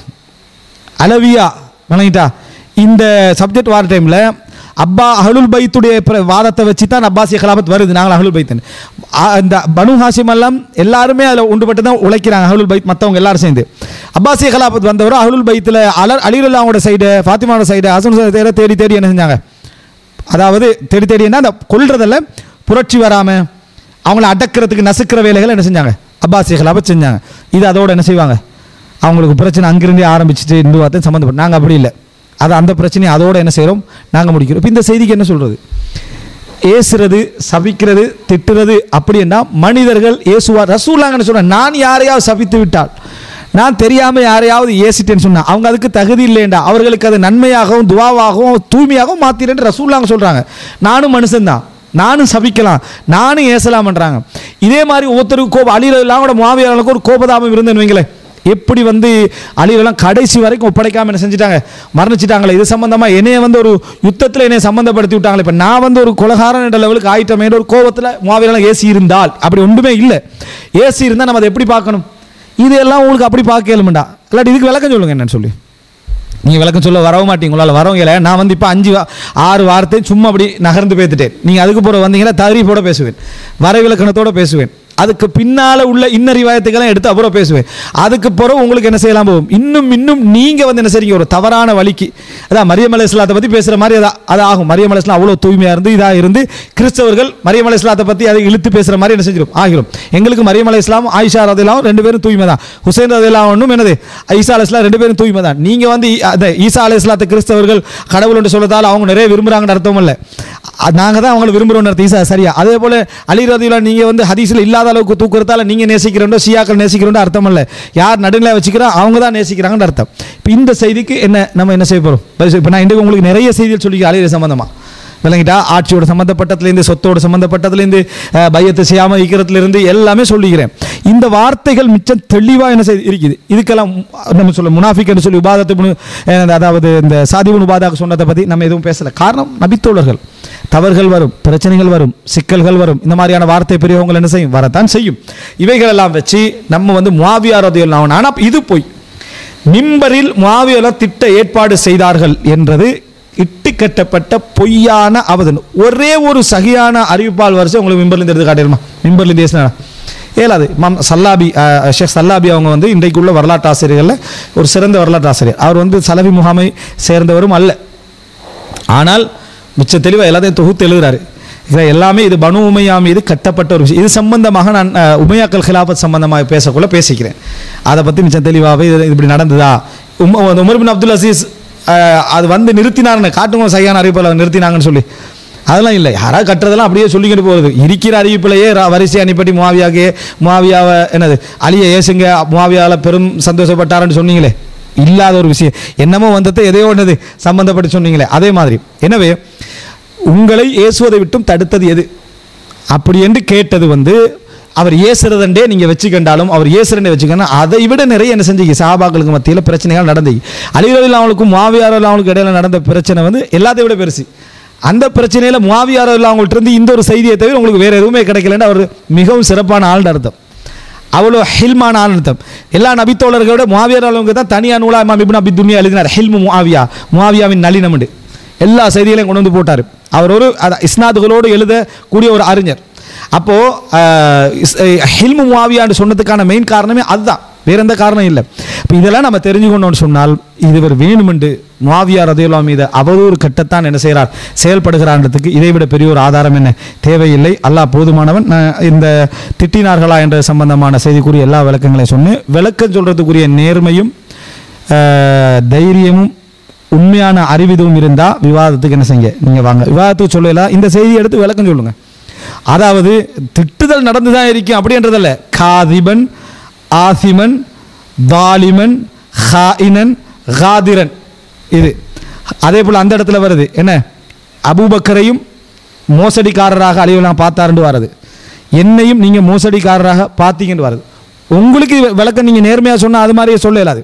C: அலவியா வணங்கிட்டா. இந்த சப்ஜெக்ட் வார டைமில் அப்பா அஹலுல் பைத்துடைய பிர- வாதத்தை வச்சு தான் அப்பாசிய கலாபத் வருது. நாங்கள் அஹலுல் பைத்துன்னு. ஆ, இந்த பனு ஹாசிம் எல்லாம் எல்லாருமே அதில் உண்டுபட்டு தான் உழைக்கிறாங்க. அஹலுல் பைத் மற்றவங்க எல்லாரும் சேர்ந்து. அப்பாசிய கலாபத் வந்தவர் அஹலுல் பைத்தில் அலர் அலிருல்லாவோட சைடு ஃபாத்திமாவோட சைடு ஹசன் சைடு தேடி தேடி என்ன செஞ்சாங்க? அதாவது தேடி தேடி என்ன? அந்த கொல்றதில் புரட்சி வராமல் அவங்கள அடக்கிறதுக்கு நசுக்கிற வேலைகள் என்ன செஞ்சாங்க? அப்பாசிய கலாபத் செஞ்சாங்க. இது அதோட என்ன செய்வாங்க? அவங்களுக்கு பிரச்சனை அங்கிருந்தே ஆரம்பிச்சுட்டு இந்து வார்த்தை சம்மந்தப்பட்டு நாங்கள் அப்படி இல்லை. அது அந்த பிரச்சனையை அதோடு என்ன செய்கிறோம் நாங்கள் முடிக்கிறோம். இப்போ இந்த செய்திக்கு என்ன சொல்கிறது ஏசுறது சபிக்கிறது திட்டுறது அப்படின்னா மனிதர்கள் ஏசுவார் ரசூலாங்கன்னு சொன்ன நான் யாரையாவது சபித்து விட்டால் நான் தெரியாமல் யாரையாவது ஏசிட்டேன்னு சொன்னா அவங்க அதுக்கு தகுதி இல்லைண்டா அவர்களுக்கு அது நன்மையாகவும் துவாவாகவும் தூய்மையாகவும் மாத்திரேன்னு ரசூலாங்க சொல்கிறாங்க நானும் மனுஷன்தான். நானும் சபிக்கலாம். நானும் ஏசலாம்ன்றாங்க. இதே மாதிரி ஒவ்வொருத்தருக்கு கோபம் அழியிலாம் கூட மாவியாளர்களுக்கு ஒரு கோபதாபம் இருந்தேன்னு வைங்களேன். எப்படி வந்து அழிவெல்லாம் கடைசி வரைக்கும் ஒப்படைக்காமல் என்ன செஞ்சுட்டாங்க? மரணிச்சிட்டாங்களே. இது சம்மந்தமாக என்னைய வந்து ஒரு யுத்தத்தில் என்னை சம்மந்தப்படுத்தி விட்டாங்களே. இப்போ நான் வந்து ஒரு கொலகாரன் என்ற லெவலுக்கு ஆயிட்டமேன்ற ஒரு கோபத்தில் மாவீரெல்லாம் ஏசி இருந்தால். அப்படி ஒன்றுமே இல்லை. ஏசி இருந்தால் நம்ம அதை எப்படி பார்க்கணும்? இதெல்லாம் உங்களுக்கு அப்படி பார்க்க இயலுமெண்டா? இல்லாட்டி இதுக்கு விளக்கம் சொல்லுங்கள் என்னன்னு சொல்லி. நீங்கள் விளக்கம் சொல்ல வரவும் மாட்டீங்க. உங்களால் இல்லை நான் வந்து இப்போ அஞ்சு வா- ஆறு வார்த்தை சும்மா அப்படி நகர்ந்து பேத்துட்டேன். நீங்கள் அதுக்கு போகிற வந்தீங்கன்னா தகரீஃபோட பேசுவேன். வரைவிலக்கணத்தோடு பேசுவேன். அதுக்கு பின்னால உள்ள இன்ன ரிவாயத்துக்கெல்லாம் எடுத்து அப்புறம் பேசுவேன். அதுக்கு பிறகு உங்களுக்கு என்ன செய்யலாம் போகும்? இன்னும் இன்னும் நீங்கள் வந்து என்ன செய்றீங்க? ஒரு தவறான வழிக்கு. அதான் மரியமலை இஸ்லாத்தை பற்றி பேசுகிற மாதிரி அதான் அது ஆகும். மரியமலை இஸ்லாம் அவ்வளோ தூய்மையாக இருந்து இதாக இருந்து கிறிஸ்தவர்கள் மரியமலை இஸ்லாத்தை பற்றி அதை இழுத்து பேசுகிற மாதிரி என்ன செஞ்சிடும் ஆகிரும். எங்களுக்கு மரியமலை இஸ்லாம் ஆயிஷா ரதிலாம் ரெண்டு பேரும் தூய்மை தான். ஹுசைன் ரதிலாம் ஒன்றும் என்னது? ஈசா அலி இஸ்லாம் ரெண்டு பேரும் தூய்மை தான். நீங்கள் வந்து அந்த ஈசா அலி இஸ்லாத்தை கிறிஸ்தவர்கள் கடவுள் என்று சொல்லத்தால் அவங்க நிறைய விரும்புகிறாங்கன்னு அர்த்தம் இல்லை. நாங்கள் தான் அவங்களை விரும்புகிறோம் அர்த்தம். ஈசா சரியா? அதே போல் அலி ரதியுல்லா நீங்கள் வந்து ஹதீஸில் இல்லாத அளவுக்கு தூக்குறதால நீங்கள் நேசிக்கிறோம் சியாக்கள் நேசிக்கிறோண்டோ அர்த்தம் இல்லை யார் நடுநிலை வச்சுக்கிறோ அவங்க தான் நேசிக்கிறாங்கன்னு அர்த்தம். இப்போ இந்த செய்திக்கு என்ன நம்ம என்ன செய்ய போகிறோம் இப்போ நான் இன்றைக்கு உங்களுக்கு நிறைய செய்திகள் சொல்லி அலிர சம்பந்தமா? விளங்கிட்டா ஆட்சியோட சம்மந்தப்பட்டதுலேருந்து சொத்தோட சம்மந்தப்பட்டதுலேருந்து பயத்தை பையத்தை செய்யாமல் இருக்கிறதுலேருந்து எல்லாமே சொல்லிக்கிறேன். இந்த வார்த்தைகள் மிச்சம் தெளிவாக என்ன செய்து இருக்குது. இதுக்கெல்லாம் நம்ம சொல்ல முனாஃபிக்னு சொல்லி உபாதத்தை அதாவது இந்த சாதிபுன் உபாதாக சொன்னதை பற்றி நம்ம எதுவும் பேசலை. காரணம் நபித்தோழர்கள். தவறுகள் வரும் பிரச்சனைகள் வரும் சிக்கல்கள் வரும். இந்த மாதிரியான வார்த்தை பெரியவங்க என்ன செய்யும்? வரத்தான் செய்யும். இவைகள் எல்லாம் வச்சு நம்ம வந்து முவாவியாரதியல் ஆனால் இது போய் மிம்பரில் முவாவியல திட்ட ஏற்பாடு செய்தார்கள் என்றது இட்டு கட்டப்பட்ட பொய்யான அவதன் ஒரே ஒரு சகியான அறிவிப்பால் வரிசை உங்களுக்கு மிம்பர்லேருந்து எடுத்து காட்டிடுமா மிம்பர்லேருந்து பேசினா ஏலாது மாம் சல்லாபி ஷேக் சல்லாபி அவங்க வந்து இன்றைக்குள்ள வரலாற்று ஆசிரியர்களில் ஒரு சிறந்த வரலாற்று ஆசிரியர். அவர் வந்து சலபி முகாமை சேர்ந்தவரும் அல்ல. ஆனால் மிச்ச தெளிவாக எல்லாத்தையும் தொகுத்து எழுதுறாரு. இதில் எல்லாமே இது பனு உமையா மீது கட்டப்பட்ட ஒரு விஷயம். இது சம்பந்தமாக நான் உமையாக்கல் ஹிலாபத் சம்பந்தமாக பேசக்குள்ள பேசிக்கிறேன். அதை பற்றி மிச்சம் தெளிவாகவே இது இப்படி நடந்ததா? உம் உமர் பின் அப்துல் அசீஸ் அது வந்து நிறுத்தினாருன்னு காட்டுங்க சரியான அறிவிப்பில் நிறுத்தினாங்கன்னு சொல்லி. அதெல்லாம் இல்லை. யாராவது கட்டுறதெல்லாம் அப்படியே சொல்லிக்கிட்டு போகிறது இருக்கிற அறிவிப்பிலேயே வரிசை அனுப்பி முவாவியாகே முவாவியாவை என்னது அழிய ஏசுங்க முவாவியாவில் பெரும் சந்தோஷப்பட்டாருன்னு சொன்னீங்களே. இல்லாத ஒரு விஷயம். என்னமோ வந்தது எதையோ ஒன்றது சம்மந்தப்பட்டு சொன்னீங்களே. அதே மாதிரி. எனவே உங்களை ஏசுவதை விட்டும் தடுத்தது எது? அப்படி என்று கேட்டது வந்து அவர் ஏசுறதண்டே நீங்கள் வச்சுக்கண்டாலும் அவர் ஏசுறண்டே வச்சுக்கணும் அதை விட நிறைய என்ன செஞ்சீங்க சாபாக்களுக்கு மத்தியில் பிரச்சனைகள் நடந்தது அலிரவில் அவங்களுக்கும் மாவியாரில் அவங்களுக்கு இடையில நடந்த பிரச்சனை வந்து எல்லாத்தையும் விட பெருசு. அந்த பிரச்சனையில் மாவியாரில் அவங்கள்ட்ட இருந்து இந்த ஒரு செய்தியை தவிர உங்களுக்கு வேறு எதுவுமே கிடைக்கலன்னு அவர் மிகவும் சிறப்பான ஆள்னு அர்த்தம். அவ்வளோ ஹில்மான ஆள் அர்த்தம். எல்லா நபித்தோழர்களை விட முவாவியார் அளவுக்கு தான் தனியாக நூலா இமாம் இப்னு அபி துன்யா எழுதினார் ஹில்மு மாவியா மாவியாவின் நளினமுண்டு எல்லா செய்திகளையும் கொண்டு வந்து போட்டார். அவர் ஒரு இஸ்னாதுகளோடு எழுதக்கூடிய ஒரு அறிஞர். அப்போது ஹில்மு முவாவியான்னு சொன்னதுக்கான மெயின் காரணமே அதுதான். வேற எந்த காரணம் இல்லை. இப்போ இதெல்லாம் நம்ம தெரிஞ்சுக்கணும்னு சொன்னால் இதுவர் வேணுமென்று மாவியார் ரதையுல்லா மீது அவதூறு கட்டத்தான் என்ன செய்கிறார்? செயல்படுகிறான்றதுக்கு இதை விட பெரிய ஒரு ஆதாரம் என்ன? தேவையில்லை. அல்லாஹ் போதுமானவன். நான் இந்த திட்டினார்களா என்ற சம்பந்தமான செய்திக்குரிய எல்லா விளக்கங்களையும் சொன்னேன் விளக்கம் சொல்கிறதுக்குரிய நேர்மையும் தைரியமும் உண்மையான அறிவிதும் இருந்தால் விவாதத்துக்கு என்ன செய்யுங்க? நீங்கள் வாங்க. விவாதத்துக்கு சொல்லலாம் இந்த செய்தியை எடுத்து விளக்கம் சொல்லுங்கள் அதாவது திட்டுதல் நடந்து தான் இருக்கும் அப்படின்றதல்ல. காதிபன் ஆசிமன் தாலிமன் ஹாயினன் காதிரன். இது. அதே போல் அந்த இடத்துல வருது. என்ன? அபூபக்கரையும் மோசடிக்காரராக அழிவெல்லாம் பார்த்தாருன்னு வருது என்னையும் நீங்கள் மோசடிக்காரராக பார்த்தீங்கன்னு வருது உங்களுக்கு விளக்கம் நீங்கள் நேர்மையாக சொன்னால் அது மாதிரியே சொல்ல இயலாது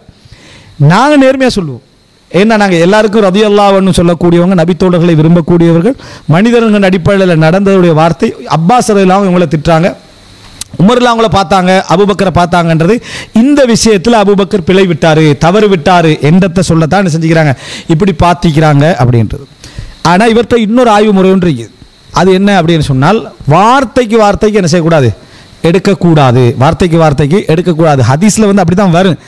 C: நாங்கள் நேர்மையாக சொல்லுவோம். ஏன்னா நாங்கள் எல்லாருக்கும் ரதியல்லாவன்னு சொல்லக்கூடியவங்க நபித்தோழர்களை விரும்பக்கூடியவர்கள். மனிதர்கள் அடிப்படையில் நடந்ததுடைய வார்த்தை அப்பாஸ் ரதிலாம் இவங்களை திட்டுறாங்க. உமர்ல அவங்கள பார்த்தாங்க அபுபக்கரை பார்த்தாங்கன்றது. இந்த விஷயத்தில் அபுபக்கர் பிழை விட்டார் தவறு விட்டார் என்றத்தை சொல்லத்தான் என்ன செஞ்சுக்கிறாங்க. இப்படி பார்த்திக்கிறாங்க அப்படின்றது. ஆனால் இவர்கிட்ட இன்னொரு ஆய்வு முறை ஒன்று இருக்குது. அது என்ன அப்படின்னு சொன்னால் வார்த்தைக்கு வார்த்தைக்கு என்ன செய்யக்கூடாது? எடுக்கக்கூடாது. வார்த்தைக்கு வார்த்தைக்கு எடுக்கக்கூடாது. ஹதீஸில் வந்து அப்படி தான் வரும்.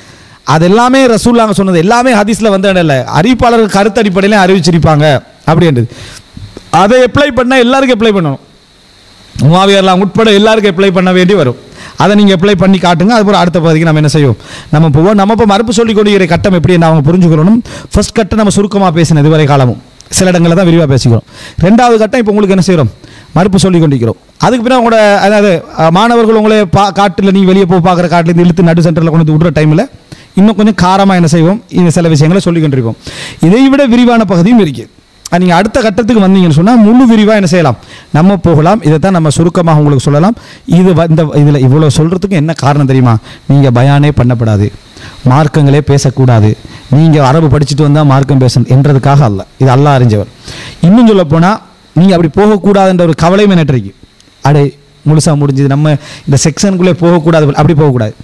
C: அது எல்லாமே ரசூல்லாங்க சொன்னது. எல்லாமே ஹதீஸில் வந்து இல்லை அறிவிப்பாளர்கள் கருத்து அறிவிச்சிருப்பாங்க அப்படின்றது. அதை அப்ளை பண்ணால் எல்லாருக்கும் அப்ளை பண்ணணும். மூவாவியர்லாம் உட்பட எல்லாருக்கும் அப்ளை பண்ண வேண்டி வரும். அதை நீங்கள் அப்ளை பண்ணி காட்டுங்க. அதுக்கப்புறம் அடுத்த பகுதிக்கு நம்ம என்ன செய்வோம்? நம்ம போவோம். நம்ம இப்போ மறுப்பு சொல்லிக் கொடுக்கிற கட்டம் எப்படி அவங்க புரிஞ்சுக்கணும் ஃபர்ஸ்ட் கட்டம் நம்ம சுருக்கமாக பேசினது இதுவரை காலமும். சில இடங்களில் தான் விரிவாக பேசிக்கிறோம். ரெண்டாவது கட்டம் இப்போ உங்களுக்கு என்ன செய்கிறோம்? மறுப்பு சொல்லிக் கொண்டிருக்கிறோம். அதுக்கு பின்னாடி உங்களோட அதாவது மாணவர்கள் உங்களே பா காட்டில் நீங்கள் வெளியே போய் பார்க்குற காட்டிலேருந்து இழுத்து நடு சென்டரில் கொண்டு விடுற டைமில் இன்னும் கொஞ்சம் காரமாக என்ன செய்வோம்? இந்த சில விஷயங்களை சொல்லிக் கொண்டிருப்போம். இதை விட விரிவான பகுதியும் இருக்குது நீங்கள் அடுத்த கட்டத்துக்கு வந்தீங்கன்னு சொன்னால் முழு விரிவாக என்ன செய்யலாம்? நம்ம போகலாம். இதை தான் நம்ம சுருக்கமாக உங்களுக்கு சொல்லலாம். இது இந்த இதில் இவ்வளோ சொல்கிறதுக்கு என்ன காரணம் தெரியுமா? நீங்கள் பயானே பண்ணப்படாது. மார்க்கங்களே பேசக்கூடாது. நீங்கள் அரபு படிச்சுட்டு வந்தால் மார்க்கம் பேசணும் என்றதுக்காக அல்ல. இது அல்லாஹ் அறிஞ்சவர். இன்னும் சொல்ல போனால் நீங்கள் அப்படி போகக்கூடாதுன்ற ஒரு கவலையும் நினைட்டுருக்கு அடே முழுசாக முடிஞ்சது. நம்ம இந்த செக்ஷனுக்குள்ளே போகக்கூடாது. அப்படி போகக்கூடாது.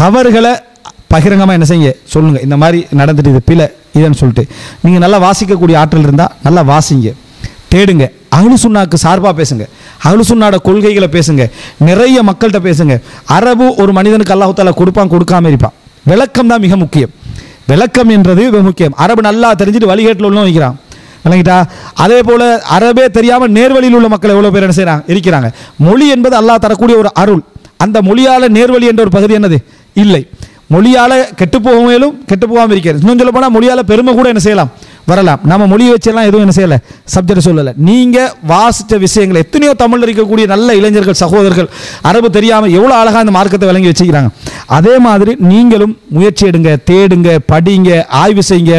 C: தவறுகளை பகிரங்கமாக என்ன செய்யுங்க? சொல்லுங்கள் இந்த மாதிரி நடந்துட்டு இது பிழை இதுன்னு சொல்லிட்டு. நீங்கள் நல்லா வாசிக்கக்கூடிய ஆற்றல் இருந்தால் நல்லா வாசிங்க. தேடுங்க. அஹ்லு சார்பாக பேசுங்க. அஹ்லு சுன்னாட கொள்கைகளை பேசுங்க. நிறைய மக்கள்கிட்ட பேசுங்க. அரபு ஒரு மனிதனுக்கு அல்லாஹ் கொடுப்பான் கொடுக்காம இருப்பான். விளக்கம் தான் மிக முக்கியம். விளக்கம் என்றது மிக முக்கியம். அரபு நல்லா தெரிஞ்சுட்டு வழிகேட்டில் உள்ள வைக்கிறான் விளங்கிட்டா? அதே போல் அரபே தெரியாமல் நேர்வழியில் உள்ள மக்கள் எவ்வளோ பேர் என்ன செய்கிறாங்க இருக்கிறாங்க. மொழி என்பது அல்லாஹ் தரக்கூடிய ஒரு அருள். அந்த மொழியால் நேர்வழி என்ற ஒரு பகுதி என்னது? இல்லை. மொழியால் கெட்டு போகவும் கெட்டு போகாமல் இருக்கிறது. இன்னும் சொல்ல போனால் மொழியால் பெருமை கூட என்ன செய்யலாம்? வரலாம். நம்ம மொழியை வச்செல்லாம் எதுவும் என்ன செய்யலை? சப்ஜெக்ட் சொல்லலை. நீங்கள் வாசித்த விஷயங்கள் எத்தனையோ தமிழில் இருக்கக்கூடிய நல்ல இளைஞர்கள் சகோதரர்கள் அரபு தெரியாமல் எவ்வளோ அழகாக அந்த மார்க்கத்தை வழங்கி வச்சுக்கிறாங்க அதே மாதிரி நீங்களும் முயற்சி எடுங்க தேடுங்க படிங்க ஆய்வு செய்யுங்க.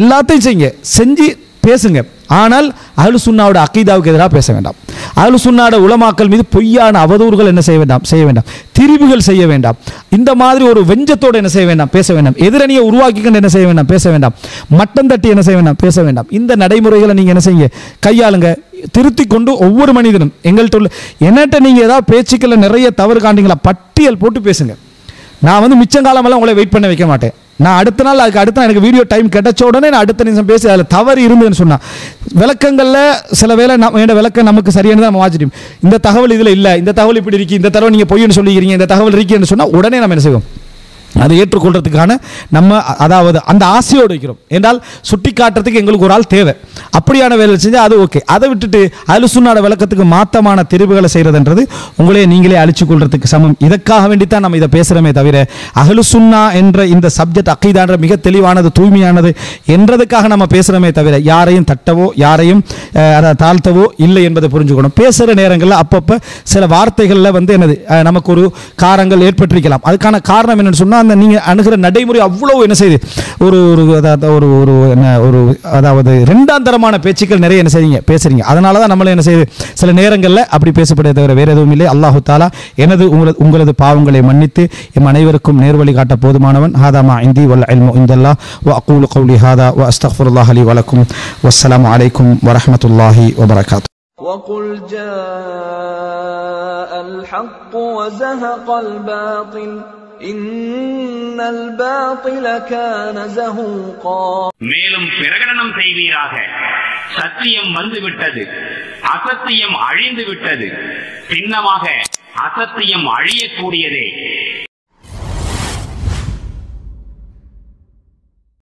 C: எல்லாத்தையும் செய்யுங்க. செஞ்சு பேசுங்க. ஆனால் அகலு சுன்னாவோட அக்கீதாவுக்கு எதிராக பேச வேண்டாம். அகலு சுண்ணாவோட உலமாக்கள் மீது பொய்யான அவதூறுகள் என்ன செய்ய வேண்டாம்? செய்ய வேண்டாம். திரிவுகள் செய்ய வேண்டாம். இந்த மாதிரி ஒரு வெஞ்சத்தோடு என்ன செய்ய வேண்டாம்? பேச வேண்டாம். எதிரணியை உருவாக்கிக்கொண்டு என்ன செய்ய வேண்டாம்? பேச வேண்டாம். மட்டம் தட்டி என்ன செய்ய வேண்டாம்? பேச வேண்டாம். இந்த நடைமுறைகளை நீங்கள் என்ன செய்யுங்க? கையாளுங்க. திருத்தி கொண்டு ஒவ்வொரு மனிதனும் எங்கள்கிட்ட உள்ள என்னட்ட நீங்கள் ஏதாவது பேச்சுக்களை நிறைய தவறு காண்டிங்களா பட்டியல் போட்டு பேசுங்க. நான் வந்து மிச்சங்காலமெல்லாம் உங்களை வெயிட் பண்ண வைக்க மாட்டேன். நான் அடுத்த நாள் அதுக்கு அடுத்த எனக்கு வீடியோ டைம் கிடைச்ச உடனே நான் அடுத்த நிமிஷம் பேசி அதில் தவறு இருந்ததுன்னு சொன்னேன் விளக்கங்களில் சில வேளை நம்ம வேண்ட விளக்கம் நமக்கு சரியானது நம்ம வாச்சிட்டோம் இந்த தகவல் இதில் இல்லை இந்த தகவல் இப்படி இருக்கு இந்த தகவல் நீங்கள் பொய்ன்னு சொல்லிக்கிறீங்க இந்த தகவல் இருக்கீங்கன்னு சொன்னால் உடனே நம்ம என்ன செய்வோம்? அதை ஏற்றுக்கொள்றதுக்கான நம்ம அதாவது அந்த ஆசையோடு இருக்கிறோம். என்றால் சுட்டி காட்டுறதுக்கு எங்களுக்கு ஒரு ஆள் தேவை. அப்படியான வேலை செஞ்சால் அது ஓகே அதை விட்டுட்டு அலுசுன்னாட விளக்கத்துக்கு மாத்தமான தெரிவுகளை செய்கிறதுன்றது உங்களே நீங்களே அழிச்சு கொள்றதுக்கு சமம். இதற்காக வேண்டித்தான் நம்ம இதை பேசுகிறோமே தவிர அஹ்லுசுன்னா என்ற இந்த சப்ஜெக்ட் அக்கைதான்ற மிக தெளிவானது தூய்மையானது என்றதுக்காக நம்ம பேசுகிறோமே தவிர யாரையும் தட்டவோ யாரையும் அதை தாழ்த்தவோ இல்லை என்பதை புரிஞ்சுக்கணும். பேசுகிற நேரங்களில் அப்பப்போ சில வார்த்தைகளில் வந்து என்னது நமக்கு ஒரு காரங்கள் ஏற்பட்டிருக்கலாம். அதுக்கான காரணம் என்னென்னு சொன்னால் அந்த நீங்கள் அணுகிற நடைமுறை அவ்வளோ என்ன செய்யுது ஒரு ஒரு அதாவது ஒரு ஒரு என்ன ஒரு அதாவது ரெண்டாம் தரமான பேச்சுக்கள் நிறைய என்ன செய்றீங்க பேசுறீங்க அதனால தான் நம்மள என்ன செய்யுது சில நேரங்களில் அப்படி பேசப்படுறதை தவிர வேற எதுவும் இல்லை அல்லாஹு தாலா எனது உங்களது உங்களது பாவங்களை மன்னித்து எம் அனைவருக்கும் நேர்வழி காட்ட போதுமானவன் ஹாதாமா இந்தி வல் இல்மு இந்தல்லா வ அகூலு கௌலி ஹாதா வ அஸ்தக்ஃபிருல்லாஹ் அலி வலக்கும் வஸ்ஸலாமு அலைக்கும் வரஹ்மத்துல்லாஹி வபரகாத்து
A: وقل جاء الحق وزهق الباطل
E: மேலும் பிரகடனம் செய்வீராக. சத்தியம் வந்துவிட்டது. அசத்தியம் அழிந்து விட்டது சின்னமாக அசத்தியம் அழியக்கூடியதே.